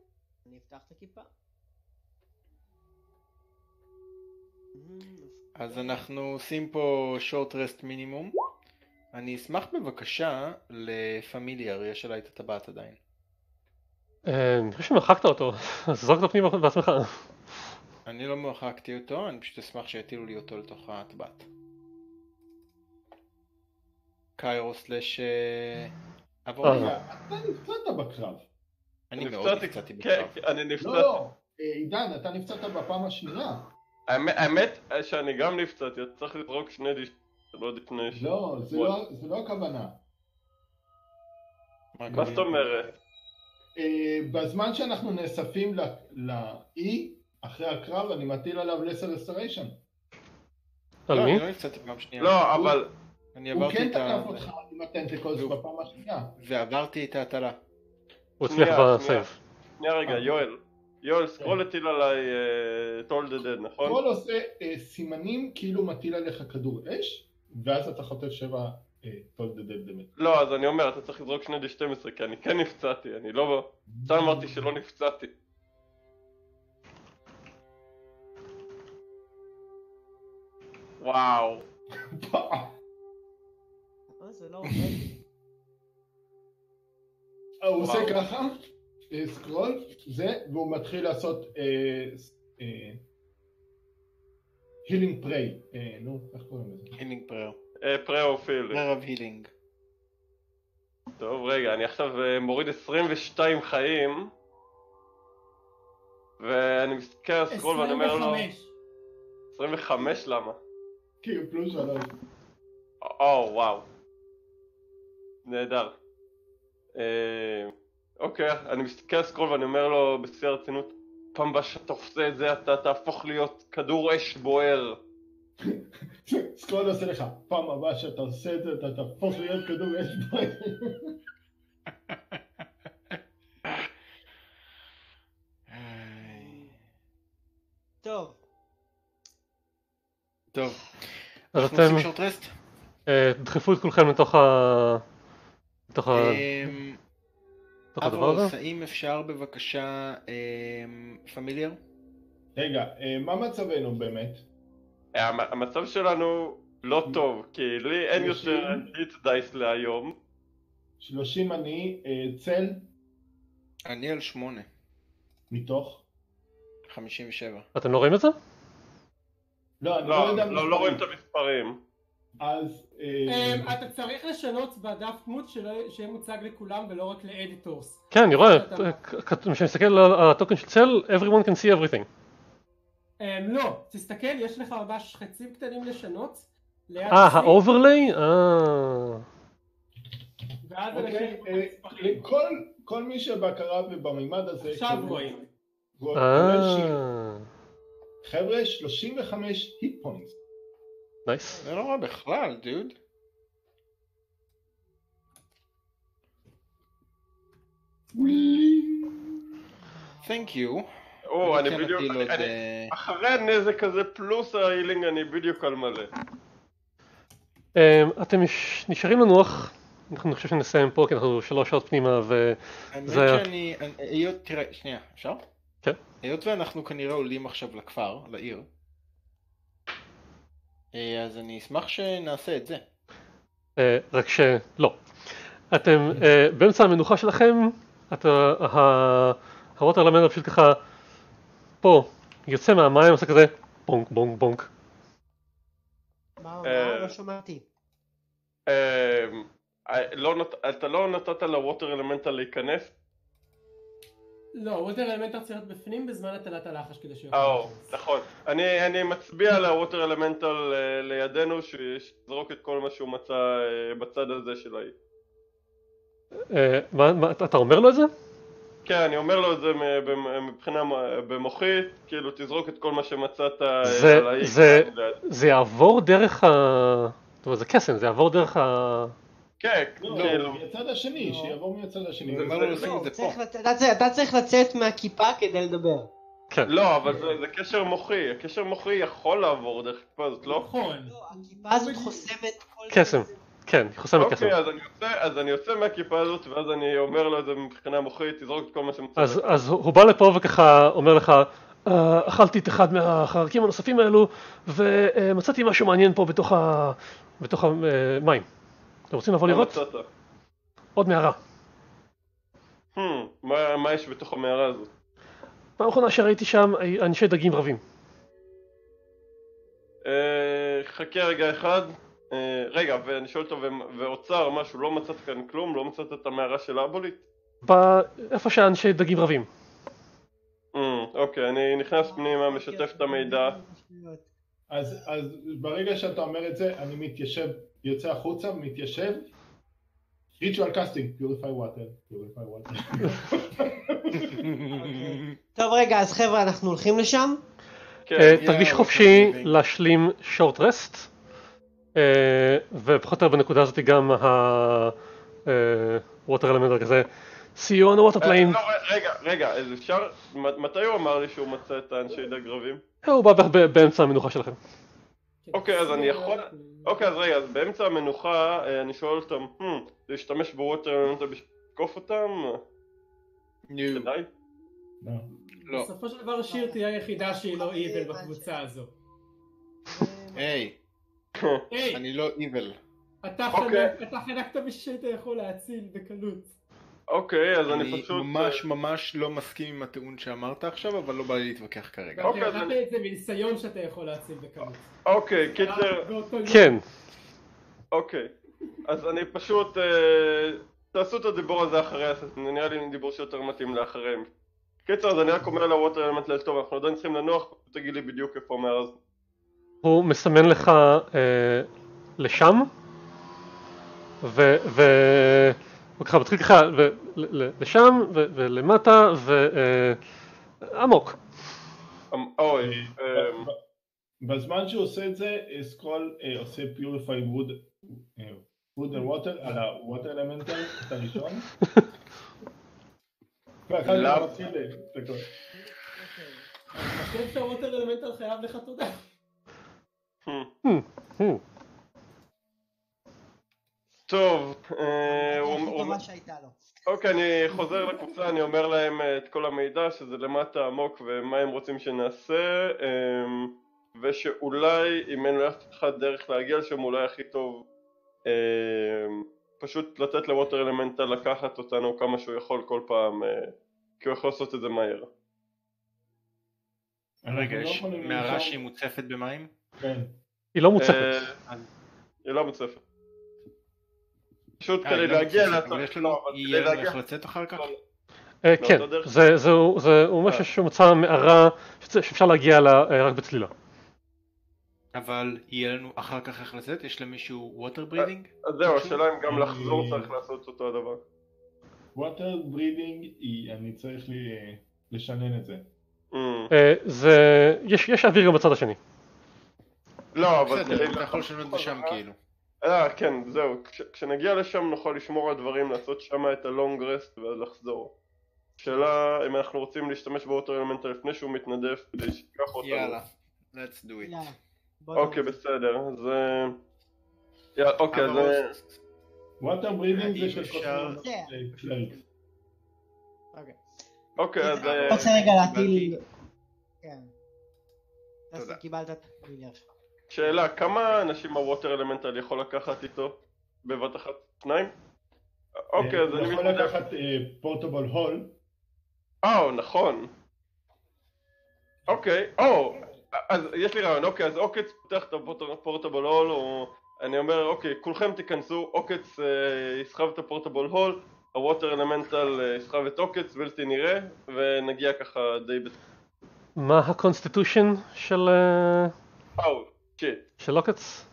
אני אפתח את הכיפה. אז אנחנו עושים פה short rest מינימום. אני אשמח בבקשה לפמיליאר, יש עליי את הטבעת עדיין. אה, אני חושב שמחקת אותו, אז זרוק אותו פנימה בעצמך. אני לא מוחקתי אותו, אני פשוט אשמח שיטילו לי אותו לתוך הטבעת. קיירו סלאש אה, עבור. אה. רגע, אתה נפצעת בקרב. אני מאוד נפצעתי, כן, בקרב. אני לא, נפצעתי, לא. עידן, אתה נפצעת בפעם השנייה. האמת- שאני גם נפצעתי, אז צריך לזרוק שני דיש, לא. לא, זה לא- זה לא הכוונה. מה זאת אומרת? אה, בזמן שאנחנו נאספים ל- לאי, אחרי הקרב, אני מטיל עליו לסר רסטוריישן. על לא, מי? לא שנייה. לא, אבל... אני הוא עברתי כן את ה... תקף אותך עם ה tentacles הוא- בפעם השנייה. ועברתי את ההטלה. הוא הצליח ב save. שנייה רגע, אה. יואל. יואל, סקרול הטיל עליי toll the dead, נכון? כל עושה אה, סימנים כאילו מטיל עליך כדור אש, ואז אתה חוטף שבע toll the dead באמת. לא, אז אני אומר, אתה צריך לזרוק שני d12, כי אני כן נפצעתי, אני לא... סתם אמרתי שלא נפצעתי. וואו. אה, זה לא עובד. אה, הוא עושה. ככה, אה, סקרול, זה, והוא מתחיל לעשות healing pray. נו, איך קוראים לזה? healing prayer. prayer of heal. prayer of healing. טוב, רגע, אני עכשיו אה, מוריד 22 חיים. ואני מסתכל על סקרול ואני אומר לו... 25. 25 למה? כאילו פלוס שלוש. או, וואו. נהדר. אה, אוקיי, אני מסתכל על סקרול ואני אומר לו בשיא הרצינות, פעם הבאה שאתה עושה את זה אתה תהפוך להיות כדור אש בוער. סקרול עושה לך, פעם הבאה שאתה עושה את זה אתה תהפוך להיות כדור אש בוער. טוב, טוב. אז אתם? אה, דחפו את כולכם לתוך ה... לתוך ה... לתוך הדבר הזה? האם אפשר בבקשה אמ, פמיליאר? רגע, אה, מה מצבנו באמת? המ- המצב שלנו לא טוב, כי לי אין. יותר היט דייס להיום. 30 אני, אה, צל, אני על שמונה. מתוך? 57. אתם לא רואים את זה? לא, אני לא לא, יודע לא לא רואים את המספרים. אז... אה, אמ, אתה צריך לשנות בדף דמות שיהיה מוצג לכולם ולא רק ל editors. כן, אני רואה, כשאני מסתכל על ה token של צל, everyone can see everything. אמ, לא, תסתכל, יש לך ממש חצים קטנים לשנות. אה, ה overlay? אה... ואז אוקיי, אה, כל מי שבהכרה ובמימד הזה... עכשיו רואים. אה... חבר'ה, 35 hit points. nice. זה לא רע בכלל, דוד. thank you. או, אני בדיוק... כן אני- אני- אחרי הנזק הזה פלוס ה healing אני בדיוק על מלא. אמ, אתם נש- נשארים לנוח, אנחנו חושב שנסיים פה כי אנחנו שלוש שעות פנימה ו... האמת זה- שאני... היות... תראה, שנייה, אפשר? כן. היות ואנחנו כנראה עולים עכשיו לכפר, לעיר, אה, אז אני אשמח שנעשה את זה. אה, רק שלא. אתם אה, באמצע המנוחה שלכם, אתה, ה- הווטר למנר פשוט ככה פה, יוצא מהמים, עושה כזה בונק בונק בונק. מה, אה, מה? לא שמעתי. אמ, אה, לא נת- אתה לא נתת לווטר אלמנטל להיכנס? לא, ווטר אלמנטר צריך להיות בפנים בזמן הטלת הלחש כדי שהוא אה, להיכנס. נכון. אני אני מצביע לווטר אלמנטל אה, לידינו שיזרוק את כל מה שהוא מצא אה, בצד הזה של האי. אה, מה- אתה אומר לו את זה? כן, אני אומר לו את זה מבחינה במוחית, כאילו תזרוק את כל מה שמצאת אה, זה- על האי. זה-. זה יעבור דרך ה... זאת אומרת, זה קסם, זה יעבור דרך ה... כן, לא, כאילו. מהצד השני, לא. שיעבור מהצד השני. לא, אתה צריך- אתה צריך לצאת מהכיפה כדי לדבר. כן. לא, אבל זה- זה קשר מוחי, הקשר מוחי יכול לעבור דרך הכיפה הזאת, לא? נכון. לא, הכיפה הזאת חוסמת כל... קסם. כן, היא חוסמת קסם. אוקיי, אז אני יוצא- אז אני יוצא מהכיפה הזאת, ואז אני אומר לו את זה מבחינה מוחית, תזרוק את כל מה שמצאת. אז, אז הוא בא לפה וככה אומר לך, "אה, אכלתי את אחד מהחרקים הנוספים האלו ומצאתי משהו מעניין פה בתוך, ה... בתוך המים. אתם רוצים לבוא לראות? מצאת? עוד מערה. Hmm, מה מה יש בתוך המערה הזאת? פעם אחרונה שראיתי שם אנשי דגים רבים. אה, חכה רגע אחד. אה, רגע, ואני שואל אותו, ו- ואוצר, משהו, לא מצאת כאן כלום? לא מצאת את המערה של aboleth? בא- איפה שאנשי דגים רבים. Hmm, אוקיי, אני נכנס פנימה, משתף את המידע. אז, אז ברגע שאתה אומר את זה, אני מתיישב, יוצא החוצה, מתיישב, ritual casting, purify water, purify water. טוב רגע, אז חבר'ה, אנחנו הולכים לשם? כן, אה, Yeah, תרגיש חופשי. להשלים שורט רסט ופחות או יותר בנקודה הזאת גם ה-water element כזה see you on the water אה, plane לא, רגע, רגע, אז אפשר, מתי הוא אמר לי שהוא מצא את האנשי דגרבים? הוא בא באמצע המנוחה שלכם אוקיי, אז אני יכול- אוקיי, אז רגע, אז באמצע המנוחה אה, אני שואל אותם, "Hmm, להשתמש בווטר אלמנטל בשביל לתקוף אותם? כדאי? לא. לא. בסופו של דבר שיר תהיה היחידה שהיא לא איבל בקבוצה הזו. היי, אני לא איבל. אתה אוקיי. אתה חנקת מישהו שהיית יכול להציל בקלות. אוקיי, אז אני אני פשוט... ממש ממש לא מסכים עם הטיעון שאמרת עכשיו, אבל לא בא לי להתווכח כרגע. גם אוקיי, אז אני- את זה מניסיון שאתה יכול להציל בקלות. אוקיי, קיצר, באותו יום. כן אוקיי. אז אני פשוט... אה, תעשו את הדיבור הזה אחרי הסרט, נראה לי דיבור שיותר מתאים לאחריהם. קיצר, אז אני רק אומר לווטר אלמנטל, טוב, אנחנו עדיין צריכים לנוח, תגיד לי בדיוק איפה המארז. הוא מסמן לך אה, לשם ו... ו... הוא ככה מתחיל ככה ו- ל- ל- לשם ו- ולמטה ועמוק אמ, אוי, אמ, בזמן שהוא עושה את זה, סקרול אה, עושה purify food, food ו water על ה water elemental, את הראשון. ואחר כך? מתחיל את הכל. אני חושב שה water elemental חייב לך תודה. טוב, אה. אוקיי, אני חוזר לקבוצה, אני אומר להם אה, את כל המידע, שזה למטה עמוק ומה הם רוצים שנעשה, אמ, ושאולי אם אין אחד דרך להגיע לשם, אולי הכי טוב אמ, פשוט לתת לווטר אלמנטל לקחת אותנו כמה שהוא יכול כל פעם, אה, כי הוא יכול לעשות את זה מהר. רגע, לא יש מערה שהיא מוצפת במים? כן. היא לא מוצפת אה, היא לא מוצפת. פשוט אה, כדי לא להגיע לנו, לא, כדי להגיע, לצאת אחר כך? אה, כן זהו משהו שמצא מערה שאפשר להגיע לה אה, רק בצלילה אבל יהיה לנו אחר כך איך לצאת? יש למישהו water breathing? אז זהו, השאלה אם גם לחזור צריך לעשות אותו הדבר. water breathing, אני צריך לשנן את זה. זה יש יש אוויר גם בצד השני לא, אבל בסדר, אתה יכול לשנות את זה שם כאילו. אה, כן, זהו. כש, כשנגיע לשם נוכל לשמור על דברים, לעשות שם את ה long rest ואז לחזור. שאלה אם אנחנו רוצים להשתמש ב water elemental לפני שהוא מתנדף כדי שיקח אותנו. יאללה, let's do it. אוקיי. בסדר. אז... אה, יאללה, אוקיי, אז... water breathing זה של cleric. אוקיי. אז... אני אה, רוצה רגע להטיל... כן. קיבלת את המיליארד שלך. שאלה, כמה אנשים ה water elemental יכול לקחת איתו בבת אחת? שניים? אוקיי, אז הוא אני יכול מתנדב. לקחת portable hole, אה, נכון. אוקיי, או, אז יש לי רעיון, אוקיי, אז עוקץ פותח את ה portable hole, או אני אומר, אוקיי, כולכם תיכנסו, עוקץ אה, יסחב את ה portable hole, ה water elemental אה, יסחב את עוקץ, בלתי נראה, ונגיע ככה די בט... מה ה constitution של אה, אאו, שיט, של לוקץ?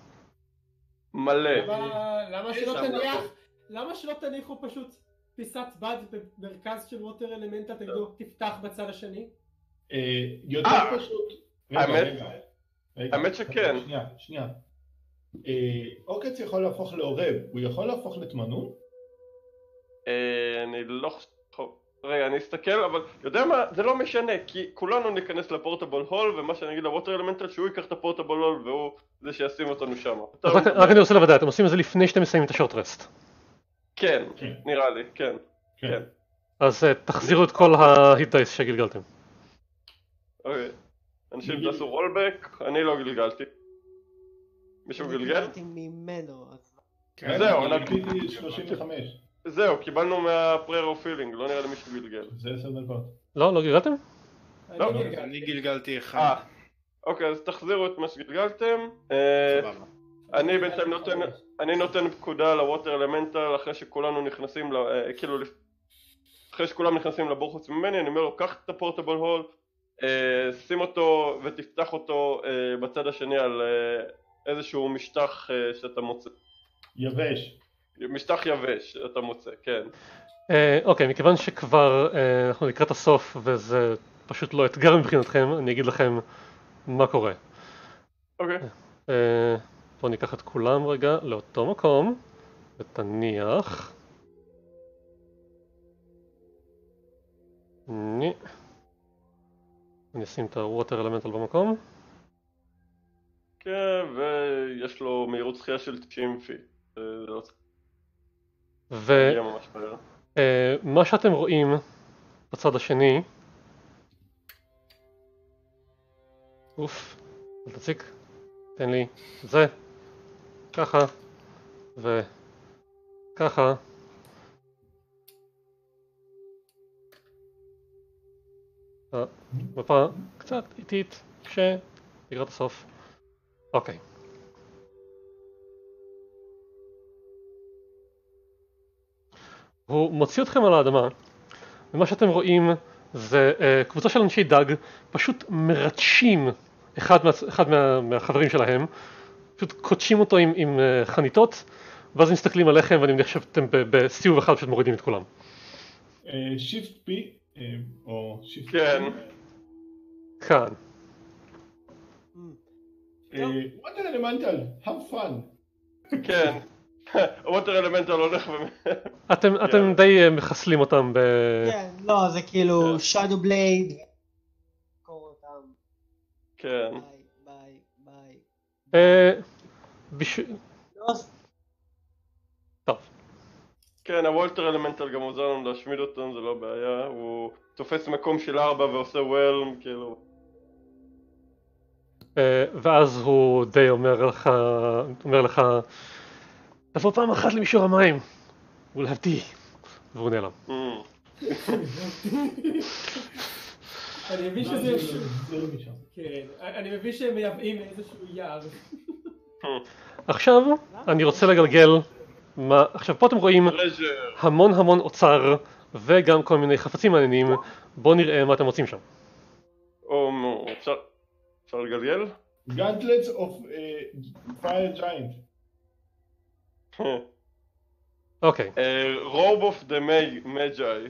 מלא. למה- למה שלא תניח. למה שלא תניחו פשוט פיסת בד במרכז של ווטר אלמנטל, תגידו, תפתח בצד השני? אה, יותר אה, פשוט. האמת- שכן. שנייה, שנייה. אה, עוקץ יכול להפוך לעורב, הוא יכול להפוך לתמנון? אה, אני לא חושב... רגע, אני אסתכל, אבל יודע מה? זה לא משנה, כי כולנו ניכנס לפורטבל הול, ומה שאני אגיד לווטר אלמנטל, שהוא ייקח את הפורטבל הול, והוא זה שישים אותנו שם. רק- רק אני רוצה לוודא, אתם עושים את זה לפני שאתם מסיימים את ה short rest. כן, כן. נראה לי, כן. כן. אז אה, תחזירו את כל ה hit dice שגלגלתם. אוקיי. אנשים תעשו rollback, אני לא גלגלתי. מישהו אני גלגל? קיבלתי ממנו, אז... כן, זהו, אני קיבלתי 35, זהו, קיבלנו מה prayer of healing, לא נראה לי מישהו גלגל. זה 10 דקות. לא? לא גלגלתם? לא, אני גלגלתי. גלגלתי אה, אחד. אוקיי, אז תחזירו את מה שגלגלתם. אה. אני בינתיים נותן, אני נותן פקודה לווטר אלמנטל אחרי שכולנו נכנסים, ל- אה, כאילו, אחרי שכולם נכנסים לבור חוץ ממני, אני אומר לו, קח את הפורטבל הול, שים אותו ותפתח אותו בצד השני על איזשהו משטח שאתה מוצא. יבש. משטח יבש אתה מוצא, כן. אה, אוקיי, מכיוון שכבר אה, אנחנו לקראת הסוף וזה פשוט לא אתגר מבחינתכם, אני אגיד לכם מה קורה. אוקיי. אה, בואו ניקח את כולם רגע לאותו מקום ותניח. אני אשים את ה water elemental במקום. כן, ויש לו מהירות שחייה של 90 feet. זה צריך ו... להגיע ממש מהר. אה, מה שאתם רואים בצד השני, אוף, אל תציק, תן לי את זה, ככה, וככה. המפה קצת איטית, קשה, לקראת הסוף. אוקיי. הוא מוציא אתכם על האדמה, ומה שאתם רואים זה uh, קבוצה של אנשי דג פשוט מרטשים אחד, מה, אחד מה, מהחברים שלהם, פשוט קודשים אותו עם, עם uh, חניתות, ואז מסתכלים עליכם ואני מניח שאתם בסיבוב אחד פשוט מורידים את כולם. שיפט פי, אה, או שיפט כן. כאן. וואטר אלמנטל, have fun. כן. ה water elemental הולך ו... אתם, אתם די אה, מחסלים אותם ב... כן, לא, זה כאילו Shadow Blade. כן. ביי, ביי, ביי. אה, בש... טוב. כן, ה water elemental גם עוזר לנו להשמיד אותם, זה לא בעיה. הוא תופס מקום של ארבע ועושה whelm, כאילו... אה, ואז הוא די אומר לך, אומר לך, תבוא פעם אחת למישור המים, ולהבדיל, והוא נעלם. Mm. אני מבין שזה... זה, זה לא משם. כן, אני מבין שהם מייבאים מאיזשהו יער. עכשיו אני רוצה לגלגל, מה, עכשיו פה אתם רואים. המון המון אוצר וגם כל מיני חפצים מעניינים, בואו נראה מה אתם רוצים שם. אפשר... לגלגל? Of uh, Fire Giant. אוקיי, Robe of the Magi.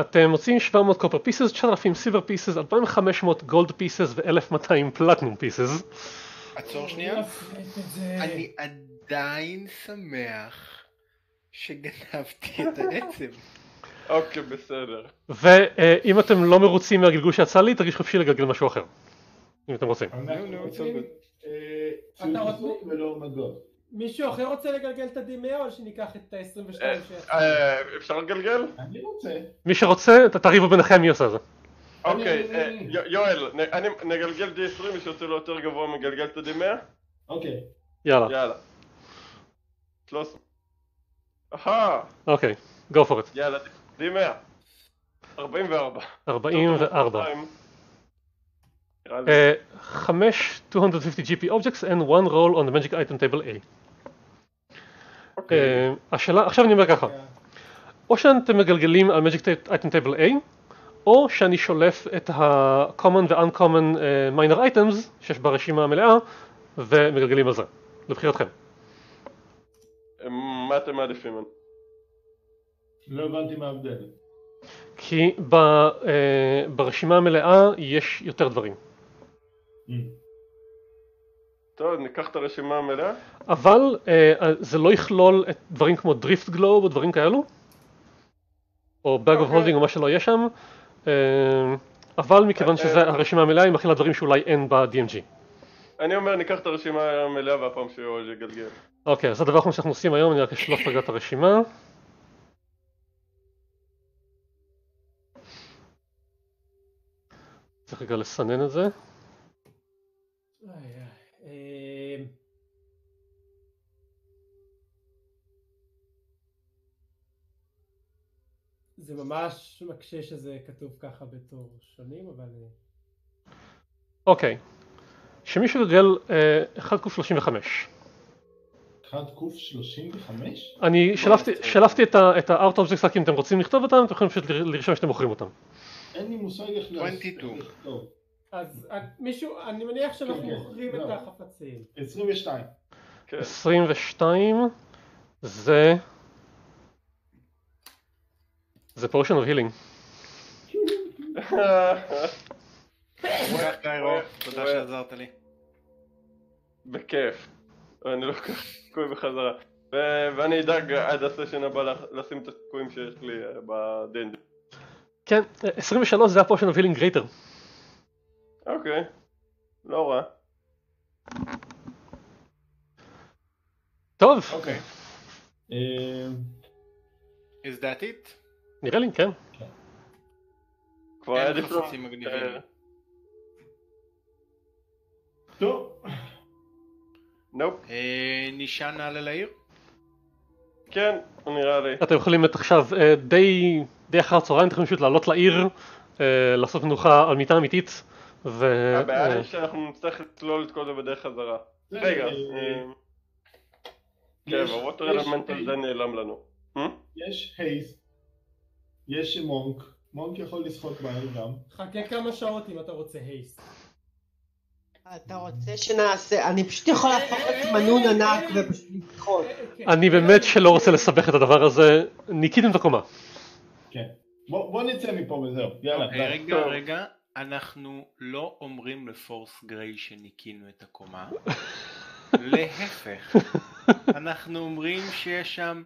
אתם מוצאים 700 copper pieces, 9,000 silver pieces, 2,500 gold pieces ו-1,200 platinum pieces. עצור שנייה. אני עדיין שמח שגנבתי את העצם. אוקיי, בסדר. ואם אתם לא מרוצים מהגלגול שיצא לי, תרגיש חופשי לגלגל משהו אחר. אם אתם רוצים. אנחנו נו, רוצים it's אה, אתה רוצה-. מישהו אחר רוצה לגלגל את ה-D100 או שניקח את ה-22 שיצא? אה, אפשר לגלגל? אני רוצה. מי שרוצה, תריבו ביניכם מי עושה זה. אוקיי, אה, יואל, נגלגל D20, מי שיוצא לו יותר גבוה מגלגל את ה-D100? אוקיי. יאללה, יאללה. 13. אהה, אוקיי, go for it. יאללה, D100. 44. 44. לי. אה, חמש 250 GP objects and one roll on the magic item table A. אוקיי. אה, השאלה, עכשיו אני אומר ככה, או שאתם מגלגלים על magic item table A, או שאני שולף את ה-common ו-uncommon אה, minor items שיש ברשימה המלאה, ומגלגלים על זה, לבחירתכם. מה אתם מעדיפים? לא הבנתי מה ההבדל. כי ב, אה, ברשימה המלאה יש יותר דברים. טוב, ניקח את הרשימה המלאה. אבל אה, זה לא יכלול את דברים כמו דריפט גלוב או דברים כאלו, או of אוקיי. holding או מה שלא יהיה שם, אה, אבל מכיוון אה, שזה אה. הרשימה המלאה היא מכילה דברים שאולי אין ב-DMG. אני אומר ניקח את הרשימה המלאה והפעם שיואל יגלגל. אוקיי, אז זה הדבר האחרון שאנחנו עושים היום, אני רק אשלוף רגע את הרשימה. צריך רגע לסנן את זה. זה ממש מקשה שזה כתוב ככה בתור שונים, אבל... אה, אוקיי, שמישהו יגלגל אה, 1ק35. 1 קוף 35? אני שלפתי, את ה-out objects רק אם אתם רוצים לכתוב אותם, אתם יכולים פשוט לרשום שאתם מוכרים אותם. אין לי מושג איך לעשות- 22. איך לכתוב. אז אה, מישהו, אני מניח שאנחנו כן, כן, מוכרים לא. את החפצים. 22. כן. 22, זה... זה potion of healing. תודה שעזרת לי. בכיף. אני לא לוקח סיכוי בחזרה. ו- ואני אדאג עד הסשן הבא לשים את הסיכויים שיש לי אה, ב danger. כן, 23 זה ה potion of healing greater. אוקיי. לא רע. טוב, אוקיי. אה, Is that it? נראה לי, כן. כבר היה מגניבים. אה, טוב, נופ. אה, נשען נעלה לעיר? כן, נראה לי. אתם יכולים את עכשיו אה, די, די אחר הצהריים, אתם יכולים פשוט לעלות לעיר, לעשות מנוחה על מיטה אמיתית, ו... הבעיה היא שאנחנו נצטרך לצלול את כל זה בדרך חזרה. זה, רגע. אה, אה, כן, הווטר יש- אלמנטל זה נעלם לנו. יש הייס, יש מונק, מונק יכול לשחות בעיר גם. חכה כמה שעות אם אתה רוצה הייסט. אתה רוצה שנעשה, אני פשוט יכול להפוך את מנון ענק ופשוט לדחות. אה, כן. אני באמת שלא רוצה לסבך את הדבר הזה, ניקיתם את הקומה. כן. בוא נצא מפה וזהו, יאללה. אוקיי. רגע. רגע, אנחנו לא אומרים לפורס גריי שניקינו את הקומה. להפך, אנחנו אומרים שיש שם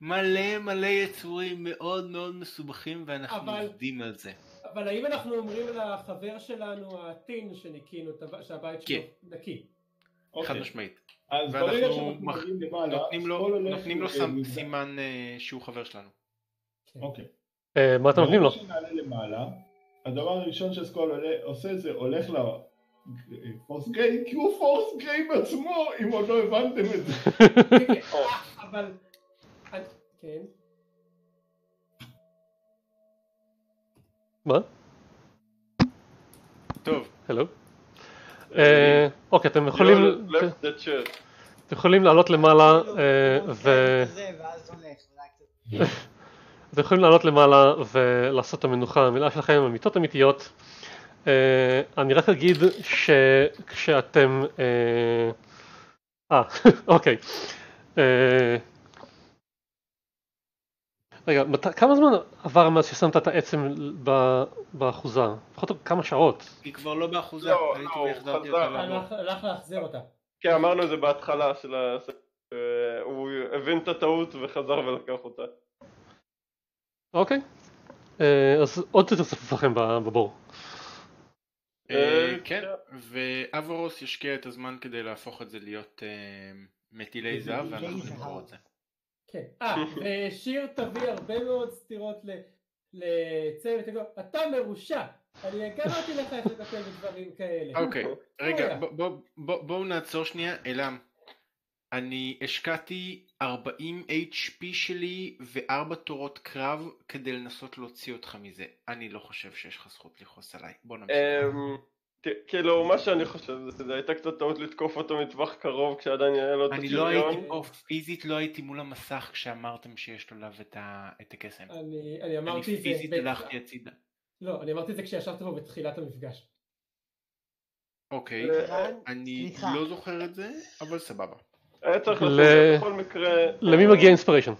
מלא מלא יצורים מאוד מאוד מסובכים ואנחנו אבל- עובדים על זה. אבל האם אנחנו אומרים לחבר שלנו הטין שניקינו, שהבית שלו כן. נקי? אוקיי. חד משמעית. אז ואנחנו ברגע שאנחנו מח- מגיעים למעלה, נותנים לו- מז- סימן אה, שהוא חבר שלנו. אוקיי. אה, מה אתם נותנים לו? ברגע שנעלה למעלה, הדבר הראשון שסקול עולה- עושה זה הולך לפורס גריי, כי הוא פורס גריי בעצמו, אם עוד לא הבנתם את זה. כן, כן, אה, אבל... כן. מה? טוב, הלו? אה, אוקיי, אתם יכולים... The chair. אתם יכולים לעלות למעלה, אה, הוא ו... קצת- אתם יכולים לעלות למעלה ולעשות את המנוחה המלאה שלכם עם מיטות אמיתיות. אה, אני רק אגיד שכשאתם... אה, אה, אוקיי. רגע, מת... כמה זמן עבר מאז ששמת את העצם ב- באחוזה? לפחות כמה שעות. היא כבר לא באחוזה, לא, הייתי לא, הוא והחזרתי חזר. הלך להחזיר אותה. כן, אמרנו את זה בהתחלה של ה... הוא הבין את הטעות וחזר ולקח אותה. אוקיי. אה, אז עוד יותר צפוף לכם בבור. אה, אה, כן. ואברוס ישקיע את הזמן כדי להפוך את זה להיות מטילי זהב ואנחנו. נמכור את זה. כן. אה, ושיר תביא הרבה מאוד סתירות ל- לצוות, אתה מרושע, אני הגעתי לך איך לטפל בדברים כאלה. אוקיי, רגע, רגע. בוא- בוא- בוא- בואו נעצור שנייה, אלעם. אני השקעתי 40 HP שלי וארבע תורות קרב כדי לנסות להוציא אותך מזה. אני לא חושב שיש לך זכות לכעוס עליי. בוא נמשיך. כאילו, מה שאני חושב זה הייתה קצת טעות לתקוף אותו מטווח קרוב כשעדיין היה לו את אני לא השריון. הייתי פה, פיזית לא הייתי מול המסך כשאמרתם שיש לו עליו את הקסם. אני אני אני אמרתי את זה, פיזית ב- הלכתי הצידה. לא, אני אמרתי את זה כשישבת פה בתחילת המפגש. אוקיי, אני. לא זוכר את זה, אבל סבבה. היה צריך ל- לעשות את זה בכל מקרה. למי אה, מגיע אינספיריישן?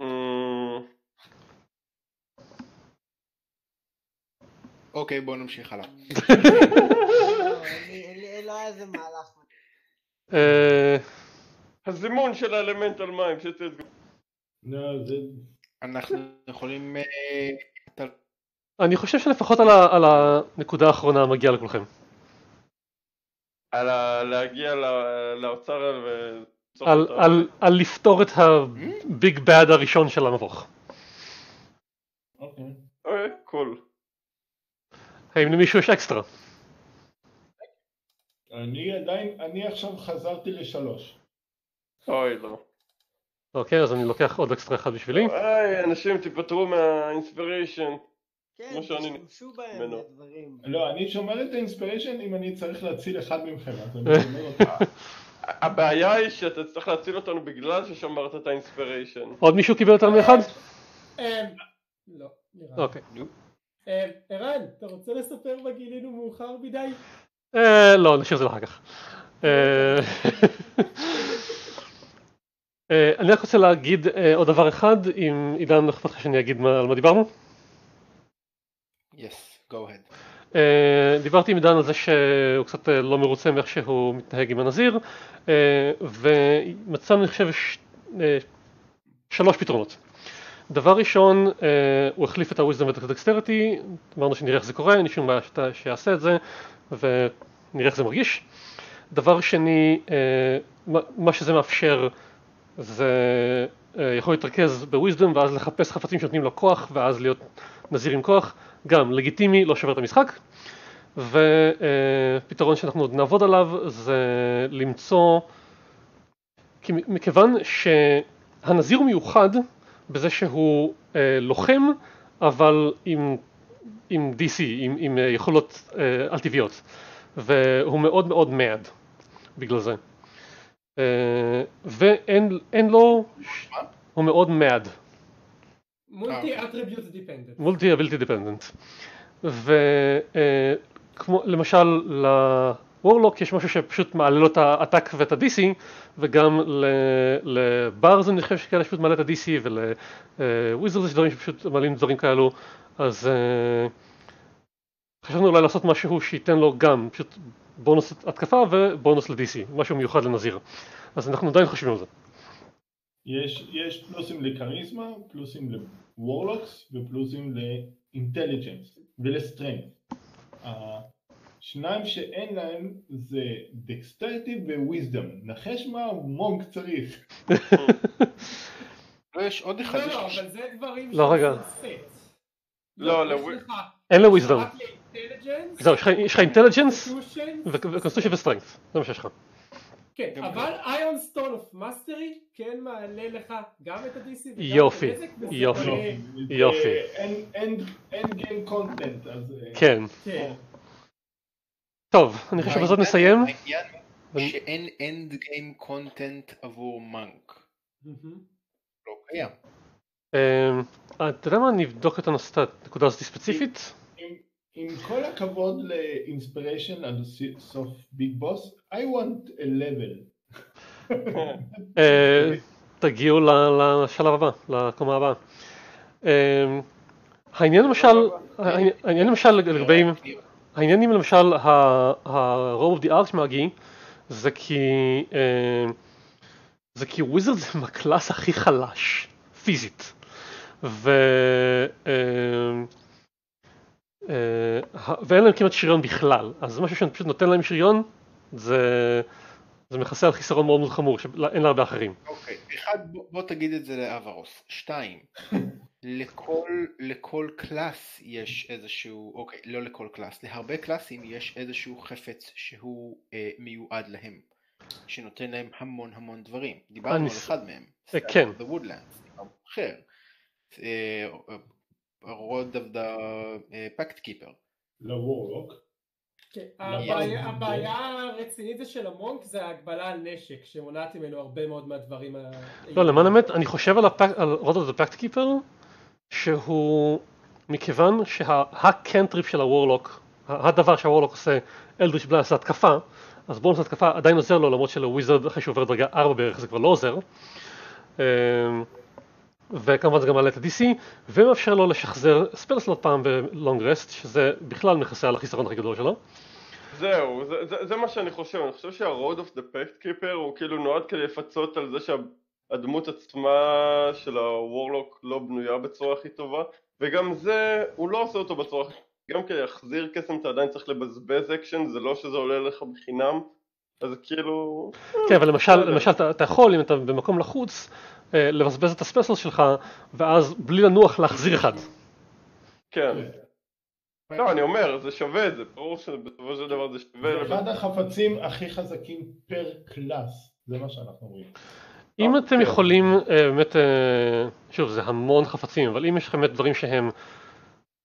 אמ, אוקיי, בואו נמשיך הלאה. לא, לי- לא היה איזה מהלך. אה, הזימון של האלמנט על מים זה. לא. אנחנו יכולים... אה, אני חושב שלפחות על הנקודה האחרונה מגיע לכולכם. על להגיע ל- לאוצר ו... על, לפתור את הביג בד הראשון של המבוך. אוקיי, Cool. האם למישהו יש אקסטרה? אני עדיין, אני עכשיו חזרתי לשלוש. אוי לא. אוקיי, אז אני לוקח עוד אקסטרה אחד בשבילי. היי, אנשים תיפטרו מה inspiration. כן, תשתמשו בהם ממנו. לדברים. לא, אני שומר את ה inspiration אם אני צריך להציל אחד מכם, אז אני שומר אותה. הבעיה היא שאתה צריך להציל אותנו בגלל ששמרת את ה inspiration. עוד מישהו קיבל יותר מאחד? אמ, לא, נראה. לי. אוקיי. אמ, ערן, אתה רוצה לספר מה גילינו מאוחר מדי? אה, לא, נשאיר את זה לאחר כך. אה, אה, אני רק רוצה להגיד אה, עוד דבר אחד, אם עידן לא אכפת לך שאני אגיד מה- על מה דיברנו. יס, go ahead. אה, דיברתי עם עידן על זה שהוא קצת אה, לא מרוצה מאיך שהוא מתנהג עם הנזיר, אה, ומצאנו אני חושב ש- אה, שלוש פתרונות. דבר ראשון, אה, הוא החליף את ה-wisdom ואת ה-dexterity, אמרנו שנראה איך זה קורה, אין לי שום בעיה שיעשה את זה, ונראה איך זה מרגיש. דבר שני, אה, מה- שזה מאפשר זה אה, יכול להתרכז בוויזדום ואז לחפש חפצים שנותנים לו כוח ואז להיות נזיר עם כוח, גם לגיטימי, לא שובר את המשחק. ופתרון שאנחנו עוד נעבוד עליו זה למצוא, כי מכיוון שהנזיר הוא מיוחד בזה שהוא אה, לוחם אבל עם, עם DC, עם, עם אה, יכולות אה, על טבעיות והוא מאוד מאוד mad בגלל זה. אה, ואין אין לו, הוא מאוד mad. מולטי אטריביוט דיפנדנט. Multi ability dependent. וכמו למשל ל warlock יש משהו שפשוט מעלה לו את ה attack ואת ה-DC וגם ל bard אני חושב שכאלה שפשוט מעלה את ה-DC יש דברים שפשוט מעלים דברים כאלו אז אה, חשבנו אולי לעשות משהו שייתן לו גם פשוט בונוס התקפה ובונוס ל-DC, משהו מיוחד לנזיר. אז אנחנו עדיין חושבים על זה. יש, יש פלוסים לכריזמה, פלוסים ל warlocks ופלוסים ל intelligence ול strength. השניים שאין להם זה dexterity ו wisdom. נחש מה monk צריך. לא, יש עוד אחד. לא, לא, אבל זה דברים לא, רגע. לא, יש לווי- לך אין לו ל intelligence, זהו, יש לך- intelligence ו constitution ו strength, זה מה שיש לך. כן, אבל Ioun Stone of Mastery כן מעלה לך גם את ה-DC יופי, יופי. יופי. end game content, אז... אה, כן. טוב, אני חושב שבזאת נסיים. העניין הוא ו- שאין end game content עבור monk. מהמם. לא קיים. אמ, אתה יודע מה, נבדוק את הנקודה הזאת ספציפית. עם, כל הכבוד ל inspiration עד סוף big boss, I want a level. אה, תגיעו ל- לשלב הבא, לקומה הבאה. אמ, העניין למשל, העניין- העניין למשל לגבי, העניינים למשל ה-Robe of the Archmagi זה כי אמ, זה כי wizard זה ה class הכי חלש, פיזית. ו... אה, ה- ואין להם כמעט שריון בכלל, אז משהו שפשוט נותן להם שריון, זה, זה מכסה על חיסרון מאוד מאוד חמור שאין להרבה אחרים. אוקיי, אחד, בוא, בוא תגיד את זה לאברוס. שתיים, לכל, לכל class יש איזשהו, אוקיי, לא לכל class, להרבה קלאסים יש איזשהו חפץ שהוא אה, מיועד להם, שנותן להם המון המון דברים. דיברנו אני על אחד מהם, אה, כן. The Woodlands, דיברנו אחר, אה, Rod of the אה, Pact Keeper. ל warlock. הבעיה- הרצינית זה של ה monk זה ההגבלה על נשק שמונעת ממנו הרבה מאוד מהדברים ה... לא, למען האמת, אני חושב על Rod of the Pact Keeper, שהוא מכיוון שה cantrip של ה warlock, הדבר שה warlock עושה, eldritch blast, התקפה, אז בונוס התקפה עדיין עוזר לו, למרות שלוויזרד אחרי שהוא עובר דרגה 4 בערך זה כבר לא עוזר. אמ, וכמובן זה גם מעלה את ה-DC, ומאפשר לו לשחזר ספל סלוט פעם בלונג רסט, שזה בכלל מכסה על החיסרון הכי גדול שלו. זהו, זה, זה, זה מה שאני חושב, אני חושב שה-Road of the Pact Keeper הוא כאילו נועד כדי לפצות על זה שהדמות עצמה של הוורלוק לא בנויה בצורה הכי טובה וגם זה, הוא לא עושה אותו בצורה הכי גם כדי להחזיר קסם אתה עדיין צריך לבזבז אקשן, זה לא שזה עולה לך בחינם אז כאילו... כן, אבל למשל. למשל אתה, אתה יכול, אם אתה במקום לחוץ, אה, לבזבז את ה spell שלך, ואז בלי לנוח להחזיר אחד. כן. לא, אני אומר, זה שווה את זה, ברור שבסופו של דבר זה שווה זה אחד החפצים הכי חזקים per class, זה מה שאנחנו אומרים. אם אה, אתם כן. יכולים, אה, באמת, אה, שוב, זה המון חפצים, אבל אם יש לכם באמת דברים שהם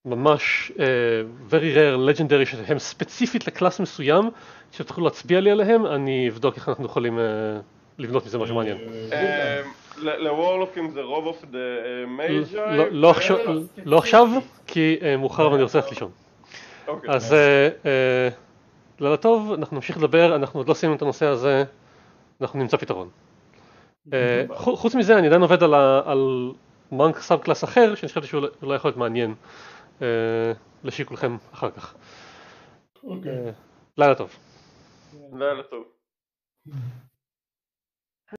ממש very rare, legendary, שהם ספציפית ל class מסוים, שתוכלו להצביע לי עליהם, אני אבדוק איך אנחנו יכולים לבנות מזה משהו מעניין. לוורלוקים זה Robe of the Magi לא- עכשיו- כי מאוחר ואני רוצה ללכת לישון. אוקיי. אז לילה טוב, אנחנו נמשיך לדבר, אנחנו עוד לא סיימנו את הנושא הזה, אנחנו נמצא פתרון. אה, חו- חוץ מזה אני עדיין עובד על, מונק סאב קלאס אחר, שאני חשבתי שהוא אולי יכול להיות מעניין אה, לשיקולכם אחר כך. אוקיי. אה, לילה טוב. לילה טוב.